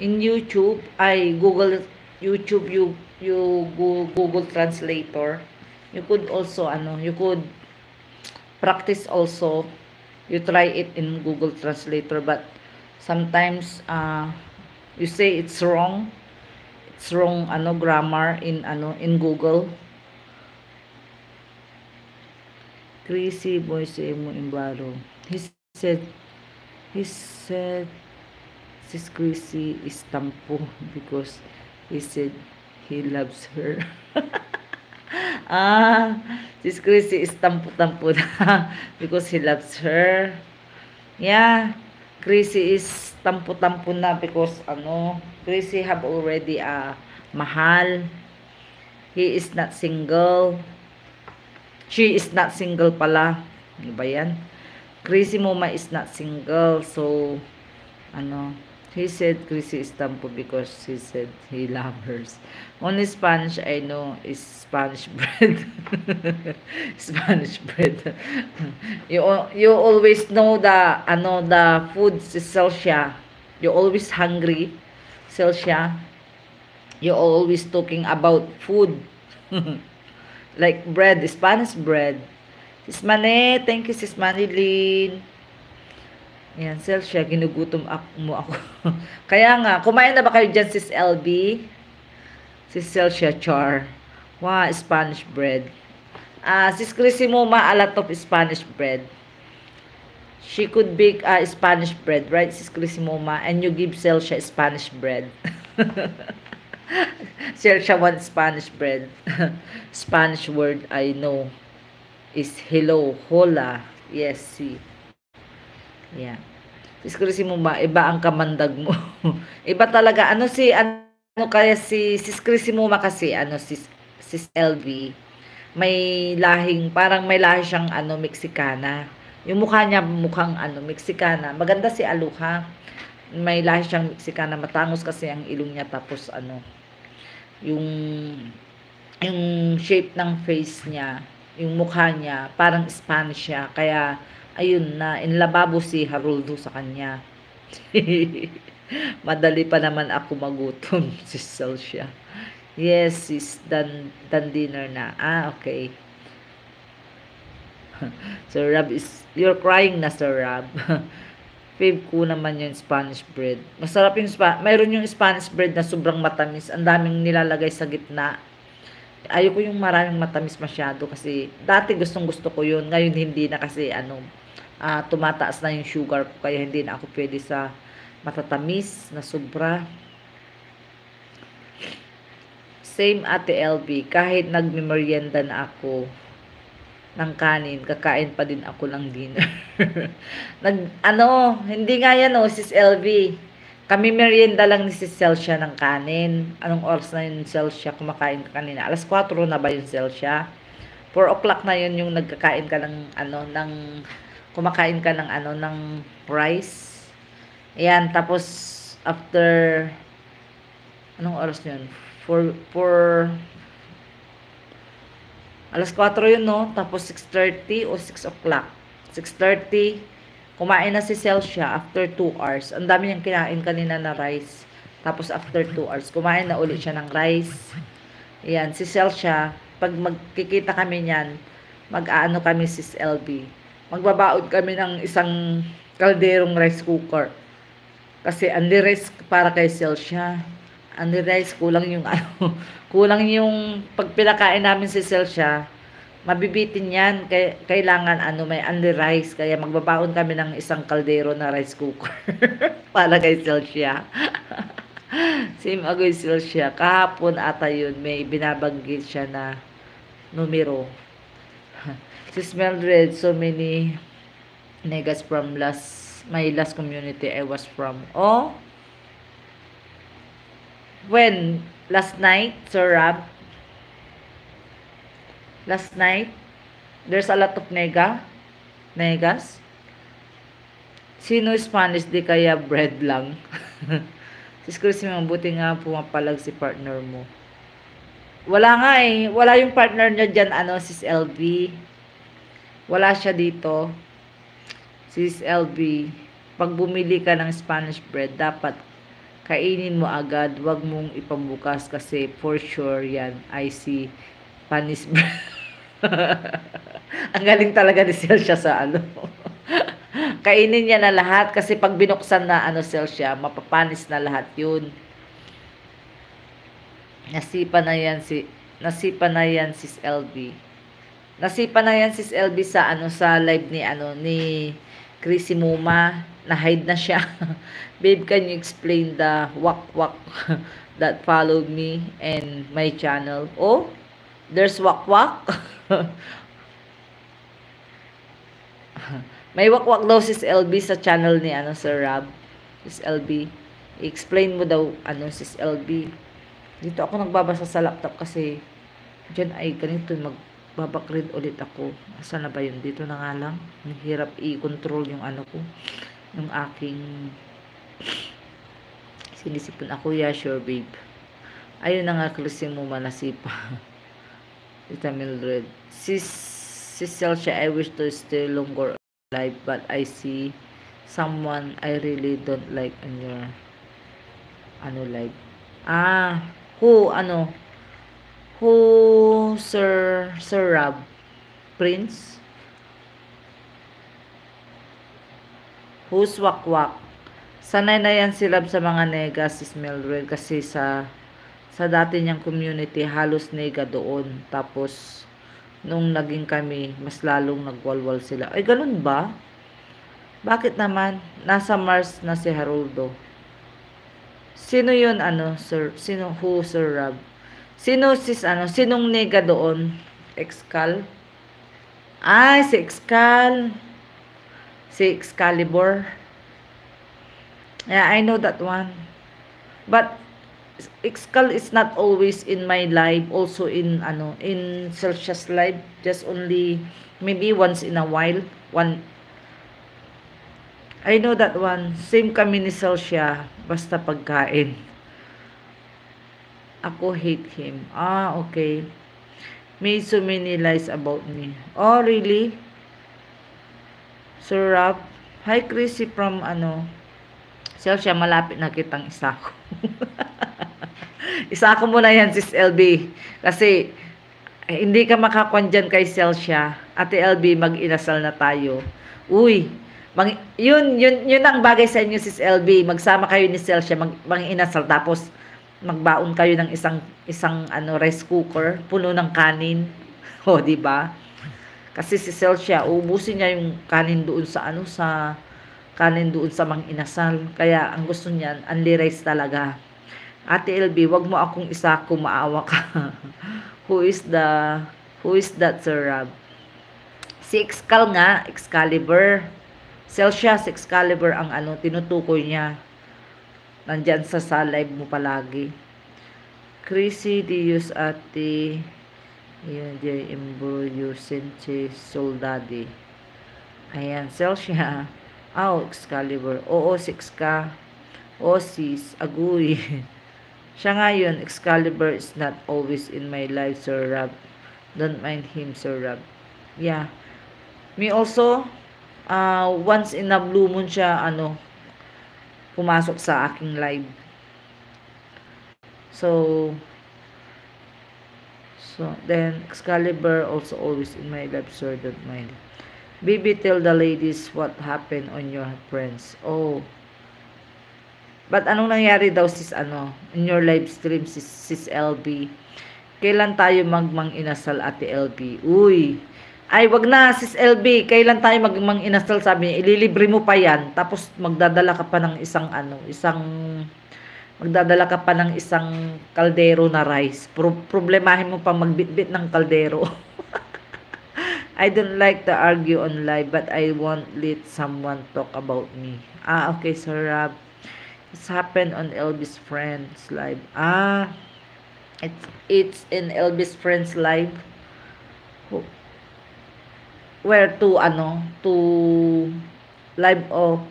in YouTube, ay Google YouTube you you Google Translator. You could also ano, you could practice also. You try it in google translator but sometimes uh, you say it's wrong. It's wrong ano grammar in ano in google. Crazy boy say mo imbaro he said he said sis Chrissy is tampo (laughs) because he said he loves her (laughs) (laughs) ah, sis Chrissy is tampo-tampo na (laughs) because he loves her. Yeah, Chrissy is tampo-tampo na because ano, Chrissy have already a mahal. He is not single. She is not single pala. Ano ba yan? Chrissy Moma is not single. So, ano, he said Chrissy is tampo because he said he loves hers. Only Spanish I know is Spanish (laughs) bread. Spanish bread. you you always know the ano the food si Celsia. You always hungry, Celsia. You always talking about food. (laughs) like bread, Spanish bread. Sis Mane, thank you Sis Manilyn. Yan, Celsia, ginugutom ak- mo ako. (laughs) Kaya nga, kumain na ba kayo dyan, sis LB? Sis Celsia Char. Wow, Spanish bread. Ah, sis Chrissy Moma, a lot of Spanish bread. She could bake uh, Spanish bread, right, sis Chrissy Moma? And you give Celsia Spanish bread. (laughs) Celsia wants Spanish bread. (laughs) Spanish word I know is hello, hola. Yes, see. Yeah. Sis Chrissy mo ba, iba ang kamandag mo. (laughs) iba talaga. Ano si, ano kaya si, sis Chrissy mo kasi, ano, sis, sis LV, may lahing, parang may lahi siyang, ano, Mexicana. Yung mukha niya, mukhang, ano, Mexicana. Maganda si Aluha. May lahi siyang Mexicana. Matangos kasi ang ilong niya. Tapos, ano, yung, yung shape ng face niya, yung mukha niya, parang Spanish siya. Kaya, ayun na, inlababo si Haroldo sa kanya. (laughs) Madali pa naman ako magutom, (laughs) si Celsia. Yes, sis, dan, dan dinner na. Ah, okay. (laughs) Sir Rob is, you're crying na, Sir Rob. Fave ko naman yung Spanish bread. Masarap yung, Spa mayroon yung Spanish bread na sobrang matamis. Ang daming nilalagay sa gitna. Ayoko yung maraming matamis masyado kasi dati gustong gusto ko yun. Ngayon hindi na kasi ano, ah, tumataas na yung sugar ko kaya hindi na ako pwede sa matatamis na sobra. Same ate LB, kahit nagmemorienda na ako ng kanin, kakain pa din ako ng dinner. (laughs) Nag, ano, hindi nga yan oh, sis LB. Kami merienda lang ni sis Celsia ng kanin. Anong oras na yun Celsia kumakain ka kanina? Alas 4 na ba yung Celsia? 4 o'clock na yun yung nagkakain ka ng ano, ng kumakain ka ng ano, ng rice. Ayan, tapos after anong oras yun? For, for alas 4 yun, no? Tapos 6.30 o 6 o'clock. 6.30, kumain na si Celsia after 2 hours. Ang dami niyang kinain kanina na rice. Tapos after 2 hours, kumain na ulit siya ng rice. Yan, si Celsia, pag magkikita kami niyan, mag-aano kami sis LB. Magbabaod kami ng isang kalderong rice cooker. Kasi only rice para kay Celsia. Only rice, kulang yung ano, (laughs) kulang yung pag pinakain namin si Celsia, mabibitin yan. Kaya, kailangan ano, may only rice. Kaya magbabaon kami ng isang kaldero na rice cooker (laughs) para kay Celsia. (laughs) Same agoy siya. Kahapon ata yun, may binabanggit siya na numero. Si Mildred, so many negas from last, my last community I was from. Oh? When? Last night, Sir Rab? Last night? There's a lot of nega? Negas? Sino Spanish di kaya bread lang? (laughs) Sis Chris, mabuti nga pumapalag si partner mo. Wala nga eh. Wala yung partner niya dyan, ano, sis LB. Wala siya dito. Sis LB, pag bumili ka ng Spanish bread, dapat kainin mo agad. Huwag mong ipambukas kasi for sure yan, I see Spanish bread. (laughs) Ang galing talaga ni Celsia sa ano. (laughs) Kainin niya na lahat kasi pag binuksan na ano cell siya, mapapanis na lahat yun. Nasipa na yan si nasipa na yan sis LB. Nasipa na yan sis LB sa ano sa live ni ano ni Chrissy Muma. Na-hide na siya. (laughs) Babe, can you explain the wak wak (laughs) that followed me and my channel? Oh, there's wak wak. (laughs) May wakwak daw sis LB sa channel ni ano Sir Rob. Sis LB. I-explain mo daw ano sis LB. Dito ako nagbabasa sa laptop kasi diyan ay ganito magbabakrid ulit ako. Asa na ba yun? Dito na nga lang. Ang hirap i-control yung ano ko. Yung aking sinisipon ako. Yeah, sure babe. Ayun na nga kasi mo manasipa. (laughs) Tita Mildred. Sis, sis Celsia, I wish to stay longer live but I see someone I really don't like on your ano live. Ah, who ano? Who Sir Sir Rob Prince? Who's wakwak? Sanay na yan si Lab sa mga nega si Mildred kasi sa sa dati niyang community halos nega doon. Tapos nung naging kami, mas lalong nagwalwal sila. Ay, ganun ba? Bakit naman? Nasa Mars na si Haroldo. Sino yun, ano, sir? Sino, who, Sir Rob? Sino, sis, ano, sinong nega doon? Excal? Ay, si Excal. Si Excalibur. Yeah, I know that one. But, Excel is not always in my live also in ano in Celsius live just only maybe once in a while one I know that one same kami ni Celsia basta pagkain ako hate him ah okay made so many lies about me oh really Sir Rob hi Chrissy from ano Celsia malapit na kitang isa ko (laughs) Isa ko muna yan, sis LB. Kasi, eh, hindi ka makakwan dyan kay Celsia. Ate LB, mag-inasal na tayo. Uy, mag, yun, yun, yun ang bagay sa inyo, sis LB. Magsama kayo ni Celsia, mag, mag-inasal. Tapos, magbaon kayo ng isang, isang ano, rice cooker, puno ng kanin. (laughs) O, di ba? Kasi si Celsia, ubusin niya yung kanin doon sa ano, sa kanin doon sa mang inasal. Kaya, ang gusto niya, only rice talaga. Ate LB, wag mo akong isa kung maawa ka. (laughs) who is the, who is that, Sir Rob? Si Excal nga, Excalibur. Celsius Excalibur ang ano, tinutukoy niya. Nandyan sa sa live mo palagi. Chrissy Dios ate yun di embroyo senche soldadi. Ayan, Celsius. Oh, Excalibur. Oo, 6 ka. O sis, aguy. (laughs) Siya nga yun, Excalibur is not always in my life, Sir Rob. Don't mind him, Sir Rob. Yeah. Me also, uh, once in a blue moon siya, ano, pumasok sa aking live. So, So, then, Excalibur also always in my life, sir, don't mind. Baby, tell the ladies what happened on your friends. Oh. But anong nangyari daw sis ano, in your live stream sis, sis LB? Kailan tayo magmang inasal ate LB? Uy. Ay, wag na sis LB. Kailan tayo inasal sabi niya? Ililibre mo pa yan. Tapos magdadala ka pa ng isang ano, isang magdadala ka pa ng isang kaldero na rice. Pro- problemahin mo pa magbitbit ng kaldero. (laughs) I don't like to argue on live, but I won't let someone talk about me. Ah, okay, Sir Rob. It's happened on Elvis Friends live. Ah, it's it's in Elvis Friends live. Where to ano to live oh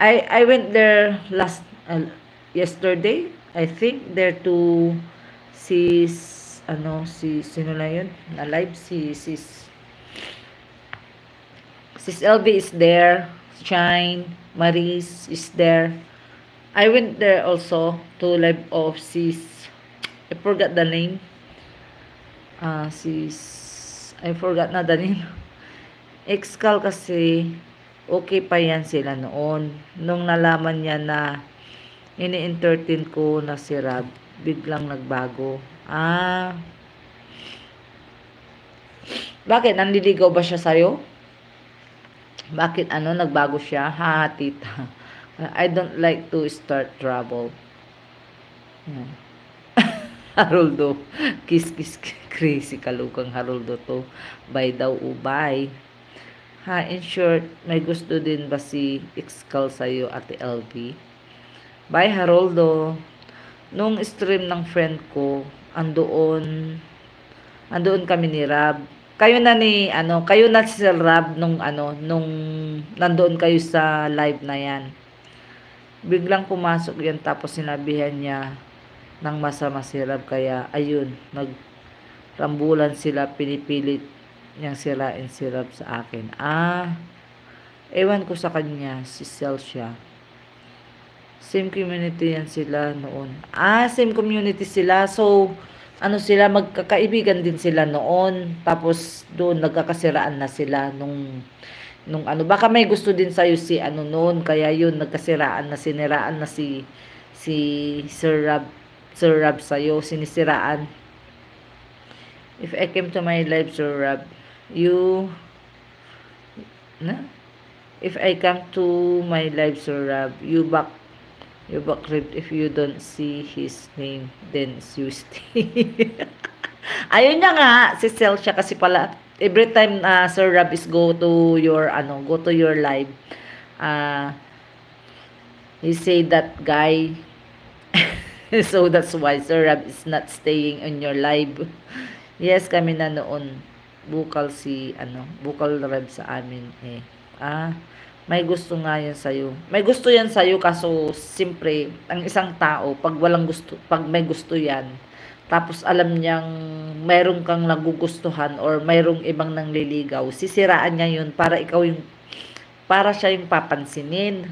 I I went there last uh, yesterday I think there to sis ano si sino na yun? Na live si sis sis LB is there Shine Maris is there. I went there also to live of sis I forgot the name. Ah sis I forgot na the name (laughs) Excal kasi okay pa yan sila noon. Nung nalaman niya na ini-entertain ko na si Rab, biglang nagbago. Ah. Bakit? Nanliligaw ba siya sa'yo? Bakit ano, nagbago siya? Ha, tita. I don't like to start trouble. Hmm. (laughs) Haroldo. Kiss, kiss, crazy kalukang Haroldo to. Bye daw, ubay. Ha, in short, may gusto din ba si Ixcal sa'yo, Ate LB? Bye, Haroldo. Nung stream ng friend ko, andoon, andoon kami ni Rab. Kayo na ni, ano, kayo na si Rab nung, ano, nung nandoon kayo sa live na yan. Biglang pumasok yan, tapos sinabihan niya ng masama si Rab. Kaya, ayun, nagrambulan sila, pinipilit niyang sirain si Rab sa akin. Ah, ewan ko sa kanya, si Cel siya. Same community yan sila noon. Ah, same community sila. So, ano sila, magkakaibigan din sila noon. Tapos, doon, nagkakasiraan na sila nung, nung ano. Baka may gusto din sa'yo si ano noon. Kaya yun, nagkasiraan na, siniraan na si, si Sir Rab, Sir Rab sa'yo. Sinisiraan. If I came to my life, Sir Rab, you na? If I come to my live Sir Rab you back you back rib. If you don't see his name then you stay. (laughs) Ayun niya nga si Cel siya kasi pala every time uh, Sir Rab is go to your ano go to your live uh, he say that guy. (laughs) So that's why Sir Rab is not staying on your live. (laughs) Yes kami na noon bukal si ano, bukal red sa amin eh. Ah, may gusto nga yan sa'yo. May gusto yan sa'yo kaso simpre, ang isang tao, pag walang gusto, pag may gusto yan, tapos alam niyang mayroon kang nagugustuhan or mayroong ibang nangliligaw, sisiraan niya yun para ikaw yung, para siya yung papansinin.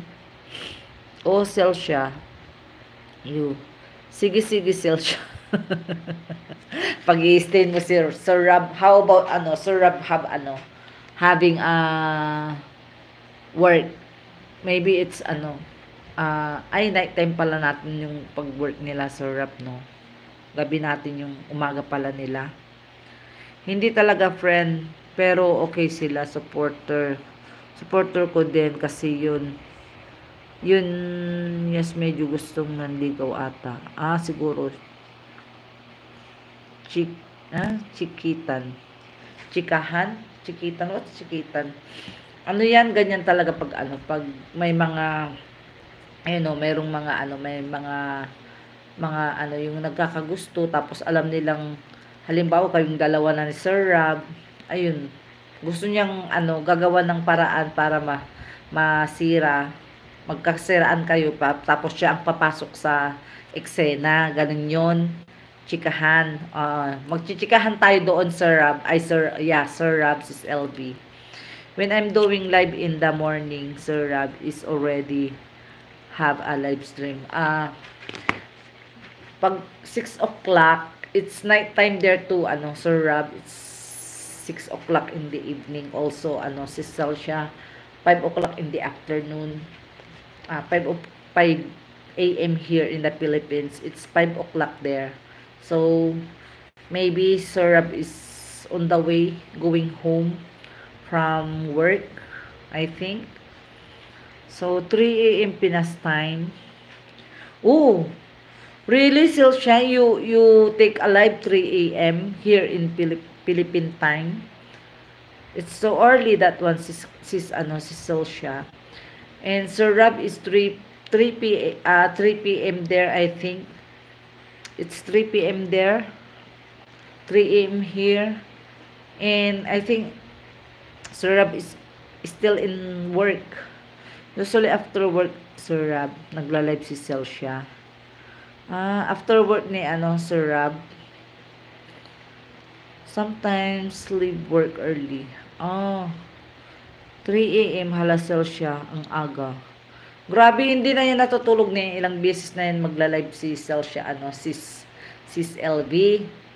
O, sell siya. You. Sige, sige, sell siya. (laughs) pag i mo si Sir Rob, how about ano, Sir Rob have ano, having a work. Maybe it's ano, uh, ay night time pala natin yung pag-work nila Sir Rob, no. Gabi natin yung umaga pala nila. Hindi talaga friend, pero okay sila, supporter. Supporter ko din kasi yun, yun, yes, medyo gustong nanligaw ata. Ah, siguro, chik, ah, chikitan. Chikahan? Chikitan? What chikitan? Ano yan? Ganyan talaga pag ano, pag may mga, ayun o, mayroong mga ano, may mga, mga ano, yung nagkakagusto, tapos alam nilang, halimbawa kayong dalawa na ni Sir Rob, ayun, gusto niyang ano, gagawa ng paraan para ma, masira, magkasiraan kayo pa, tapos siya ang papasok sa eksena, ganun yon chikahan. Uh, magchichikahan tayo doon, Sir Rob. Ay, Sir, yeah, Sir Rob, sis LB. When I'm doing live in the morning, Sir Rob is already have a live stream. Uh, pag 6 o'clock, it's night time there too, ano, Sir Rob. It's 6 o'clock in the evening. Also, ano, si Celsia, 5 o'clock in the afternoon. Ah, 5 o 5 a.m. here in the Philippines. It's 5 o'clock there. So, maybe Rob is on the way going home from work, I think. So, 3 a.m. Pinas time. Oh, really, Silsha? You, you take a live 3 a.m. here in Philip Philippine time? It's so early that one, sis, sis ano, sis Silsha. And Sir Rob is 3, 3 p, uh, 3 p.m. there, I think. It's 3 p.m. there. 3 a.m. here. And I think Sir Rob is still in work. Usually after work, Sir Rob, nagla-live si Celsia. Ah, after work ni ano, Sir Rob, sometimes leave work early. Ah, 3 a.m. hala Celsia, ang aga. Grabe, hindi na yan natutulog ni ilang beses na yan magla-live si Celsia, ano, sis, sis LV.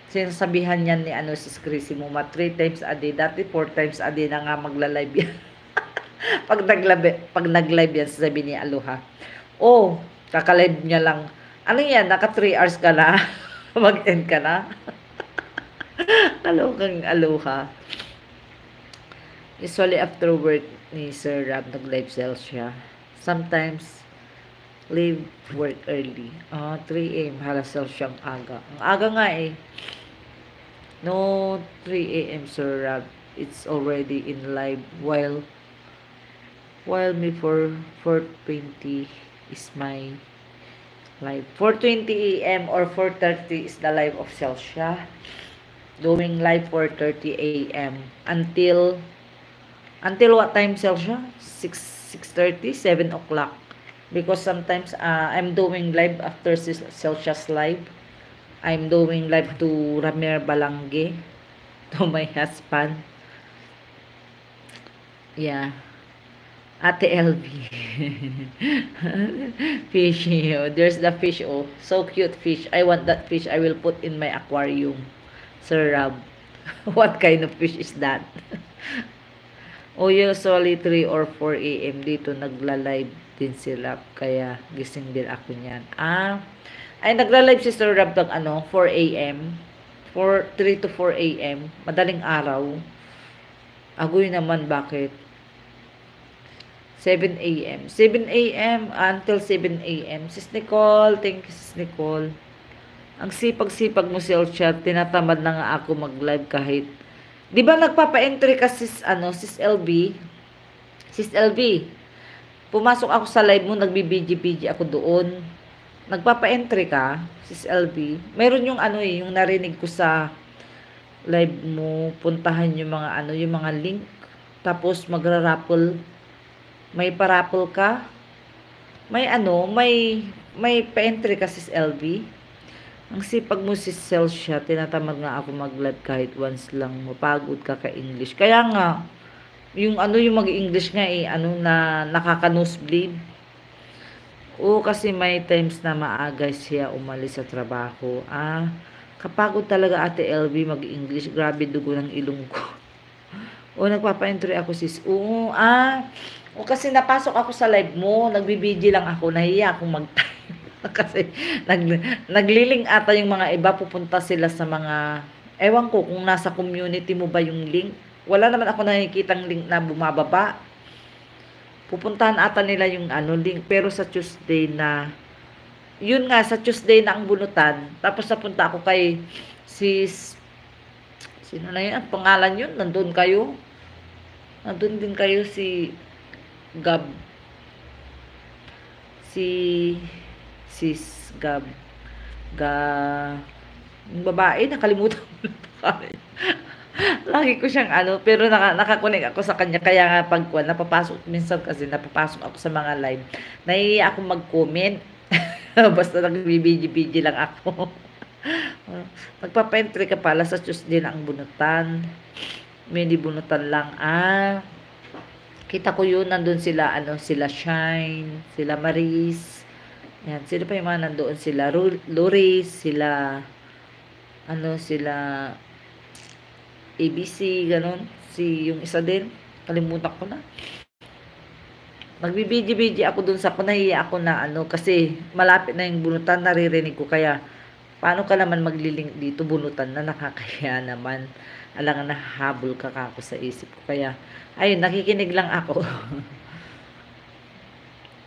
Sinasabihan yan ni ano, sis Chrissy Muma, 3 times a day. Dati 4 times a day na nga magla-live yan. (laughs) pag nag-live, pag nag-live yan, sasabi ni Aloha, oh, kakalive niya lang. Ano yan, naka 3 hours ka na? (laughs) Mag-end ka na? (laughs) Kalokang Aloha. Usually after work ni Sir Rab, nag-live sales siya. Sometimes, leave work early. Ah, 3 a.m. Sales siyang aga. Ang aga nga eh. No 3 a.m. Sir. It's already in live while while me for 4.20 is my live. 4.20 a.m. or 4.30 is the live of Celsia. Doing live 4.30 a.m. Until, until what time Celsia? 6, 6.30, 7 o'clock. Because sometimes uh, I'm doing live after Celsia's live. I'm doing live to Ramir Balangge, (laughs) to my husband. Yeah. Ate LV. (laughs) fish. Oh. There's the fish. Oh, so cute fish. I want that fish. I will put in my aquarium. Sir Rob. (laughs) What kind of fish is that? Oh, usually 3 or 4 a.m. dito nagla-live din sila. Kaya gising din ako niyan. Ah, ay nagla-live si Sir Rob ng ano, 4 a.m. 4, 3 to 4 a.m. Madaling araw. Agoy naman bakit? 7 a.m. 7 a.m. until 7 a.m. Sis Nicole, thank you Sis Nicole. Ang sipag-sipag mo sil chat, tinatamad na nga ako mag-live kahit. 'Di ba nagpapa-entry ka sis ano, sis LB? Sis LB. Pumasok ako sa live mo, nagbi-BG-BG ako doon. Nagpapa-entry ka, sis LB. Meron yung ano eh, yung narinig ko sa live mo, puntahan yung mga ano, yung mga link. Tapos magra-raffle may parapol ka, may ano, may may pa-entry ka sis LV. Ang sipag mo sis Celsia, tinatamad nga ako mag-live kahit once lang, mapagod ka ka English. Kaya nga, yung ano yung mag-English nga eh, ano na nakaka-nosebleed. Oo, kasi may times na maaga siya umalis sa trabaho. Ah, kapagod talaga ate LV mag-English. Grabe dugo ng ilong ko. (laughs) o, nagpapa-entry ako sis. Oo, ah, o kasi napasok ako sa live mo, nagbibideo lang ako, nahiya akong mag-time. (laughs) kasi nag, nagliling ata yung mga iba, pupunta sila sa mga, ewan ko kung nasa community mo ba yung link. Wala naman ako nakikitang link na bumababa. Pupuntahan ata nila yung ano link, pero sa Tuesday na, yun nga, sa Tuesday na ang bunutan. Tapos napunta ako kay sis, sino na yun? Ang pangalan yun? Nandun kayo? Nandun din kayo si Gab si sis Gab ga yung babae nakalimutan ko (laughs) lagi ko siyang ano pero naka, nakakunik ako sa kanya. Kaya nga pag napapasok minsan kasi napapasok ako sa mga live naiiya ako mag-comment. (laughs) Basta nagbibidyo-bidyo lang ako. (laughs) Magpapentry ka pala sa Tuesday na ang bunutan. May bunutan lang ah. Kita ko yun, nandun sila, ano, sila Shine, sila Maris, yan, sila pa yung mga nandoon, sila Loris, sila, ano sila ABC, ganun. Si yung isa din, kalimutan ko na. Nagbibidyo-bidyo ako dun sa nahiya ako na ano kasi malapit na yung bunutan naririnig ko. Kaya paano ka naman maglilink dito bunutan na? Nakakaya naman. Alangan nahahabol ka kako sa isip ko. Kaya ayun nakikinig lang ako (laughs)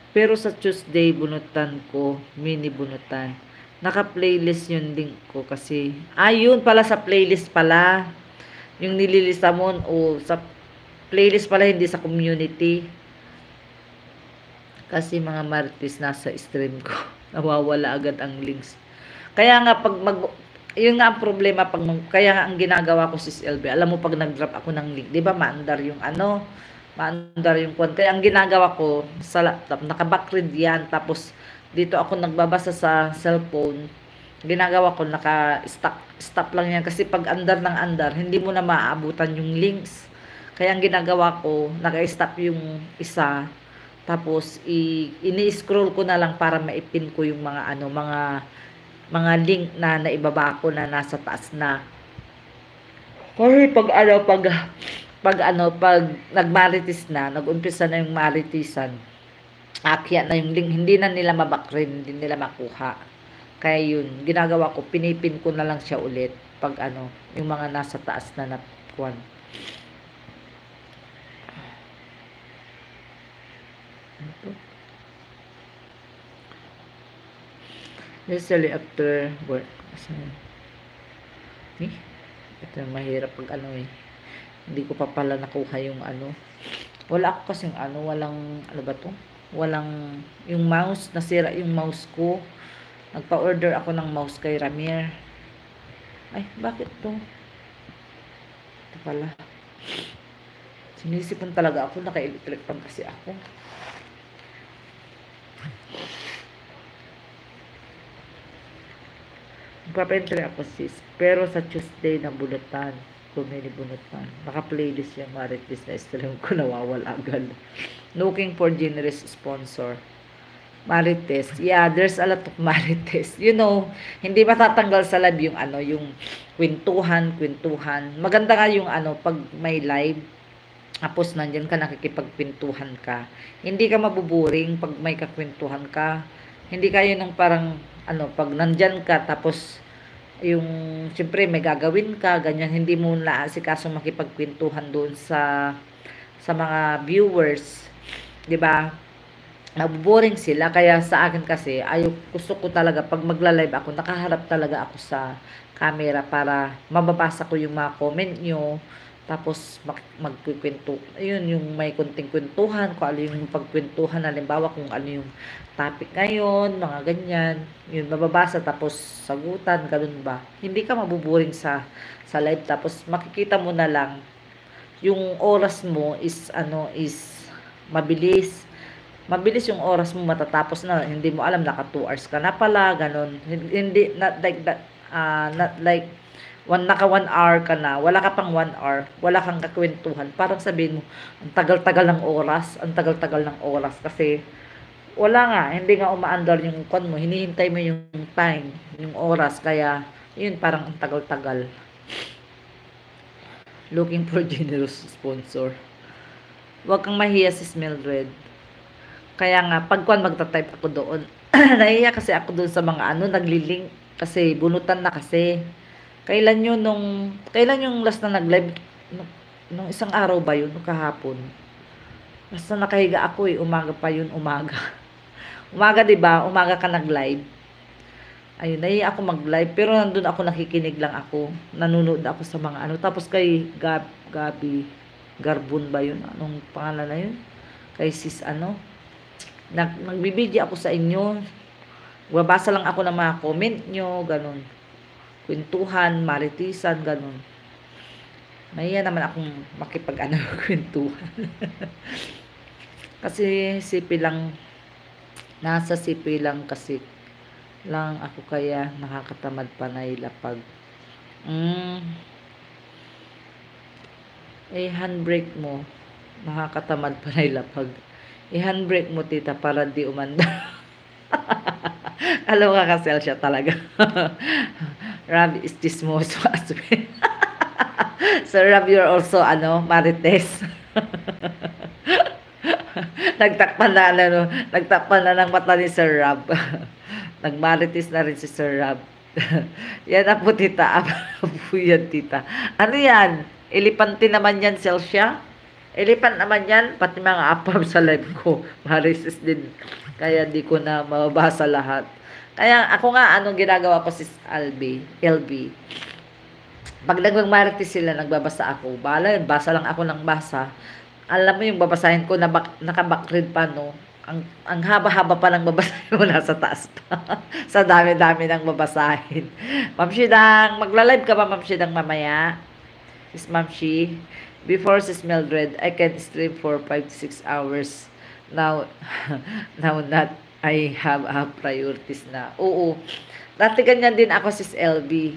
pero sa Tuesday bunutan ko mini bunutan. Naka-playlist yung link ko kasi ayun pala sa playlist pala. Yung nililista mo o sa playlist pala hindi sa community. Kasi mga martis nasa stream ko. (laughs) Nawawala agad ang links. Kaya nga pag mag yun nga ang problema pag kaya nga ang ginagawa ko sis LB alam mo pag nag-drop ako ng link di ba maandar yung ano maandar yung kwan. Kaya ang ginagawa ko sa laptop naka-backread yan. Tapos dito ako nagbabasa sa cellphone. Ginagawa ko naka stop lang yan. Kasi pag andar ng andar hindi mo na maaabutan yung links. Kaya ang ginagawa ko naka-stop yung isa. Tapos ini-scroll ko na lang para maipin ko yung mga ano, mga mga link na naibaba ko na nasa taas na. Kasi pag ano, pag pag ano, pag nagmaritis na, nagumpisa na yung maritisan, akyat na yung link, hindi na nila mabakrin, hindi nila makuha. Kaya yun, ginagawa ko, pinipin ko na lang siya ulit pag ano, yung mga nasa taas na nakuan. Ano to? Usually after work. Eh, ito mahirap pag ano eh. Hindi ko pa pala nakuha yung ano. Wala ako kasing ano, walang, ano ba to? Walang, yung mouse, nasira yung mouse ko. Nagpa-order ako ng mouse kay Ramir. Ay, bakit to? Ito pala. Sinisipon talaga ako, naka-electric kasi ako. Magpapentry ako sis. Pero sa Tuesday na bunutan. Kumini bunutan. Naka-playlist yung Marites na stream ko nawawala agad. Looking for generous sponsor. Marites. Yeah, there's a lot of Marites. You know, hindi matatanggal sa live yung ano, yung kwentuhan, kwentuhan. Maganda nga yung ano, pag may live, tapos nandyan ka, nakikipagpintuhan ka. Hindi ka mabuburing pag may kakwentuhan ka. Hindi kayo ng parang, ano, pag nandyan ka, tapos, yung, siyempre, may gagawin ka, ganyan, hindi mo na asikaso makipagkwentuhan doon sa, sa mga viewers. 'di ba Nabuboring sila. Kaya sa akin kasi, ayaw, gusto ko talaga, pag magla-live ako, nakaharap talaga ako sa camera para mababasa ko yung mga comment nyo, tapos mag magkukwento ayun yung may kunting kwentuhan kung ano yung pagkwentuhan halimbawa kung ano yung topic ngayon mga ganyan yun mababasa tapos sagutan ganun ba? Hindi ka mabuburing sa sa live tapos makikita mo na lang yung oras mo is ano is mabilis. Mabilis yung oras mo matatapos na hindi mo alam naka 2 hours ka na pala ganun. Hindi not like that uh, not like one, naka one hour ka na, wala ka pang one hour, wala kang kakwentuhan, parang sabihin mo, ang tagal-tagal ng oras, ang tagal-tagal ng oras, kasi wala nga, hindi nga umaandar yung kon mo, hinihintay mo yung time, yung oras, kaya, yun, parang ang tagal-tagal. Looking for generous sponsor. Huwag kang mahiya si Mildred. Kaya nga, pag kwan magta-type ako doon, (clears throat) nahiya kasi ako doon sa mga ano, naglilink, kasi bunutan na kasi. Kailan yun nung, kailan yung last na nag-live? Nung, nung isang araw ba yun? Nung kahapon? Basta nakahiga ako eh, umaga pa yun, umaga. (laughs) umaga 'di ba? Umaga ka nag-live. Ayun, nahiya ako mag-live, pero nandun ako nakikinig lang ako. Nanonood ako sa mga ano. Tapos kay Gab, Gabi, Garbon ba yun? Anong pangalan na yun? Kay sis ano? Nag, nagbibidyo ako sa inyo. Babasa lang ako ng mga comment nyo, ganun kwentuhan, maritisan, ganun. Mahiya naman akong makipag-ano, (laughs) kwentuhan. kasi sipi lang, nasa sipi lang kasi lang ako kaya nakakatamad pa na ilapag. Mm. Eh, handbrake mo, nakakatamad pa na ilapag. I-handbrake mo, tita, para di umanda. (laughs) (laughs) Alam ka kasel siya talaga. (laughs) Rob is chismoso as well. (laughs) so, Rob, you're also, ano, marites. nagtakpan na, ano, nagtakpan na ng mata ni Sir Rob. Nagmarites na rin si Sir Rob. yan na po, tita. Apa po yan, tita. Ano yan? Elipante naman yan, Celsia? Elephant naman yan, pati mga apam sa live ko. Marites din. Kaya di ko na mababasa lahat. Kaya ako nga, anong ginagawa ko si LB, LB. Pag nagmamarites sila, nagbabasa ako. Bala, basa lang ako ng basa. Alam mo yung babasahin ko, na nakabackread pa, no? Ang, ang haba-haba pa ng babasahin mo, (laughs) nasa taas pa. (laughs) sa dami-dami ng babasahin. (laughs) Ma'am Shidang, magla-live ka ba, Ma'am Shidang, mamaya? Is Ma'am? Before sis Mildred, I can stream for 5 to 6 hours. Now, (laughs) now not, I have a priorities na. Oo. Dati ganyan din ako sis LB.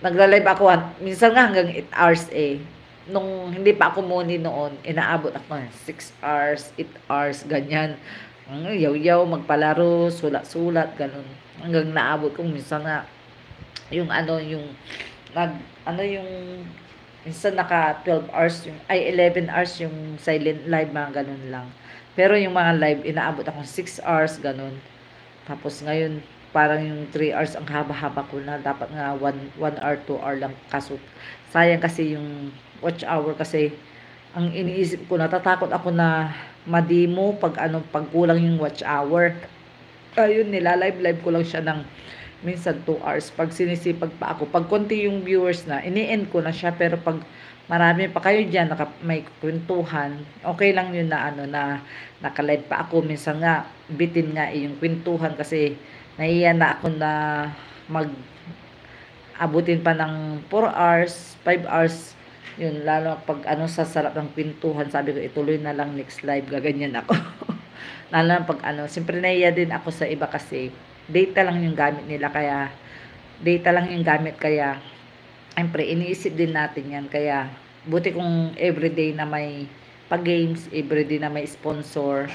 Nagla-live ako, at- minsan nga hanggang 8 hours eh. Nung hindi pa ako muni noon, inaabot ako ng 6 hours, 8 hours, ganyan. Ang yaw-yaw, magpalaro, sulat-sulat, ganun. Hanggang naabot ko, minsan nga, yung ano, yung, nag, ano yung, minsan naka 12 hours, yung, ay 11 hours yung silent live, mga ganun lang. Pero yung mga live, inaabot ako 6 hours, ganun. Tapos ngayon, parang yung 3 hours ang haba-haba ko na. Dapat nga 1, 1 hour, 2 hour lang. Kaso, sayang kasi yung watch hour kasi ang iniisip ko, natatakot ako na madimo pag ano, pag kulang yung watch hour. Ayun, nila live live ko lang siya ng minsan 2 hours. Pag sinisipag pa ako, pag konti yung viewers na, ini-end ko na siya. Pero pag marami pa kayo dyan, naka, may kwentuhan, okay lang yun na ano, na nakalive pa ako. Minsan nga, bitin nga eh, yung kwentuhan kasi nahiya na ako na mag abutin pa ng 4 hours, 5 hours, yun, lalo pag ano sa sarap ng kwentuhan, sabi ko, ituloy na lang next live, gaganyan ako. (laughs) lalo pag ano, siyempre nahiya din ako sa iba kasi, data lang yung gamit nila, kaya, data lang yung gamit, kaya, siyempre, iniisip din natin yan, kaya, buti kung everyday na may pag-games, everyday na may sponsor,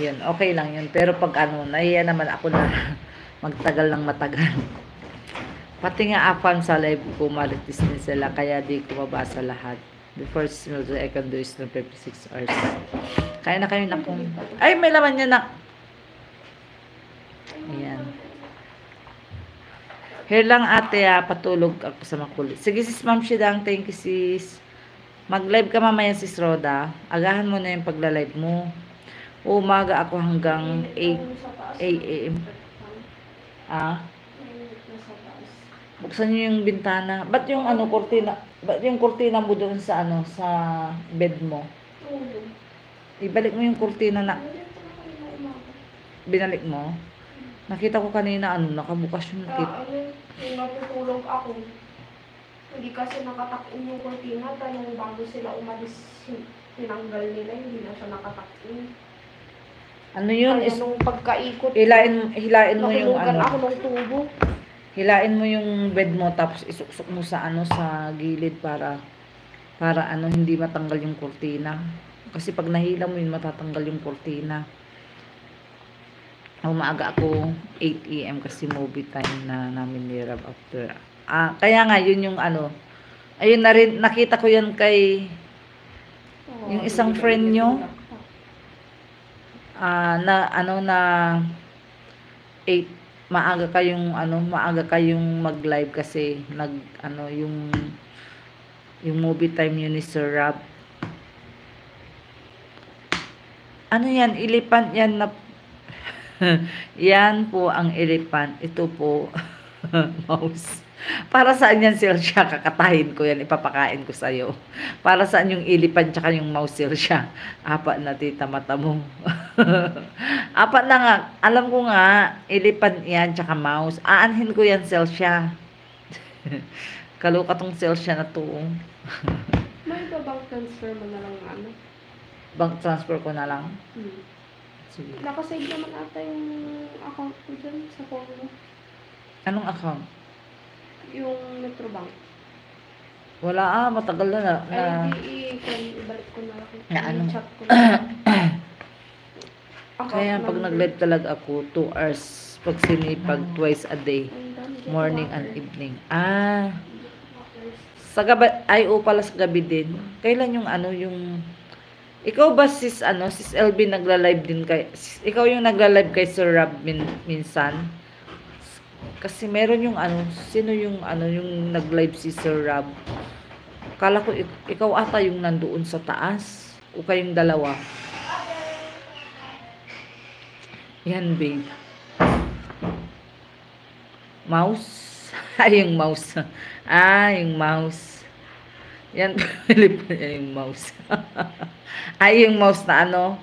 yun, okay lang yun. Pero pag ano, nahiya naman ako na (laughs) magtagal ng matagal. Pati nga afan sa live ko, maritis din sila, kaya di ko mabasa lahat. The first meal I can do is na 56 hours. Kaya na kayo na kung... Ay, may laman niya na. Ayan. Here lang ate ah, patulog ako sa makulit. Sige sis Ma'am Shidang, thank you sis. Mag-live ka mamaya sis Roda. Agahan mo na yung pagla-live mo. Umaga ako hanggang 8, 8 a.m. Ah, buksan niyo yung bintana. Ba't yung ano, kurtina? Ba't yung kurtina mo doon sa ano, sa bed mo? Ibalik mo yung kurtina na binalik mo. Nakita ko kanina ano, nakabukas yung Ka, kit. ano, yung natutulog ako, hindi kasi nakatak-in yung kurtina, dahil bago sila umalis, tinanggal nila, hindi na siya nakatak-in. Ano yun? Kaya Is, nung pagkaikot, hilain, hilain mo yung nahulugan ako ano. ng tubo. Hilain mo yung bed mo tapos isuksok mo sa ano sa gilid para para ano hindi matanggal yung kurtina. Kasi pag nahila mo yun matatanggal yung kurtina. Umaga ako 8 AM kasi movie time na namin ni Rob after. Ah, kaya nga yun yung ano. Ayun na rin nakita ko yan kay Yung isang friend nyo? ah na ano na 8 maaga kayong ano maaga kayong mag-live kasi nag ano yung yung movie time yun ni Sir Rob. Ano yan? Elephant yan na (laughs) yan po ang elephant. Ito po (laughs) mouse. Para saan yan siya? Kakatahin ko yan. Ipapakain ko sa'yo. Para saan yung elephant tsaka yung mouse siya? Apat na tita mata mo. (laughs) Apat na nga. Alam ko nga, elephant yan tsaka mouse. Aanhin ko yan siya. Kaluka tong siya na to. May babang transfer mo na lang ano. Bank transfer ko na lang. Hmm. Sige. Nakasave naman ata yung account ko dyan sa phone mo. Anong account? Yung Metrobank. Wala ah, matagal na na. na Ay, di, i- ibalik ko na lang. Na ano? chat ko na (coughs) kaya pag nag-live talaga ako, 2 hours pag sinipag twice a day. Morning and evening. Ah, sa gabi, ay o pala sa gabi din. Kailan yung ano, yung... Ikaw ba sis, ano, sis LB nagla-live din kay... sis- ikaw yung nagla-live kay Sir Rob min, minsan? Kasi meron yung ano, sino yung ano, yung nag-live si Sir Rob? Kala ko ik- ikaw ata yung nandoon sa taas. O kayong dalawa. Yan, babe. Mouse? (laughs) Ay, yung mouse. Ah, yung mouse. Yan, (laughs) Philip, yung mouse. (laughs) Ay, yung mouse na ano?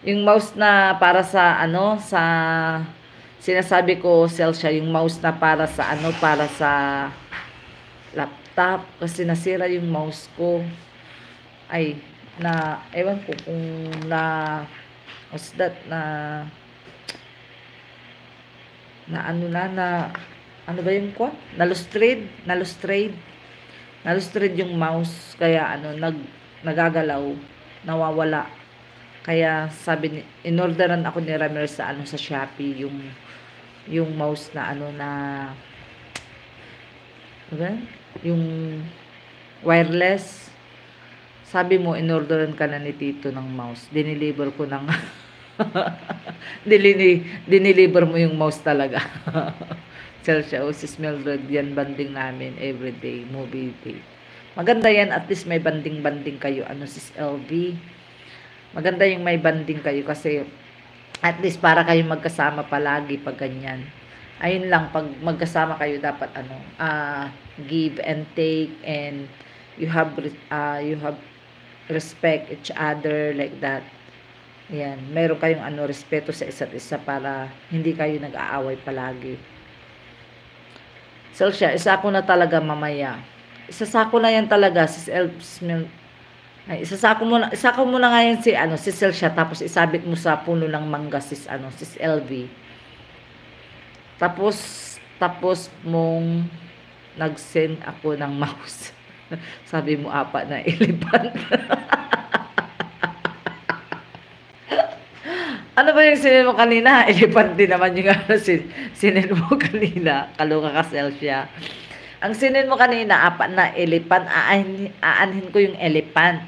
Yung mouse na para sa ano, sa sinasabi ko, sell yung mouse na para sa ano, para sa laptop. Kasi nasira yung mouse ko. Ay, na, ewan ko kung na, what's that, na, na ano na, na, ano ba yung kwan? Nalustrade, nalustrade. Nalustrade yung mouse, kaya ano, nag, nagagalaw, nawawala. Kaya sabi ni, inorderan ako ni Ramirez sa ano sa Shopee yung yung mouse na ano na ba? yun? Yung wireless. Sabi mo, inorderan ka na ni Tito ng mouse. Diniliver ko ng (laughs) Dilini, diniliver mo yung mouse talaga. (laughs) Sell siya. O, sis Mildred, yan banding namin everyday, movie day. Maganda yan, at least may banding-banding kayo. Ano, sis LV? Maganda yung may banding kayo kasi at least para kayo magkasama palagi pag ganyan. Ayun lang, pag magkasama kayo, dapat ano, ah give and take and you have, ah you have respect each other like that. Yan, meron kayong ano, respeto sa isa't isa para hindi kayo nag-aaway palagi. Siya, isa ko na talaga mamaya. Isasako na yan talaga, sis El, sis Mil- ay, isasako mo na, isako mo na ngayon si, ano, si Celsia, tapos isabit mo sa puno ng mangga, sis, ano, sis LV. Tapos, tapos mong nag-send ako ng mouse. (laughs) Sabi mo, apa na (laughs) elephant. Ano ba yung sinend mo kanina? (laughs) Elephant din naman yung ano, sin sinend mo (laughs) kanina. Kaluka ka, Celsia. Ang sinend mo kanina, apa na elephant, aanhin, aanhin ko yung elephant.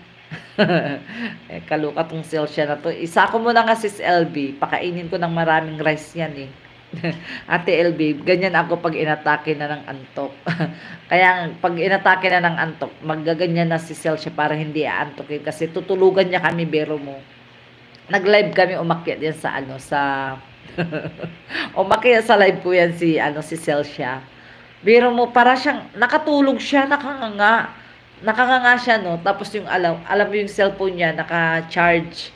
(laughs) eh, kaluka tong Celsia na to. Isa ko muna nga sis LB. Pakainin ko ng maraming rice yan eh. Ate LB, ganyan ako pag inatake na ng antok. Kaya pag inatake na ng antok, maggaganyan na si Celsia para hindi aantokin kasi tutulugan niya kami bero mo. Nag-live kami umakyat yan sa ano sa (laughs) umakyat sa live ko yan si ano si Celsia. Biro mo para siyang nakatulog siya, nakanganga. Nakanganga siya no, tapos yung alam, alam mo yung cellphone niya naka-charge.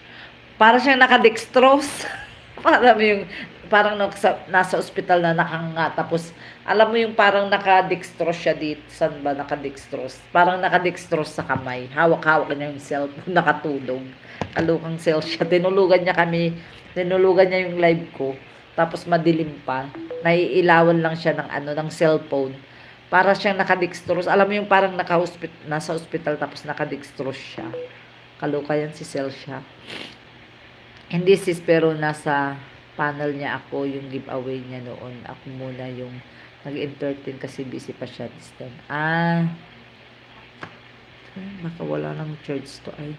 Para siyang nakadextrose. (laughs) para mo yung parang nasa, nasa ospital na nakanganga tapos alam mo yung parang nakadextrose siya dito saan ba nakadextrose parang nakadextrose sa kamay hawak-hawak niya yung cellphone (laughs) nakatulog kalukang cell siya. (laughs) Tinulugan niya kami. Tinulugan niya yung live ko. Tapos madilim pa. Naiilawan lang siya ng ano ng cellphone. Para siyang nakadextrose. Alam mo yung parang naka nasa ospital tapos nakadextrose siya. Kaluka yan si cell siya. Hindi sis pero nasa panel niya ako yung giveaway niya noon. Ako muna yung nag-entertain kasi busy pa siya this time. Ah, baka wala ng charge to ay.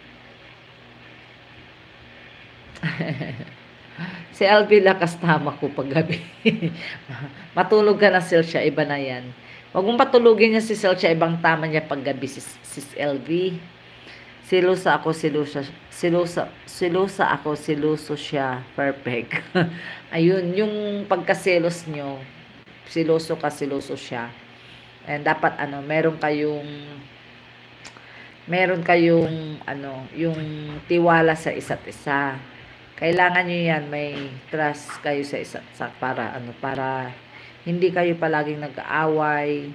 (laughs) si LB lakas tama ko pag gabi. (laughs) Matulog ka na Celsia, iba na yan. Huwag mong patulugin niya si Celsia, ibang tama niya pag gabi sis, sis LB. Silusa ako, silusa, silusa, silusa ako, siluso siya. Perfect. (laughs) Ayun, yung pagkaselos nyo, siloso ka, siloso siya. And dapat ano, meron kayong meron kayong ano, yung tiwala sa isa't isa. Kailangan niyo yan, may trust kayo sa isa't isa para ano, para hindi kayo palaging nag-aaway.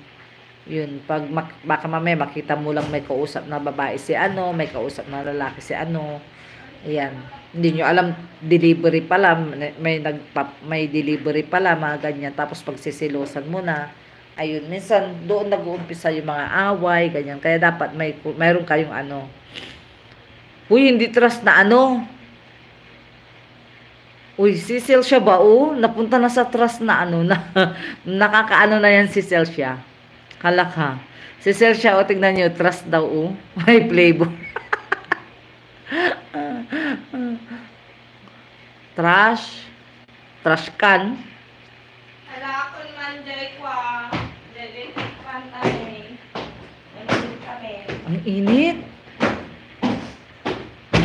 Yun, pag mak- baka mamaya makita mo lang may kausap na babae si ano, may kausap na lalaki si ano. Ayan. Hindi nyo alam, delivery pala, may, nagpa, may delivery pala, mga ganyan. Tapos pagsisilosan mo na, ayun, minsan doon nag-uumpisa yung mga away, ganyan. Kaya dapat may, mayroon kayong ano, Uy, hindi trust na ano. Uy, si Celsia ba? Oh, napunta na sa trust na ano na (laughs) nakakaano na yan si Celsia. Halak ha. Si Celsia, o tignan nyo, trust daw oh. (laughs) May playboy. (laughs) Trash. Trash can. Ala ako naman, Jay kwa. Jay pantay. Nandun kami. Ang init.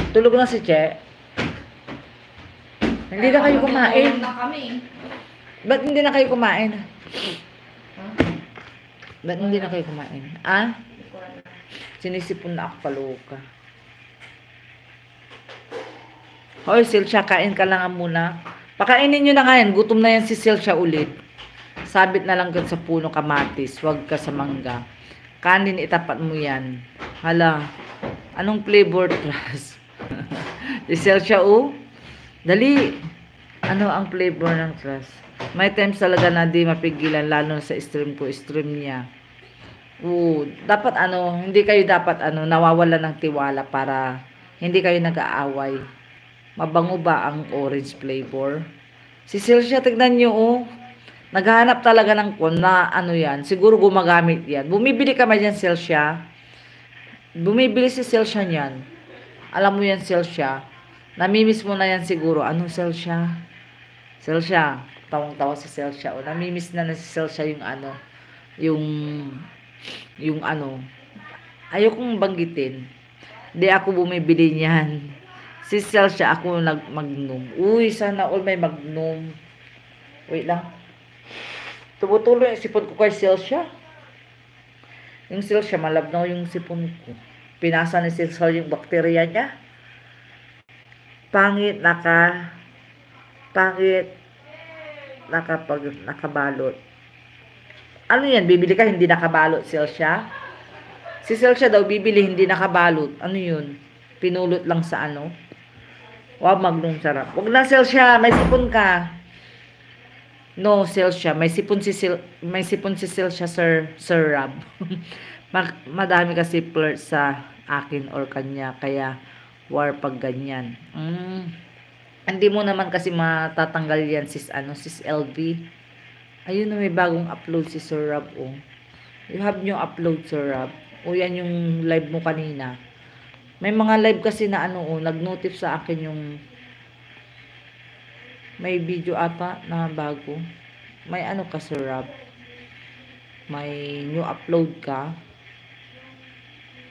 Tulog na si Che. Hindi na kayo kumain. na kami. Ba't hindi na kayo kumain? Ba't hindi na kayo kumain? Ah? Sinisipon na ako paluka. Hoy, Silsha, kain ka lang muna. Pakainin nyo na nga yan. Gutom na yan si Silsha ulit. Sabit na lang sa puno kamatis. Huwag ka sa mangga. Kanin, itapat mo yan. Hala, anong flavor (laughs) trust? si Silsha, oh. Dali. Ano ang flavor ng trust? May times talaga na di mapigilan, lalo sa stream ko, stream niya. Oo, dapat ano, hindi kayo dapat ano, nawawala ng tiwala para hindi kayo nag-aaway. Mabango ba ang orange flavor? Si Celsia, tignan nyo oh. Naghahanap talaga ng kon na ano yan. Siguro gumagamit yan. Bumibili ka man yan, Celsia. Bumibili si Celsia niyan. Alam mo yan, Celsia. Namimiss mo na yan siguro. Ano, Celsia? Celsia. Tawang-tawa si Celsia. O, namimiss na na si Celsia yung ano. Yung, yung ano. Ayokong banggitin. Hindi ako bumibili niyan. Si Celsia, ako nag-magnum. Uy, sana all may magnum. Wait lang. Tumutuloy yung sipon ko kay Celsia. Yung Celsia, malabnaw yung sipon ko. Pinasa ni Celsia yung bakterya niya. Pangit, naka, pangit, nakapag, nakabalot. Ano yan? Bibili ka, hindi nakabalot, Celsia? Si Celsia daw, bibili, hindi nakabalot. Ano yun? Pinulot lang sa ano? Wow, magnum sarap. Huwag na, Celsia. May sipon ka. No, Celsia. May sipon si Sil may sipon si Celsia, Sir, Sir Rob. (laughs) Ma- Madami kasi flirt sa akin or kanya. Kaya, war pag ganyan. Mm. Hindi mo naman kasi matatanggal yan, sis, ano, sis LV. Ayun na, may bagong upload si Sir Rob, oh. You have new upload, Sir Rob. O, yan yung live mo kanina. May mga live kasi na ano, oh, nag-notif sa akin yung may video ata na bago. May ano ka, Sir Rob? May new upload ka?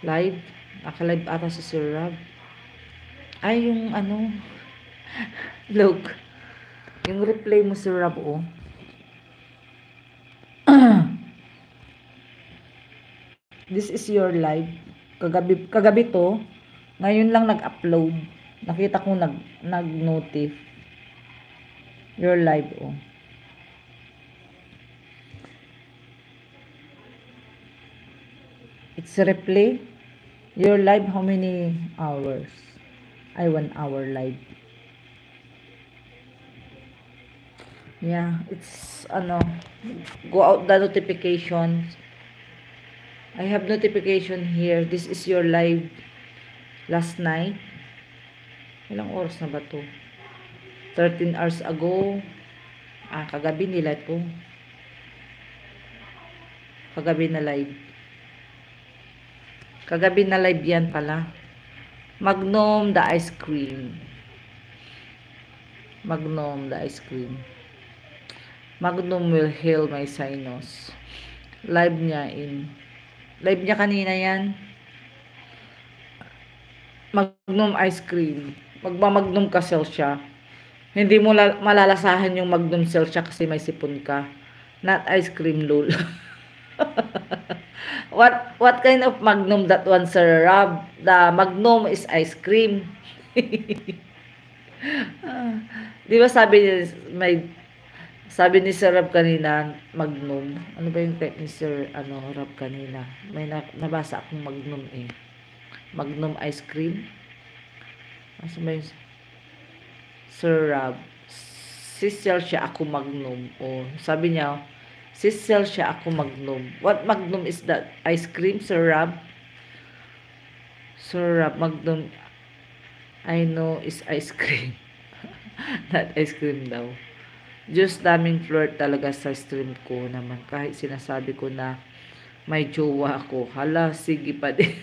Live? Naka-live ata si Sir Rob. Ay, yung ano, look. Yung replay mo, Sir Rob, oh. (clears throat) This is your live. Kagabi, kagabi to, ngayon lang nag-upload. Nakita ko nag, nag-notif. Your live, oh. It's replay. Your live, how many hours? I one hour live. Yeah, it's ano, go out the notifications. I have notification here. This is your live last night. Ilang oras na ba to? 13 hours ago. Ah, kagabi nila to. Kagabi na live. Kagabi na live yan pala. Magnum the ice cream. Magnum the ice cream. Magnum will heal my sinus. Live niya in. Live niya kanina yan. Magnum ice cream. Magmamagnum ka siya. Hindi mo la- malalasahan yung Magnum siya kasi may sipon ka. Not ice cream lol. (laughs) (laughs) what what kind of Magnum that one, Sir Rob? The Magnum is ice cream. (laughs) Di ba sabi ni may sabi ni Sir Rob kanina, Magnum. Ano ba yung type ni Sir ano, Rob kanina? May na, nabasa akong Magnum eh. Magnum ice cream. Asa ba Sir Rob? Sisel siya ako Magnum. O, sabi niya, Sisel siya ako Magnum. What Magnum is that? Ice cream? Sir Rob, Magnum, I know is ice cream. (laughs) Not ice cream daw. Diyos daming flirt talaga sa stream ko naman. Kahit sinasabi ko na may jowa ako. Hala, sige pa din.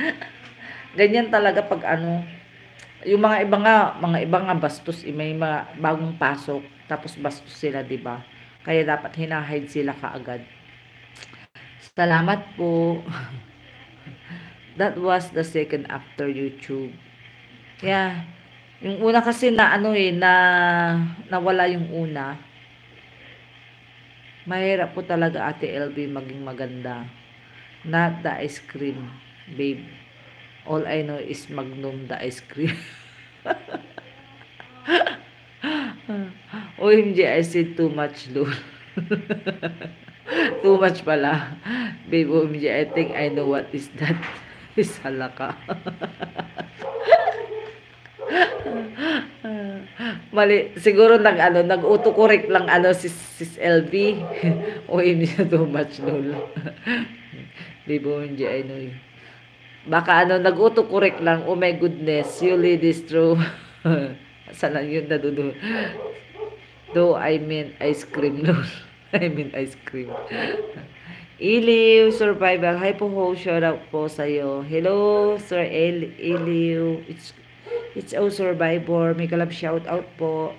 (laughs) Ganyan talaga pag ano, yung mga iba nga, mga iba nga bastos, eh, may mga bagong pasok, tapos bastos sila, di ba? Kaya dapat hinahide sila kaagad. Salamat po. (laughs) That was the second after YouTube. Yeah. Yung una kasi na ano eh, na nawala yung una. Mahirap po talaga ate LB maging maganda. Not the ice cream, babe. All I know is Magnum the ice cream. (laughs) (laughs) OMG, I said too much, lol. (laughs) too much pala. Babe, OMG, I think I know what is that. (laughs) Is halaka. Mali, siguro nag ano, nag-auto-correct lang ano si sis LB. OMG, too much, lol. Babe, OMG, I know yun. Baka ano, nag-auto-correct lang. Oh my goodness, you ladies true. Saan lang yun nadudo? Though I mean ice cream, no? (laughs) I mean ice cream. Iliw, survival. Hi po ho, shout out po sa'yo. Hello, Sir El Iliw. It's, it's oh, survivor. May kalab shout out po.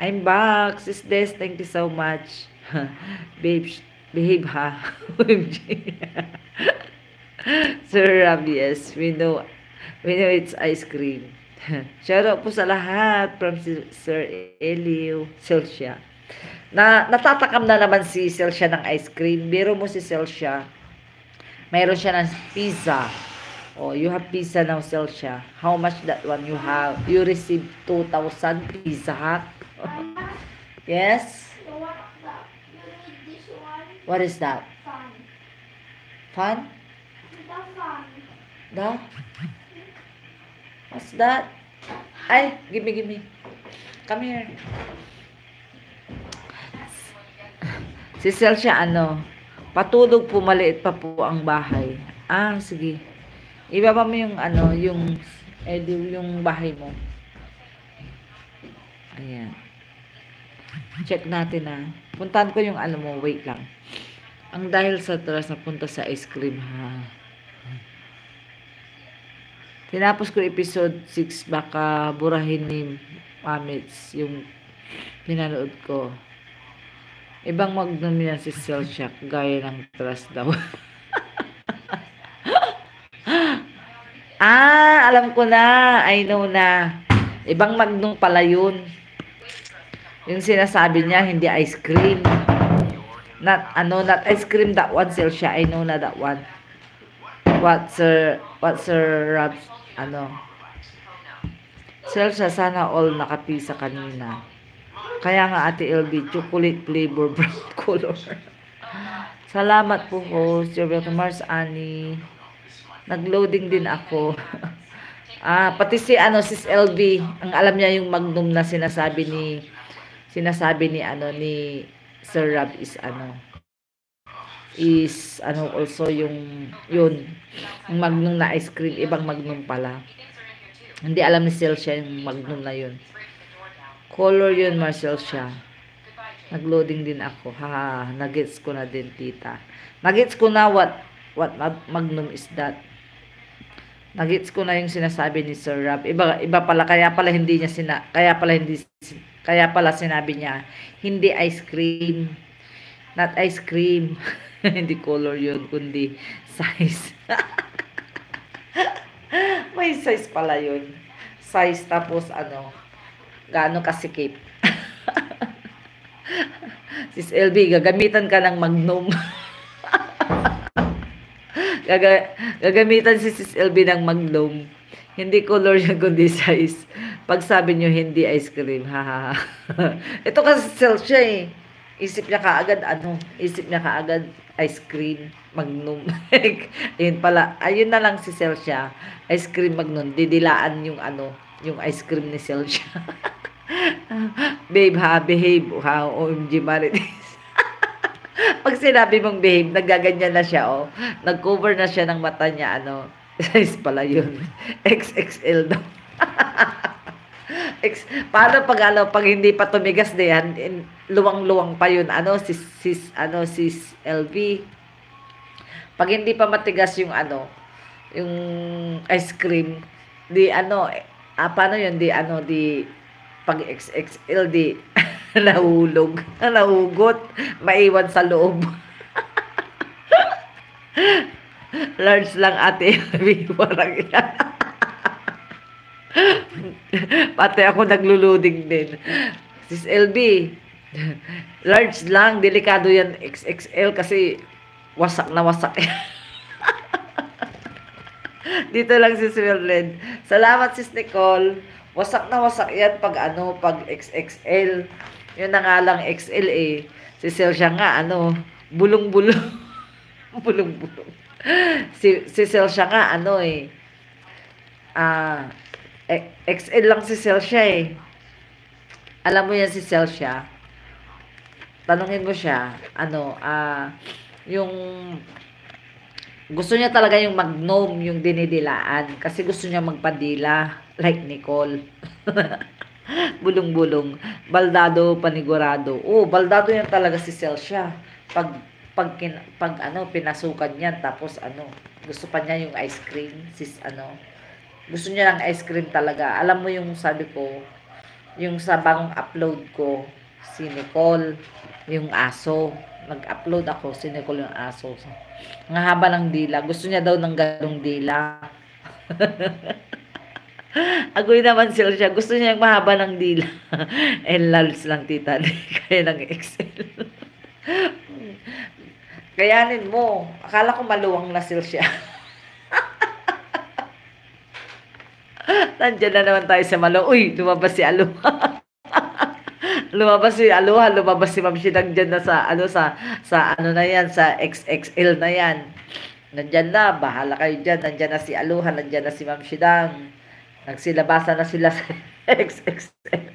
I'm back. Sis Des, thank you so much. (laughs) Babe, behave ha. (laughs) Sir Rabies, we know, we know it's ice cream. (laughs) Shout out po sa lahat from si Sir Elio Celsia. Na natatakam na naman si Celsia ng ice cream. Biro mo si Celsia. Mayroon siya ng pizza. Oh, you have pizza now, Celsia. How much that one you have? You received 2,000 pizza hut. (laughs) yes? What is that? Fan. Fun? The fan. Da? What's that? Ay, give me, give me. Come here. Si Celsia, ano, patulog po, maliit pa po ang bahay. Ah, sige. Ibaba mo yung, ano, yung, eh, di- yung bahay mo. Ayan. Check natin ah. Puntahan ko yung, ano mo, wait lang. Ang dahil sa tras napunta sa ice cream, ha. Tinapos ko episode 6, baka burahin ni Mamits yung pinanood ko. Ibang magnum yan si Cellshock, gaya ng trust daw. (laughs) ah, alam ko na. I know na. Ibang magnum pala yun. Yung sinasabi niya, hindi ice cream. Not, ano, not ice cream, that one, Cellshock. I know na that one. What, sir, what, sir, Ano, Celsa, sana all nakapisa kanina. Kaya nga ate LB, chocolate flavor (laughs) brown color. Salamat po host. You're welcome, Mars Ani. Nag-loading din ako. (laughs) ah, pati si ano, sis LB, ang alam niya yung magnum na sinasabi ni sinasabi ni ano ni Sir Rab is ano is ano also yung yun yung magnum na ice cream ibang magnum pala. Hindi alam ni Celsia yung magnum na yun. Color yun Marcel siya. Nagloading din ako. Ha nagets ko na din tita. Nagets ko na what what mag- magnum is that. Nagets ko na yung sinasabi ni Sir Rob iba iba pala kaya pala hindi niya sina kaya pala hindi kaya pala sinabi niya hindi ice cream not ice cream (laughs) (laughs) hindi color yun kundi size. (laughs) May size pala yun. Size tapos ano gaano kasikip. (laughs) Sis LB gagamitan ka ng magnum. Gaga, gagamitan si sis LB ng magnum. Hindi color yun kundi size. Pag sabi nyo hindi ice cream ha. Ito kasi self siya eh. Isip niya kaagad ano isip niya kaagad ice cream magnum. (laughs) Ayun pala. Ayun na lang si Celsia. Ice cream magnum. Didilaan yung ano yung ice cream ni Celsia. (laughs) Babe ha? Behave ha? OMG Marites. (laughs) Pag sinabi mong behave nagaganyan na siya oh. Nag-cover na siya ng mata niya ano. Size pala yun. XXL daw Ex, paano pag ano, pag hindi pa tumigas na yan, luwang-luwang pa yun, ano, sis, sis, ano, sis LV. Pag hindi pa matigas yung ano, yung ice cream, di ano, ah, paano yun, di ano, di, pag XXL, di, (laughs) nahulog, (laughs) nahugot, maiwan sa loob. (laughs) Large lang ate, parang yan. (laughs) Pati ako nagluluding din. Sis LB, large lang, delikado yan XXL kasi wasak na wasak. (laughs) Dito lang si Swirled. Salamat sis Nicole. Wasak na wasak yan pag ano, pag XXL. Yun na nga lang XL eh. Si Celsia nga ano, bulong-bulong. (laughs) bulong-bulong. Si, si Celsia nga ano eh. Ah, eh, XL lang si Celsia eh. Alam mo yan si Celsia. Tanungin mo siya, ano, ah, yung gusto niya talaga yung magnome, yung dinidilaan. Kasi gusto niya magpadila, like Nicole. (laughs) Bulong-bulong. Baldado, panigurado. Oh, baldado yan talaga si Celsia. Pag, pag, pag ano, pinasukan yan, tapos ano, gusto pa niya yung ice cream, sis ano, gusto niya ng ice cream talaga. Alam mo yung sabi ko, yung sa bagong upload ko, si Nicole, yung aso. Nag-upload ako, si Nicole yung aso. Ang haba ng dila. Gusto niya daw ng galong dila. (laughs) Agoy naman sila siya. Gusto niya yung mahaba ng dila. (laughs) And lang tita. (laughs) Kaya ng Excel. Kayanin mo. Akala ko maluwang na sila siya. Nandiyan na naman tayo sa malo. Uy, lumabas si Aloha. (laughs) lumabas si Aloha, lumabas si Ma'am dyan na sa, ano, sa, sa, ano na yan, sa XXL na yan. Nandyan na, bahala kayo dyan. Nandyan na si Aloha, nandyan na si Ma'am Shidang. Nagsilabasan na sila sa (laughs) XXL.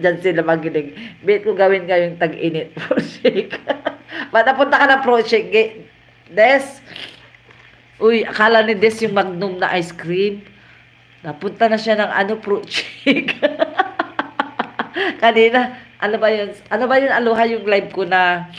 dyan sila magiling. Bit ko gawin kayong tag-init (laughs) project. Ba't napunta ka na project? Ge- Des? Uy, akala ni Des yung magnum na ice cream. Napunta na siya ng ano project. (laughs) Kanina, ano ba yun? Ano ba yun, Aloha, yung live ko na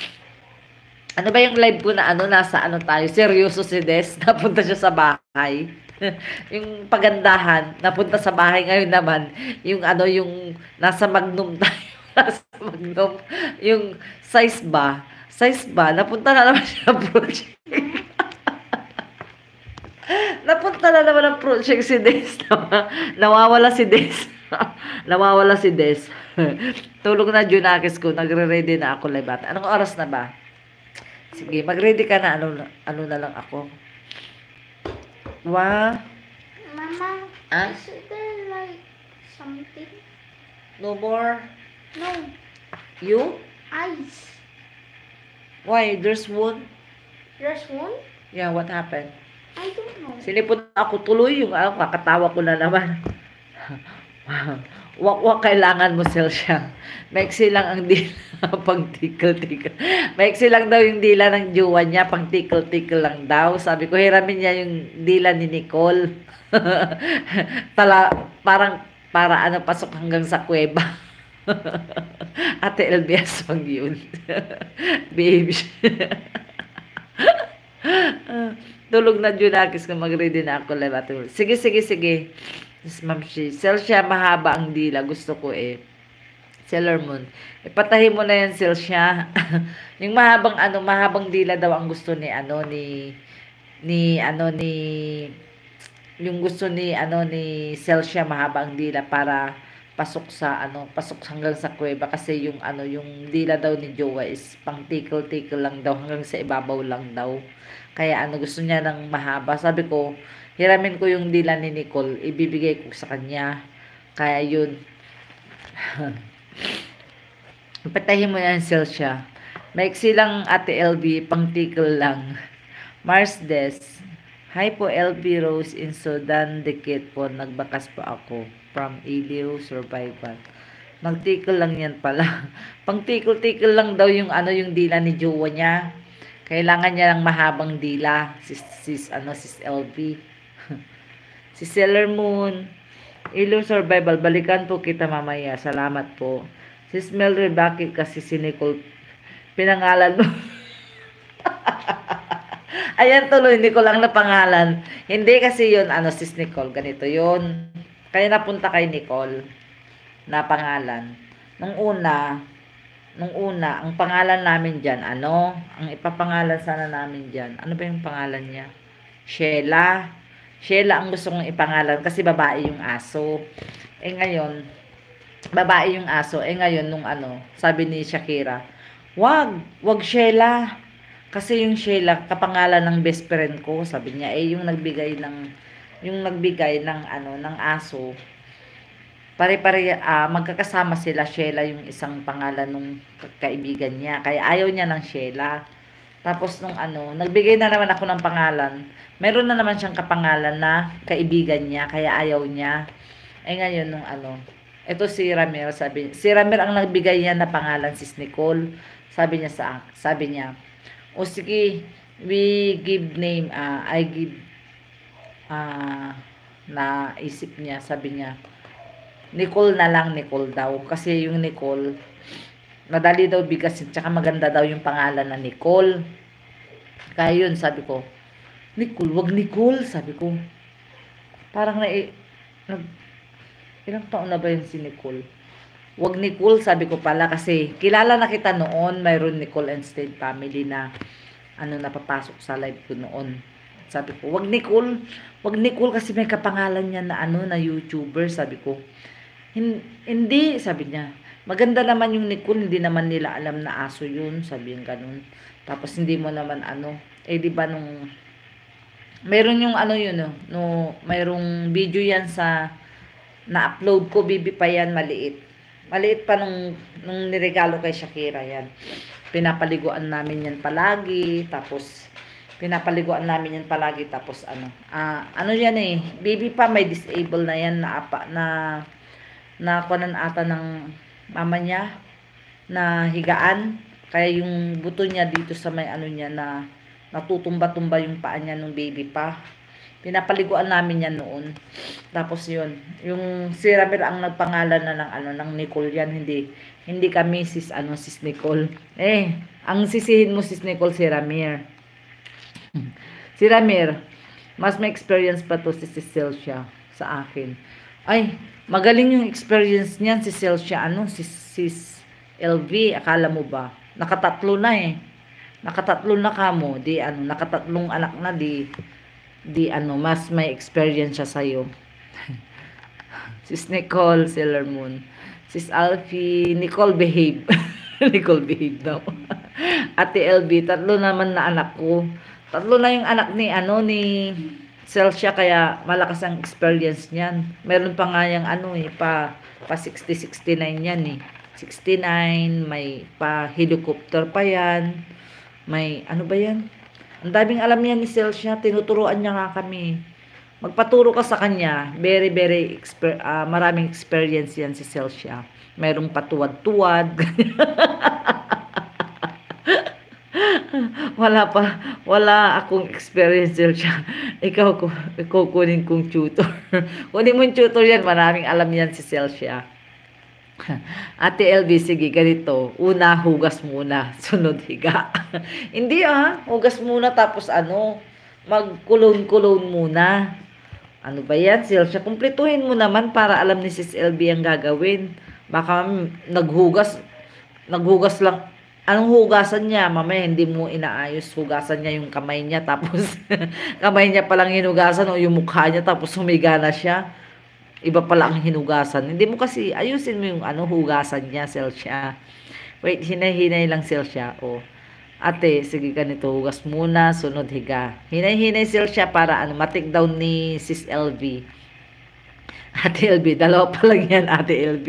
ano ba yung live ko na ano, nasa ano tayo, seryoso si Des, (laughs) napunta siya sa bahay. (laughs) yung pagandahan, napunta sa bahay ngayon naman, yung ano, yung nasa magnum tayo, nasa magnum, yung size ba, size ba, napunta na naman siya project. Napunta na naman ang project si Des. (laughs) Nawawala si Des. (laughs) Nawawala si Des. (laughs) Tulog na Junakis ko, nagre-ready na ako live at. Anong oras na ba? Sige, mag-ready ka na. Ano, ano na lang ako. Wow. Mama, Ah? is there like something? No more. No, You? ice. Why? There's one. There's one? Yeah, what happened? I don't know. Sinipon ako tuloy yung ano, kakatawa ko na naman. (laughs) Wak-wak kailangan mo siya. Maiksi lang ang dila (laughs) pang tikil-tikil. Maiksi lang daw yung dila ng jowa niya, pang tikil-tikil lang daw. Sabi ko, hiramin niya yung dila ni Nicole. (laughs) Tala, parang, para ano, pasok hanggang sa kuweba. Ate LBS pang yun. Babe. Tulog na Junakis kung mag-ready na ako live. Sige, sige, sige. Yes, ma'am. Sell siya mahaba ang dila. Gusto ko eh. Sailor Moon. Ipatahin mo na yan, siya. (laughs) yung mahabang ano, mahabang dila daw ang gusto ni ano ni ni ano ni yung gusto ni ano ni Celsia mahaba ang dila para pasok sa ano, pasok hanggang sa kuweba kasi yung ano, yung dila daw ni Jowa is pang tickle-tickle lang daw hanggang sa ibabaw lang daw. Kaya ano, gusto niya ng mahaba. Sabi ko, hiramin ko yung dila ni Nicole, ibibigay ko sa kanya. Kaya yun. (laughs) Patahin mo yan, Celsia. Maiksi lang ate LB, pang tickle lang. Mars Des. Hi po LB Rose in Sudan, Dikit po. Nagbakas po ako from Ilio Survival. Magtikil lang yan pala. (laughs) Pang tikil-tikil lang daw yung ano yung dila ni jowa niya. Kailangan niya ng mahabang dila. Sis, sis ano sis LB. (laughs) si Sailor Moon. Ilo Survival, balikan po kita mamaya. Salamat po. Si Smelry, bakit kasi si Nicole pinangalan mo? (laughs) Ayan tuloy, Nicole ang napangalan. Hindi kasi yun, ano, sis Nicole, ganito yun. Kaya napunta kay Nicole na pangalan. Nung una, nung una, ang pangalan namin dyan, ano, ang ipapangalan sana namin dyan, ano ba yung pangalan niya? Sheila. Sheila ang gusto kong ipangalan kasi babae yung aso. Eh ngayon, babae yung aso. Eh ngayon, nung ano, sabi ni Shakira, wag, wag Sheila. Kasi yung Sheila, kapangalan ng best friend ko, sabi niya, eh yung nagbigay ng, yung nagbigay ng ano, ng aso, pare-pare, ah, magkakasama sila, Sheila, yung isang pangalan nung kaibigan niya. Kaya ayaw niya ng Sheila. Tapos nung ano, nagbigay na naman ako ng pangalan. Meron na naman siyang kapangalan na kaibigan niya, kaya ayaw niya. Eh ngayon nung ano, ito si Ramir, sabi, si Ramir ang nagbigay niya na pangalan, sis Nicole. Sabi niya sa, sabi niya, o sige, we give name, ah, I give, ah, na isip niya, sabi niya, Nicole na lang, Nicole daw. Kasi yung Nicole, madali daw bigasin, tsaka maganda daw yung pangalan na Nicole. Kaya yun, sabi ko, Nicole, wag Nicole, sabi ko. Parang na, nag, ilang taon na ba yun si Nicole? Wag Nicole, sabi ko pala, kasi kilala na kita noon, mayroon Nicole and State family na, ano, napapasok sa live ko noon. Sabi ko, wag Nicole, wag Nicole kasi may kapangalan niya na ano, na YouTuber, sabi ko. Hin- hindi, sabi niya. Maganda naman yung Nicole, hindi naman nila alam na aso yun, sabi yung ganun. Tapos hindi mo naman ano, eh di ba nung, meron yung ano yun, no, no mayroong video yan sa, na-upload ko, bibi pa yan, maliit. Maliit pa nung, nung niregalo kay Shakira yan. Pinapaliguan namin yan palagi, tapos, pinapaliguan namin yan palagi, tapos ano, ah, ano yan eh, baby pa, may disable na yan, na, apa, na, na kunan ata ng mama niya na higaan. Kaya yung buto niya dito sa may ano niya na natutumba-tumba yung paa niya nung baby pa. Pinapaliguan namin yan noon. Tapos yun yung si Ramir ang nagpangalan na ng ano ng Nicole yan. Hindi hindi kami sis ano sis Nicole. Eh ang sisihin mo sis Nicole si Ramir. Si Ramir mas may experience pa to si Cecil siya sa akin. Ay Magaling yung experience niyan si Celsia, ano, si sis LV, akala mo ba? Nakatatlo na eh. Nakatatlo na kamo, di ano, nakatatlong anak na di di ano, mas may experience siya sa'yo. (laughs) sis Nicole, Sailor Moon. Sis Alfie, Nicole behave. (laughs) Nicole behave daw. (laughs) Ate LV, tatlo naman na anak ko. Tatlo na yung anak ni ano ni Cell siya kaya malakas ang experience niyan. Meron pa nga yung ano eh, pa, pa 60-69 yan eh. 69, may pa helicopter pa yan. May ano ba yan? Ang daming alam yan ni Cell siya. Tinuturuan niya nga kami. Magpaturo ka sa kanya. Very, very, exper uh, maraming experience yan si Cell siya. Merong patuwad-tuwad. (laughs) (laughs) wala pa, wala akong experience siya. Ikaw, ko, ikaw kunin kong tutor. (laughs) kunin mo yung tutor yan, maraming alam yan si Celsia. (laughs) Ate LB, sige, ganito. Una, hugas muna. Sunod, higa. Hindi ah, hugas muna tapos ano, magkulon-kulon muna. Ano ba yan, Celsia? Kumpletuhin mo naman para alam ni Sis LB ang gagawin. Baka mm, naghugas, naghugas lang, Anong hugasan niya? Mamaya hindi mo inaayos. Hugasan niya yung kamay niya. Tapos (laughs) kamay niya palang hinugasan o yung mukha niya. Tapos humiga na siya. Iba pala ang hinugasan. Hindi mo kasi ayusin mo yung ano hugasan niya. Sel siya. Wait, hinay-hinay lang sel siya. O. Ate, sige ganito. Hugas muna. Sunod higa. Hinay-hinay sel siya para ano, matik down ni Sis LV. (laughs) Ate LV, dalawa pa lang yan, Ate LV.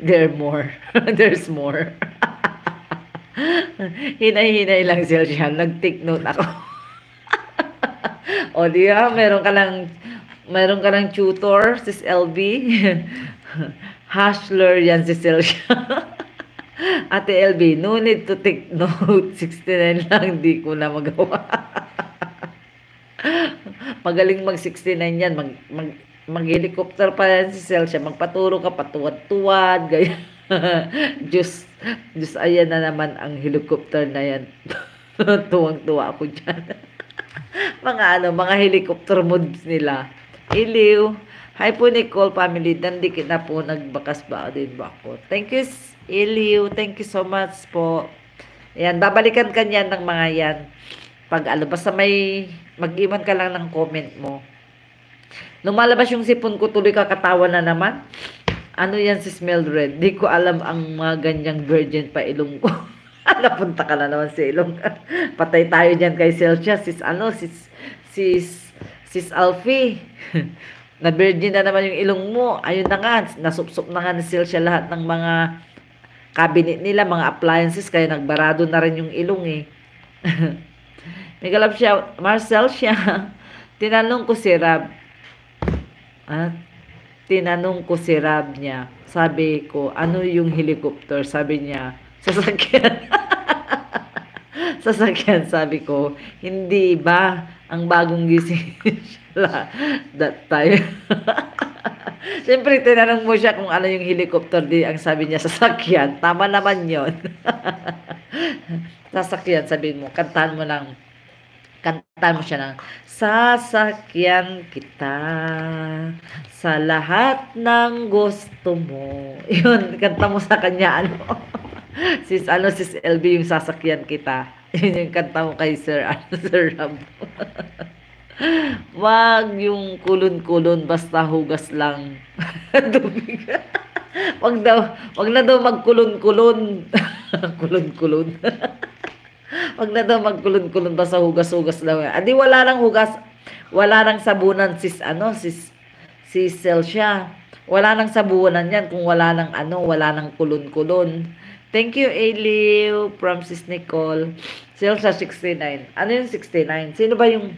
There more. (laughs) There's more. (laughs) Hinay-hinay lang siya siya. Nag-take note ako. (laughs) o di ba, meron ka lang, meron ka lang tutor, sis LB. Hashler (laughs) yan si Celsia. Ate LB, no need to take note. 69 lang, di ko na magawa. Magaling mag 69 yan. Mag, mag, mag-helicopter pa yan si Celsia, magpaturo ka, patuwad-tuwad, ganyan. Diyos, Diyos, ayan na naman ang helicopter na yan. (laughs) Tuwang-tuwa ako dyan. (laughs) mga ano, mga helicopter modes nila. Iliw. Hi po Nicole family. Nandikit na po nagbakas ba din ba ako. Thank you Iliw. Thank you so much po. Ayan, babalikan ka niyan ng mga yan. Pag ano, basta may mag-iwan ka lang ng comment mo. Lumalabas yung sipon ko, tuloy kakatawa na naman. Ano yan si Mildred? Di ko alam ang mga ganyang virgin pa ilong ko. (laughs) Napunta ka na naman sa ilong. (laughs) Patay tayo dyan kay Celsia. Sis, ano, sis, sis, sis Alfie. (laughs) na virgin na naman yung ilong mo. Ayun na nga, nasupsop na nga ni Celsia lahat ng mga cabinet nila, mga appliances, kaya nagbarado na rin yung ilong eh. Nagalap siya, Marcel siya. Tinanong ko si Rab, at tinanong ko si Rab niya, sabi ko, ano yung helicopter? Sabi niya, sasakyan. (laughs) sasakyan, sabi ko, hindi ba ang bagong gising (laughs) sila that time? (laughs) Siyempre, tinanong mo siya kung ano yung helicopter di ang sabi niya, sasakyan. Tama naman yon sasakyan, sabihin mo, kantahan mo lang, kantahan mo siya ng, sasakyan kita sa lahat ng gusto mo. (laughs) Yun, kanta mo sa kanya, ano, (laughs) sis, ano, sis LB, yung sasakyan kita. (laughs) Yun yung kanta mo kay Sir, ano, Sir Ram. Wag yung kulon-kulon, basta hugas lang. Tubig. wag daw, wag na daw magkulon-kulon. kulon-kulon. Wag na daw magkulon-kulon, basta hugas-hugas lang. Adi wala nang hugas, wala nang sabunan sis ano, sis sis Celsia. Wala nang sabunan yan kung wala nang ano, wala nang kulon-kulon. Thank you, Eliu, from Sis Nicole. Celsia 69. Ano yung 69? Sino ba yung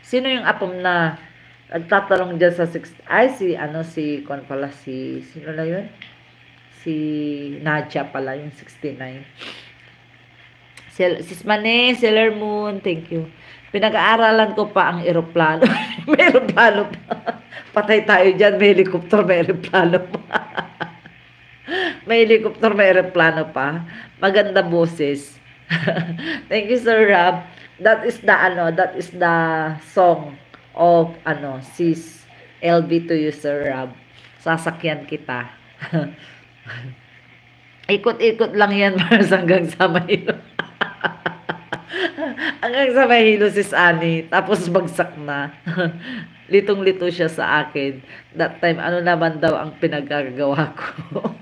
Sino yung apom na nagtatanong dyan sa 6 ay si ano si kon pala si sino na yun si Nadia pala yung 69 Sil Sis Mane, Sailor Moon, thank you. Pinag-aaralan ko pa ang eroplano. (laughs) may eroplano pa. Patay tayo dyan, may helicopter, may eroplano pa. (laughs) may helicopter, may eroplano pa. Maganda boses. (laughs) thank you, Sir Rob that is the ano, that is the song of ano, sis LB to you Sir Rob. Sasakyan kita. Ikot-ikot lang yan Mars hanggang sa Mahilo. (laughs) hanggang sa Mahilo sis Ani. Tapos bagsak na. (laughs) Litong-lito siya sa akin. That time, ano naman daw ang pinagagawa ko. (laughs)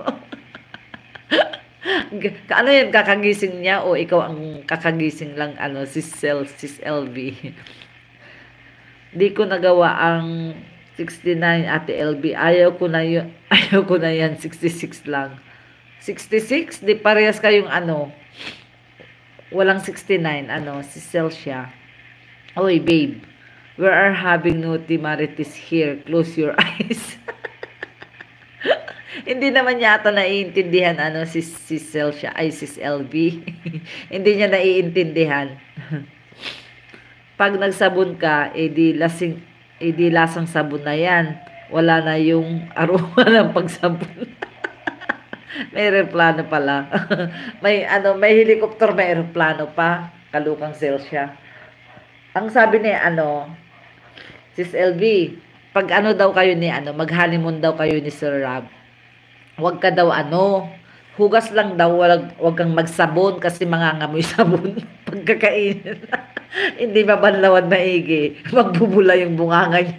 ano yan, kakagising niya o ikaw ang kakagising lang, ano, sis Cel, sis LV. Di ko nagawa ang 69 ate LB. Ayaw ko na yun, ayaw ko na yan, 66 lang. 66? Di parehas kayong ano, walang 69, ano, si Celsia. Oy, babe, we are having naughty marites here. Close your (laughs) eyes. Hindi naman yata naiintindihan ano si si Celsia ay si LB. (laughs) Hindi niya naiintindihan. (laughs) Pag nagsabon ka, edi eh, lasing edi eh, lasang sabon na 'yan. Wala na yung aroma ng pagsabon. May aeroplano pala. (laughs) may ano, may helicopter, may aeroplano pa. Kalukang Celsia. Ang sabi ni ano, Sis LB, pag ano daw kayo ni ano, mag-honeymoon daw kayo ni Sir Rob Huwag ka daw ano, hugas lang daw, wag, wag kang magsabon kasi mangangamoy (laughs) sabon pagkakainin. (laughs) Hindi mabanlawan maigi. Magbubula yung bunganga niya.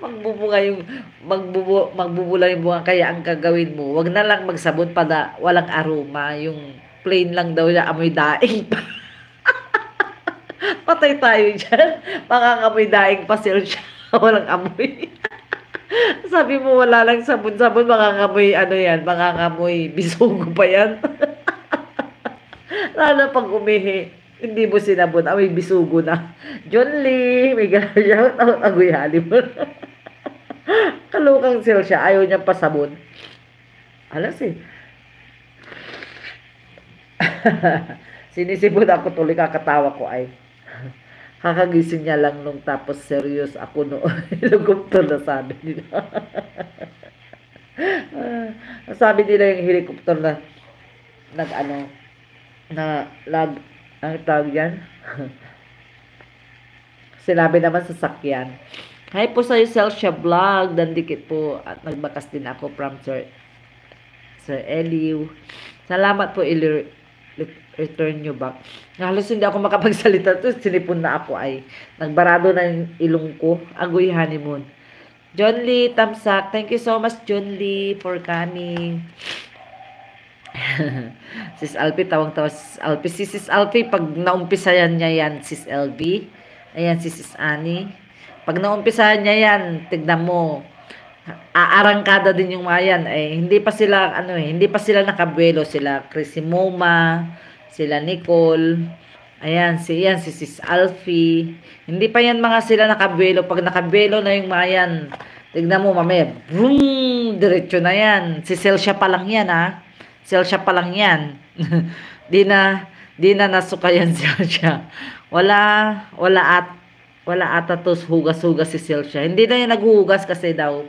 Magbubunga yung magbubu, magbubula yung bunga. Kaya ang gagawin mo wag na lang magsabon para walang aroma. Yung plain lang daw niya amoy daing pa. (laughs) Patay tayo dyan. Mangangamoy daing pa siya. (laughs) Walang amoy. (laughs) Sabi mo wala lang sabon-sabon, makakamoy ano yan, makakamoy bisugo pa yan. Lalo pag umihi, hindi mo sinabon, amoy bisugo na. John Lee, may gano'n shout out, agoy. (laughs) Kalukang sila siya, ayaw niya pasabon. Alas eh. (laughs) Sinisipon ako tuloy kakatawa ko ay. Kakagising niya lang nung tapos serious ako noon. (laughs) Helicopter na sabi nila. Ah, sabi nila yung helicopter na nag ano na lag ang tawag yan? (laughs) Sinabi naman sa sakyan. Hi po sa Celsia vlog. Dandikit po at nagbakas din ako from Sir Sir Eliu. Salamat po ili return nyo back halos hindi ako makapagsalita. To sinipon na ako ay nagbarado na yung ilong ko. Agoy honeymoon. John Lee Tamsak thank you so much John Lee for coming (laughs) Sis Alpi, tawang-tawa si Sis Alpi. Si Sis Alpi, pag naumpisayan niya yan, Sis LB. Ayan, si Sis Annie. Pag naumpisayan niya yan, tignan mo, aarangkada din yung mga yan. Eh, hindi pa sila, ano eh, hindi pa sila nakabuelo. Sila Chrissy Moma, sila Nicole, ayan, si, yan, si Sis Alfie. Hindi pa yan mga sila nakabuelo. Pag nakabuelo na yung mga yan, tignan mo, mamaya, boom, diretso na yan. Si Celsia pa lang yan, ha? Celsia pa lang yan. (laughs) di na, di na nasukayan (laughs) Celsia. Wala, wala at, wala ata to hugas-hugas si Celsia. Hindi na yan naghuhugas kasi daw,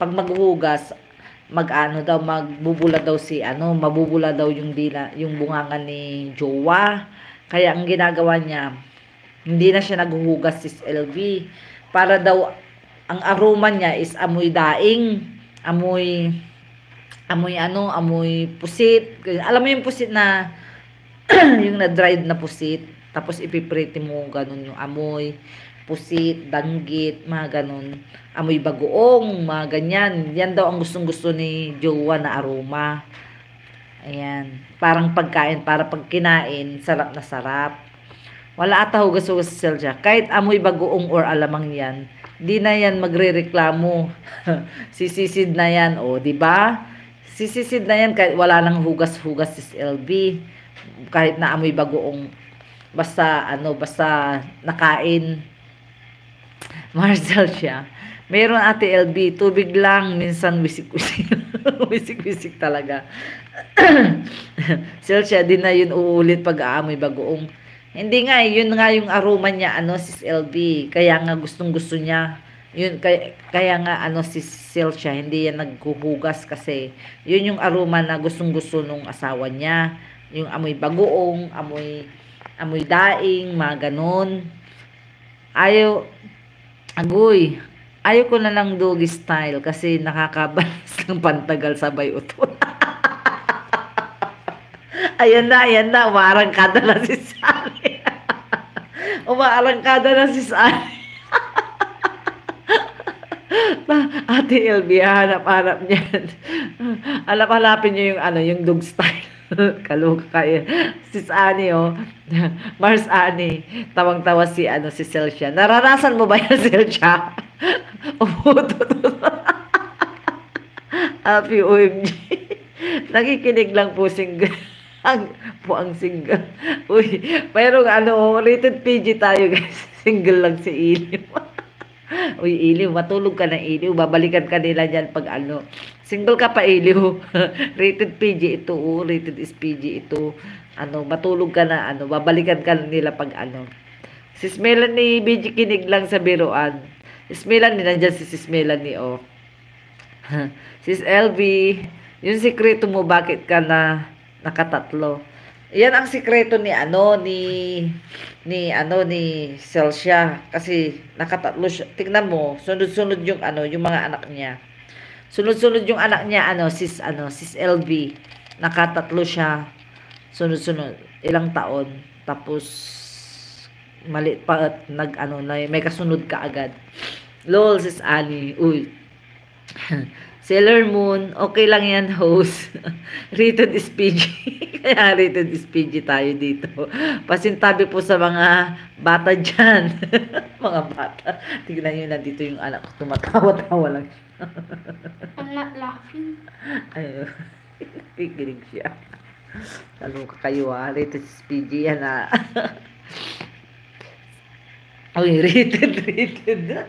pag maghuhugas, mag-ano daw, magbubula daw si, ano, mabubula daw yung dila, yung bunganga ni Jowa. Kaya ang ginagawa niya, hindi na siya naghuhugas si LV. Para daw, ang aroma niya is amoy daing, amoy, amoy ano, amoy pusit. Alam mo yung pusit na, (clears throat) yung na-dried na pusit. Tapos ipipriti mo ganun yung amoy, pusit, danggit, mga ganun. Amoy bagoong, mga ganyan. Yan daw ang gustong gusto ni Jowa na aroma. Ayan. Parang pagkain, para pag kinain, sarap na sarap. Wala ata hugas-hugas sa Celsia. Kahit amoy bagoong or alamang yan, di na yan magre-reklamo. (laughs) Sisisid na yan, o, di ba? Sisisid na yan kahit wala nang hugas-hugas si LB. Kahit na amoy bagoong basta ano, basta nakain. (laughs) Marcel siya. Meron ate LB, tubig lang, minsan wisik-wisik. (laughs) wisik-wisik talaga. (clears throat) Celsia, din na yun uulit pag aamoy bagoong. Hindi nga, yun nga yung aroma niya, ano, sis LB. Kaya nga gustong gusto niya. Yun, kaya, kaya nga, ano, si Celsia, hindi yan naghuhugas kasi yun yung aroma na gustong gusto nung asawa niya. Yung amoy bagoong, amoy, amoy daing, mga ganon. Ayaw, agoy, ayaw ko na lang doggy style kasi nakakabalas ng pantagal sabay utot. (laughs) ayan na, ayan na, umaarangkada na si Sally. (laughs) umaarangkada na si Sally. (laughs) Ate LB, hanap-hanap niyan. Hanap-hanapin niyo yung ano, yung dog style. (laughs) Kaluka kayo. Sis Ani, oh. Mars Ani. Tawang-tawa si, ano, si Celsia. Naranasan mo ba yan, (laughs) Celsia? Umutot. Happy OMG. Nakikinig lang po single. ang po ang single. Uy, mayroong ano, rated PG tayo guys. (laughs) Single lang si Iliw. Uy, Iliw, matulog ka na Iliw. Babalikan ka nila dyan pag ano. Single ka pa Iliw. (laughs) rated PG ito. Oh. Rated is PG ito. Ano, matulog ka na ano. Babalikan ka nila pag ano. Sis Melanie, BG kinig lang sa biroan. Sis Melanie, nandyan si (laughs) Sis Melanie, oh. Sis LV, yung sikreto mo, bakit ka na nakatatlo? Yan ang sikreto ni ano ni ni ano ni Celsia kasi nakatatlo siya. Tingnan mo, sunod-sunod yung ano, yung mga anak niya. Sunod-sunod yung anak niya ano, sis ano, sis LV. Nakatatlo siya. Sunod-sunod ilang taon. Tapos mali pa at nag ano na may kasunod ka agad. Lol sis Annie. Uy. (laughs) Sailor Moon, okay lang yan, host. (laughs) rated is PG. (laughs) Kaya rated is PG tayo dito. Pasintabi po sa mga bata dyan. (laughs) mga bata. Tignan nyo na dito yung anak ko. Tumatawa-tawa lang siya. I'm not laughing. Ayun. Pikinig siya. Kaloka kayo ah. Rated is PG yan ah. Uy, rated, rated.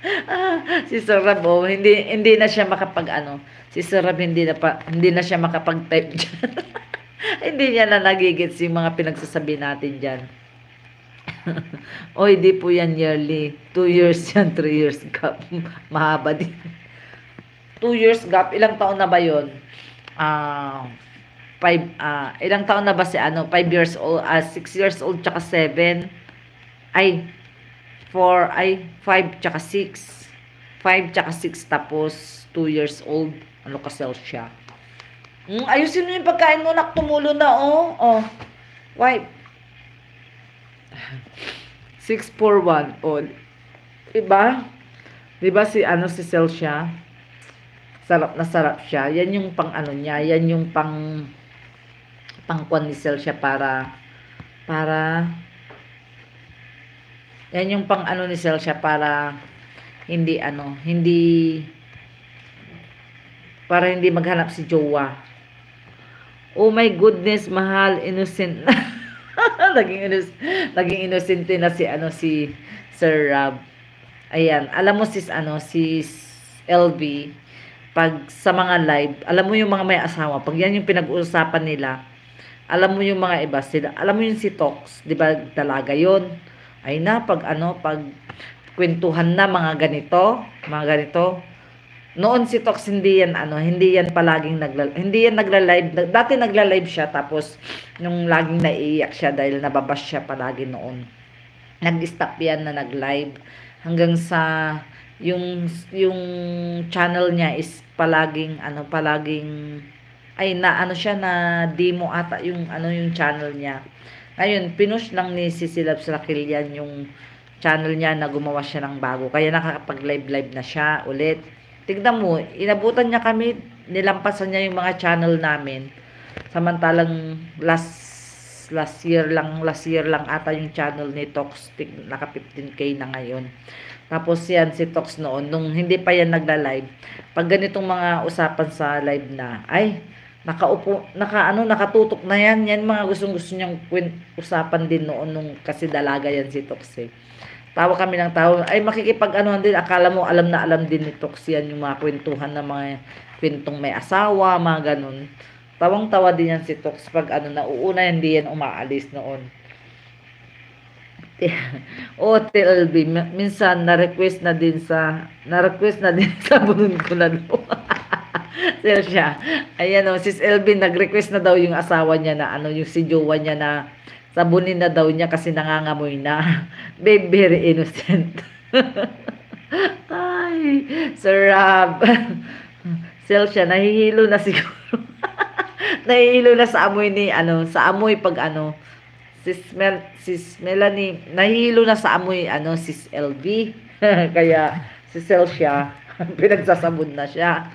(laughs) si Sir Rab, oh, hindi hindi na siya makapag ano. Si Sir Rab hindi na pa hindi na siya makapag-type diyan. (laughs) hindi niya na nagigits yung mga pinagsasabi natin diyan. (laughs) Oy, di po yan yearly. 2 years yan, 3 years gap. Mahaba din. 2 years gap, ilang taon na ba yon? Ah, 5 ah, ilang taon na ba si ano? 5 years old, ah, 6 years old tsaka 7. Ay 4 ay 5 tsaka 6. 5 tsaka 6 tapos 2 years old. Ano ka cell siya? Mm, ayusin mo yung pagkain mo, nak. Tumulo na, oh. Oh. Wipe. 641. Oh. Diba? Diba si, ano, si Celsia? Sarap na sarap siya. Yan yung pang, ano niya. Yan yung pang, pangkwan ni Celsia para, para, yan yung pang, ano ni Celsia para, hindi, ano, hindi, para hindi maghanap si Jowa. Oh my goodness, mahal, innocent. (laughs) naging innocent, naging innocent na si ano si Sir Rob. Ayan, alam mo sis ano si LV pag sa mga live, alam mo yung mga may asawa, pag yan yung pinag-uusapan nila, alam mo yung mga iba sila, alam mo yung si Tox, 'di ba? Dalaga 'yon. Ay na pag ano, pag kwentuhan na mga ganito, mga ganito, noon si Tox hindi yan ano, hindi yan palaging nagla hindi yan nagla-live. Dati nagla-live siya tapos nung laging naiiyak siya dahil nababas siya palagi noon. Nag-stop yan na nag-live hanggang sa yung yung channel niya is palaging ano palaging ay na ano siya na demo ata yung ano yung channel niya. Ngayon, pinush lang ni Sisilab Sakilian yung channel niya na gumawa siya ng bago. Kaya nakakapag-live-live na siya ulit Tignan mo, inabutan niya kami, nilampasan niya yung mga channel namin. Samantalang last last year lang, last year lang ata yung channel ni Tox, naka 15k na ngayon. Tapos yan si Tox noon, nung hindi pa yan nagla-live, pag ganitong mga usapan sa live na, ay, nakaupo, naka ano, nakatutok na yan, yan mga gustong gusto niyang usapan din noon nung kasi dalaga yan si Tox eh. Tawa kami ng tao. Ay makikipag ano din, akala mo alam na alam din ni Tox yan yung mga kwentuhan ng mga kwentong may asawa, mga ganun. Tawang-tawa din yan si Tox pag ano na uuna hindi yan umaalis noon. (laughs) o TLB, minsan na-request na din sa na-request na din (laughs) sa bunun ko na do. (laughs) (laughs) Sir siya. Ayan o, sis LB nag-request na daw yung asawa niya na ano, yung si jowa niya na sabunin na daw niya kasi nangangamoy na. (laughs) Babe, very innocent. (laughs) Ay, Sir Rob. Sel siya, nahihilo na siguro. nahihilo na sa amoy ni, ano, sa amoy pag ano, sis, Mel, sis Melanie, nahihilo na sa amoy, ano, sis LV. Kaya, si Sel siya, pinagsasabon na siya.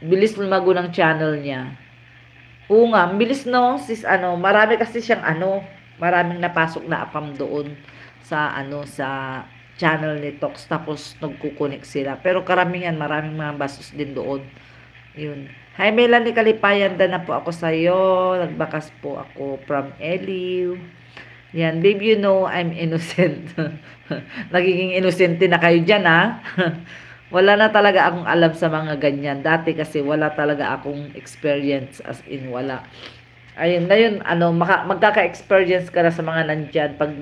Bilis lumago ng channel niya. Oo nga, bilis no, sis ano, marami kasi siyang ano, maraming napasok na apam doon sa ano, sa channel ni Tox tapos nagkukunik sila. Pero karamihan, maraming mga basos din doon. Yun. Hi Melanie Kalipayan, na po ako sa iyo. Nagbakas po ako from Eliw. Yan, babe, you know I'm innocent. (laughs) Nagiging innocent na kayo dyan, ha? (laughs) wala na talaga akong alam sa mga ganyan. Dati kasi wala talaga akong experience as in wala. Ayun, na yun, ano, magkaka-experience ka na sa mga nandyan. Pag,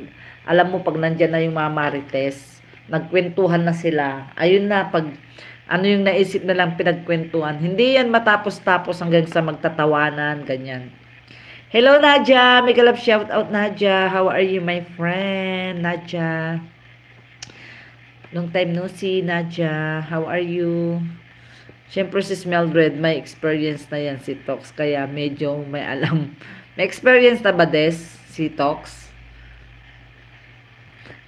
alam mo, pag nandyan na yung mga marites, nagkwentuhan na sila. Ayun na, pag, ano yung naisip na lang pinagkwentuhan. Hindi yan matapos-tapos hanggang sa magtatawanan, ganyan. Hello, Nadia! Mega love shout out, Nadia. How are you, my friend? Nadia. Long time no see, Nadia. How are you? Siyempre si Smeldred, may experience na yan si Tox. Kaya medyo may alam. (laughs) May experience na ba, Des? Si Tox?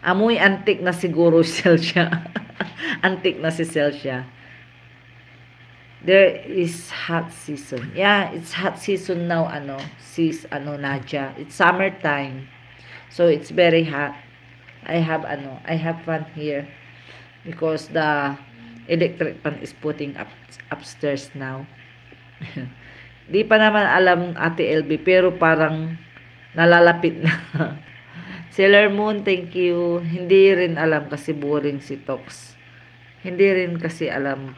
Amoy antik na siguro (laughs) Celsia. (laughs) antik na si Celsia. There is hot season. Yeah, it's hot season now, ano, sis, ano, Nadia. It's summertime. So, it's very hot. I have, ano, I have fun here because the electric fan is putting up upstairs now. (laughs) Di pa naman alam Ate LB pero parang nalalapit na. (laughs) Sailor Moon, thank you. Hindi rin alam kasi boring si Tox. Hindi rin kasi alam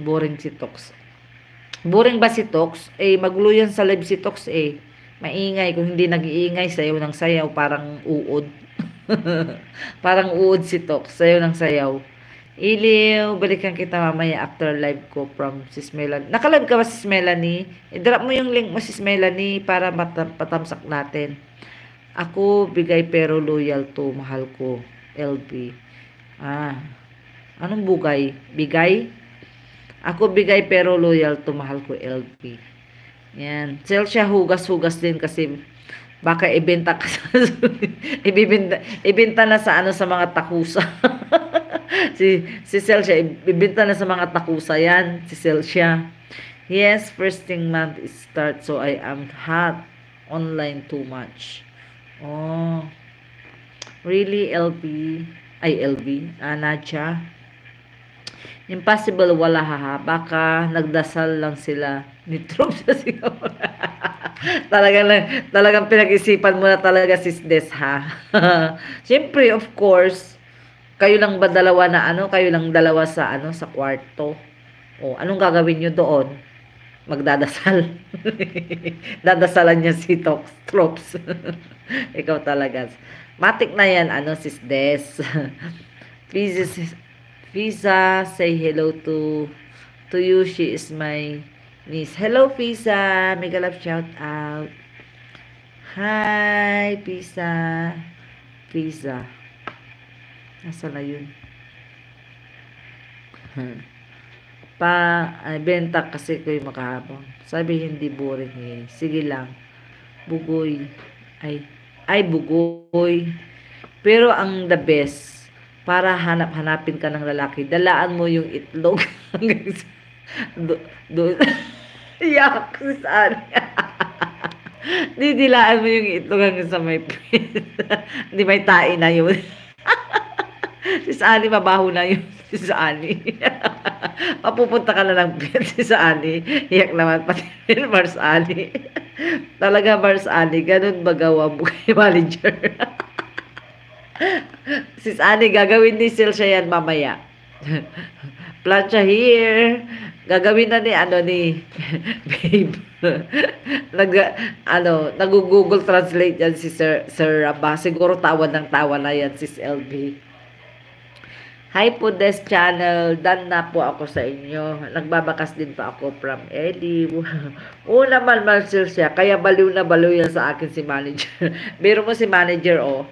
boring si Tox. Boring ba si Tox? Eh, magluyan sa live si Tox eh. Maingay. Kung hindi nag-iingay, sayaw ng sayaw. Parang uod. (laughs) parang uod si Tok. Sayaw ng sayaw. Iliw, balikan kita mamaya after live ko from Sis Melanie. Nakalive ka ba Sis Melanie? I-drop mo yung link mo Sis Melanie para patamsak natin. Ako, bigay pero loyal to. Mahal ko. LB. Ah. Anong bugay? Bigay? Ako bigay pero loyal to. Mahal ko LB. Yan. Sell siya hugas-hugas din kasi baka ibenta ka (laughs) ibibenta, ibenta na sa ano sa mga takusa. (laughs) si si Sel siya ibibenta na sa mga takusa yan. Si Sel siya. Yes, first thing month is start so I am hot online too much. Oh. Really LB? Ay LB? Nadja? Impossible wala haha. Baka nagdasal lang sila ni Trump sa Singapore. (laughs) (laughs) talagang, talagang pinag-isipan mo na talaga sis Des ha. (laughs) Siyempre, of course, kayo lang ba dalawa na ano? Kayo lang dalawa sa ano sa kwarto. O, anong gagawin nyo doon? Magdadasal. (laughs) Dadasalan niya si Tox, Trops. Ikaw talaga. Matik na yan, ano, sis Des. Please, sis- Fiza, say hello to to you. She is my niece. Hello, Fiza. Mega love shout out. Hi, Fiza. Fiza. Nasa na yun? Hmm. Pa, ay, benta kasi ko yung makahabang. Sabi hindi boring eh. Sige lang. Bugoy. Ay, ay bugoy. Pero ang the best, para hanap-hanapin ka ng lalaki, dalaan mo yung itlog (laughs) hanggang do, do, (laughs) yak, saan? (laughs) Didilaan mo yung itlog hanggang sa may (laughs) Hindi may tae na yun. si Sani, mabaho na yun. Si Sani. Mapupunta ka na ng pet si Sani. Iyak naman pati rin Mars Ali. Talaga Mars Ali, ganun ba gawa mo kay manager? Sis Ani, gagawin ni Sil siya yan mamaya. Plancha here. Gagawin na ni ano ni (laughs) babe. Nag ano, nag-Google Translate yan si Sir Sir Raba. Siguro tawa ng tawa na yan sis LB. Hi po des channel. Dan na po ako sa inyo. Nagbabakas din pa ako from Eddie. Oo naman, Marcel siya. Kaya baliw na baliw yan sa akin si manager. (laughs) Biro mo si manager, oh.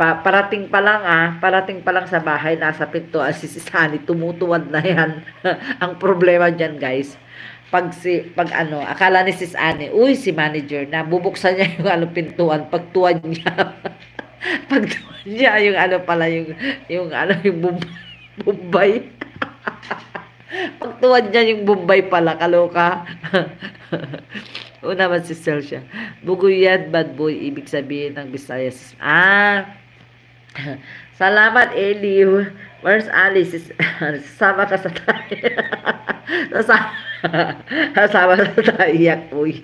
Pa, parating pa lang ah, parating pa lang sa bahay, nasa pintuan si Sani, tumutuwad na yan. (laughs) Ang problema dyan guys, pag si, pag ano, akala ni Sis Ani, uy, si manager na, bubuksan niya yung ano, pintuan, pagtuwad niya, (laughs) pagtuwad niya, yung ano pala, yung, yung ano, yung (laughs) Bombay, Bombay. pagtuwad niya yung Bombay pala, kaloka. O naman si Sel siya. Buguyad, bad boy, ibig sabihin ng Visayas. Ah, (laughs) Salamat, Eliw. Where's Alice? Sasama (laughs) ka sa tayo. (laughs) Ka sa tayo. Iyak, uy.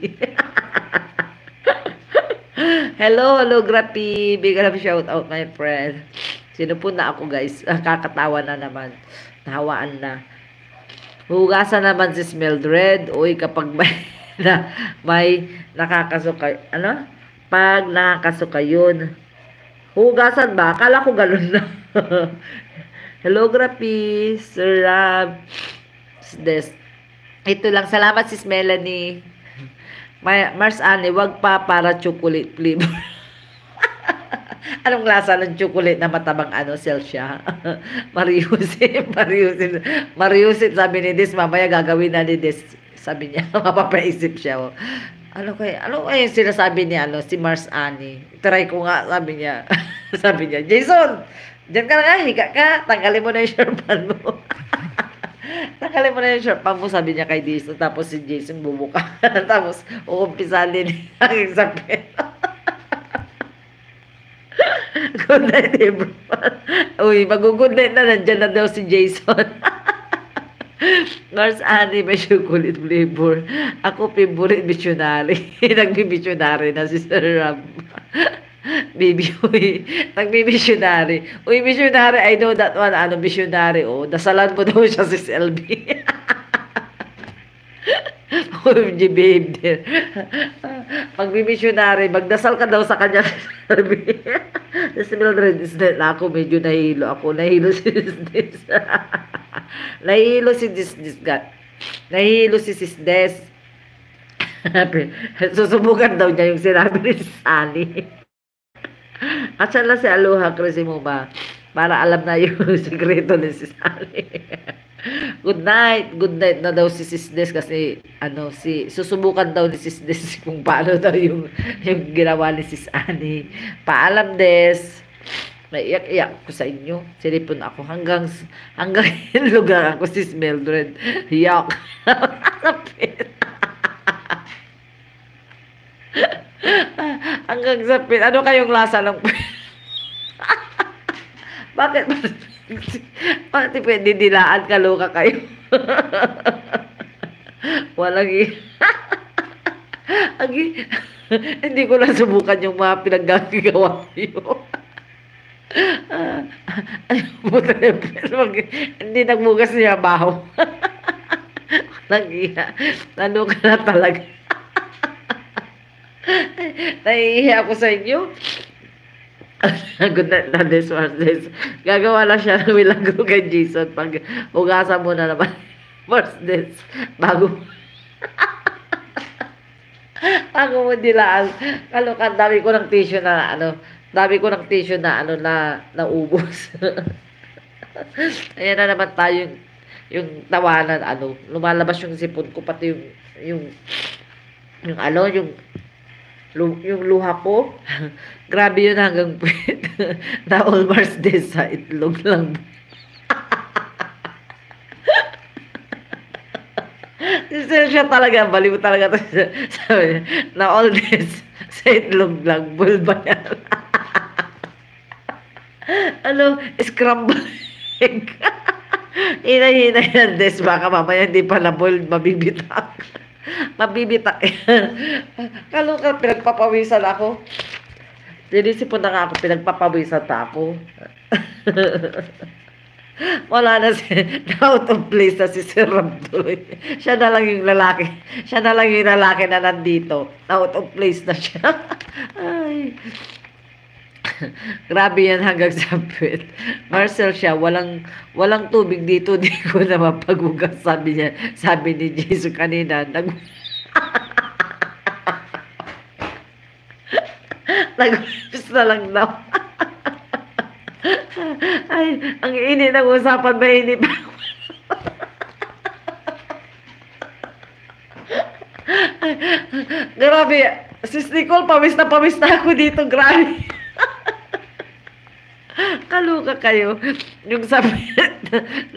Hello, holography. Big love shout out, my friend. Sino po na ako, guys? Kakatawa na naman. Nahawaan na. Hugasan naman si Mildred. Uy, kapag may, na, may nakakasuka, ano? Pag nakakasuka yun. Hugasan ba? Akala ko ganun na. (laughs) Hello, Grapi, Sir Rab. Des. Ito lang. Salamat, sis Melanie. May, Mars Anne, wag pa para chocolate flavor. (laughs) Anong lasa ng chocolate na matabang ano, Celsia? (laughs) Mariusin, Mariusin. Mariusin, sabi ni Des, mamaya gagawin na ni Des. Sabi niya, mapapaisip siya. Oh. Ano kaya, ano yung sinasabi niya, ano, si Mars Annie? Try ko nga, sabi niya. (laughs) sabi niya, Jason, dyan ka na nga, higa ka, tanggalin mo na yung sherpan mo. (laughs) tanggalin mo na yung sherpan mo, sabi niya kay Jason. Tapos si Jason bubuka. (laughs) Tapos, uumpisan din ang example. Good night. Uy, mag-good night na, nandyan na daw si Jason. Mars Annie, may chocolate flavor. Ako, favorite missionary. (laughs) Nagbi-missionary na si Sir Ram. (laughs) Baby, uy. Nagbi-missionary. Uy, missionary, I know that one. Ano, missionary, oh. Dasalan mo daw siya si LB. (laughs) OMG babe dear. Pag missionary, magdasal ka daw sa kanya. (laughs) Sabi. si Mildred is dead. Ako medyo nahilo ako. Nahilo si Sis (laughs) nahilo si Sis Sis God. Nahilo si Sis Des. (laughs) Susubukan daw niya yung sinabi ni Sally. At siya lang si Aloha Crisimuma para alam na yung sekreto ni Sally. Good night. Good night na daw si Sis Des kasi ano si susubukan daw ni Sis Des (laughs) kung paano daw yung yung ginawa ni Sis Annie. Paalam Des. Naiyak-iyak ko sa inyo. Silipon ako hanggang hanggang (laughs) lugar ako sis Mildred. Yak. (laughs) Hanggang sapit. Ano kayong lasa ng Bakit? (laughs) Bakit pwede dilaan kaloka kayo? (laughs) Walang. Agi, (laughs) hindi ko na subukan yung mga pinaggagawa niyo. Ay, puta na pero hindi nagbugas niya baho. Nagiya. Ano ka na talaga? Naiihi ako sa inyo. (laughs) Good night na this was this. Gagawa lang siya ng milagro kay Jason pag hugasan mo na naman. (laughs) First this. Bago. Ako mo (laughs) dilaan. Kalokan, dami ko ng tissue na ano, dami ko ng tissue na ano na naubos. Ayan na naman tayo yung, yung tawanan ano, lumalabas yung sipon ko pati yung yung yung ano, yung yung luha ko. Grabe yun hanggang puwet. na all Mars Day sa itlog lang. (laughs) Siya talaga, baliw talaga to. (laughs) Sabi niya, na all this (laughs) sa itlog lang, bulba yan. ano, scramble egg. Hinay-hinay yan, des, baka mamaya hindi pa na-boiled, mabibitak. mabibitak yan. Kaloka, pinagpapawisan ako. Sinisipon na nga ako, pinagpapawisan pa ako. (laughs) Wala na si, out of place na si Sir Ramtuloy. Siya na lang yung lalaki. Siya na lang yung lalaki na nandito. Out of place na siya. (laughs) Ay. (laughs) Grabe yan hanggang sa puwet. Marcel siya, walang walang tubig dito, di ko na mapagugas, sabi niya. Sabi ni Jesus kanina, nag (laughs) Nag-ugas na lang daw. (laughs) Ay, ang init ng usapan, mainit pa. (laughs) Grabe. Sis Nicole, pawis na pawis na ako dito. Grabe. Kaluka kayo. Yung sabi,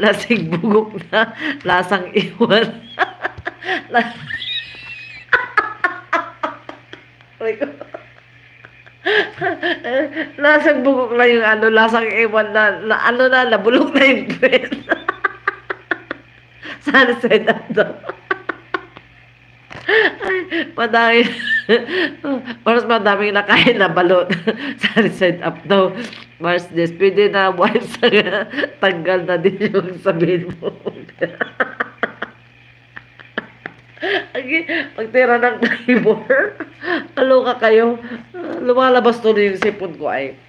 lasing bugok na, lasang iwan. La- Aray ko. Lasang bugok na yung ano, lasang iwan na, na ano na, nabulok na yung puwet. (laughs) Sana sa daw. Ay, madami. (laughs) Mas madaming nakain na balot. (laughs) Sana set up daw. Mars this. Pwede na wife tanggal na din yung sabihin mo. Pagtira ng timer, aloka kayo. Lumalabas tuloy yung sipon ko ay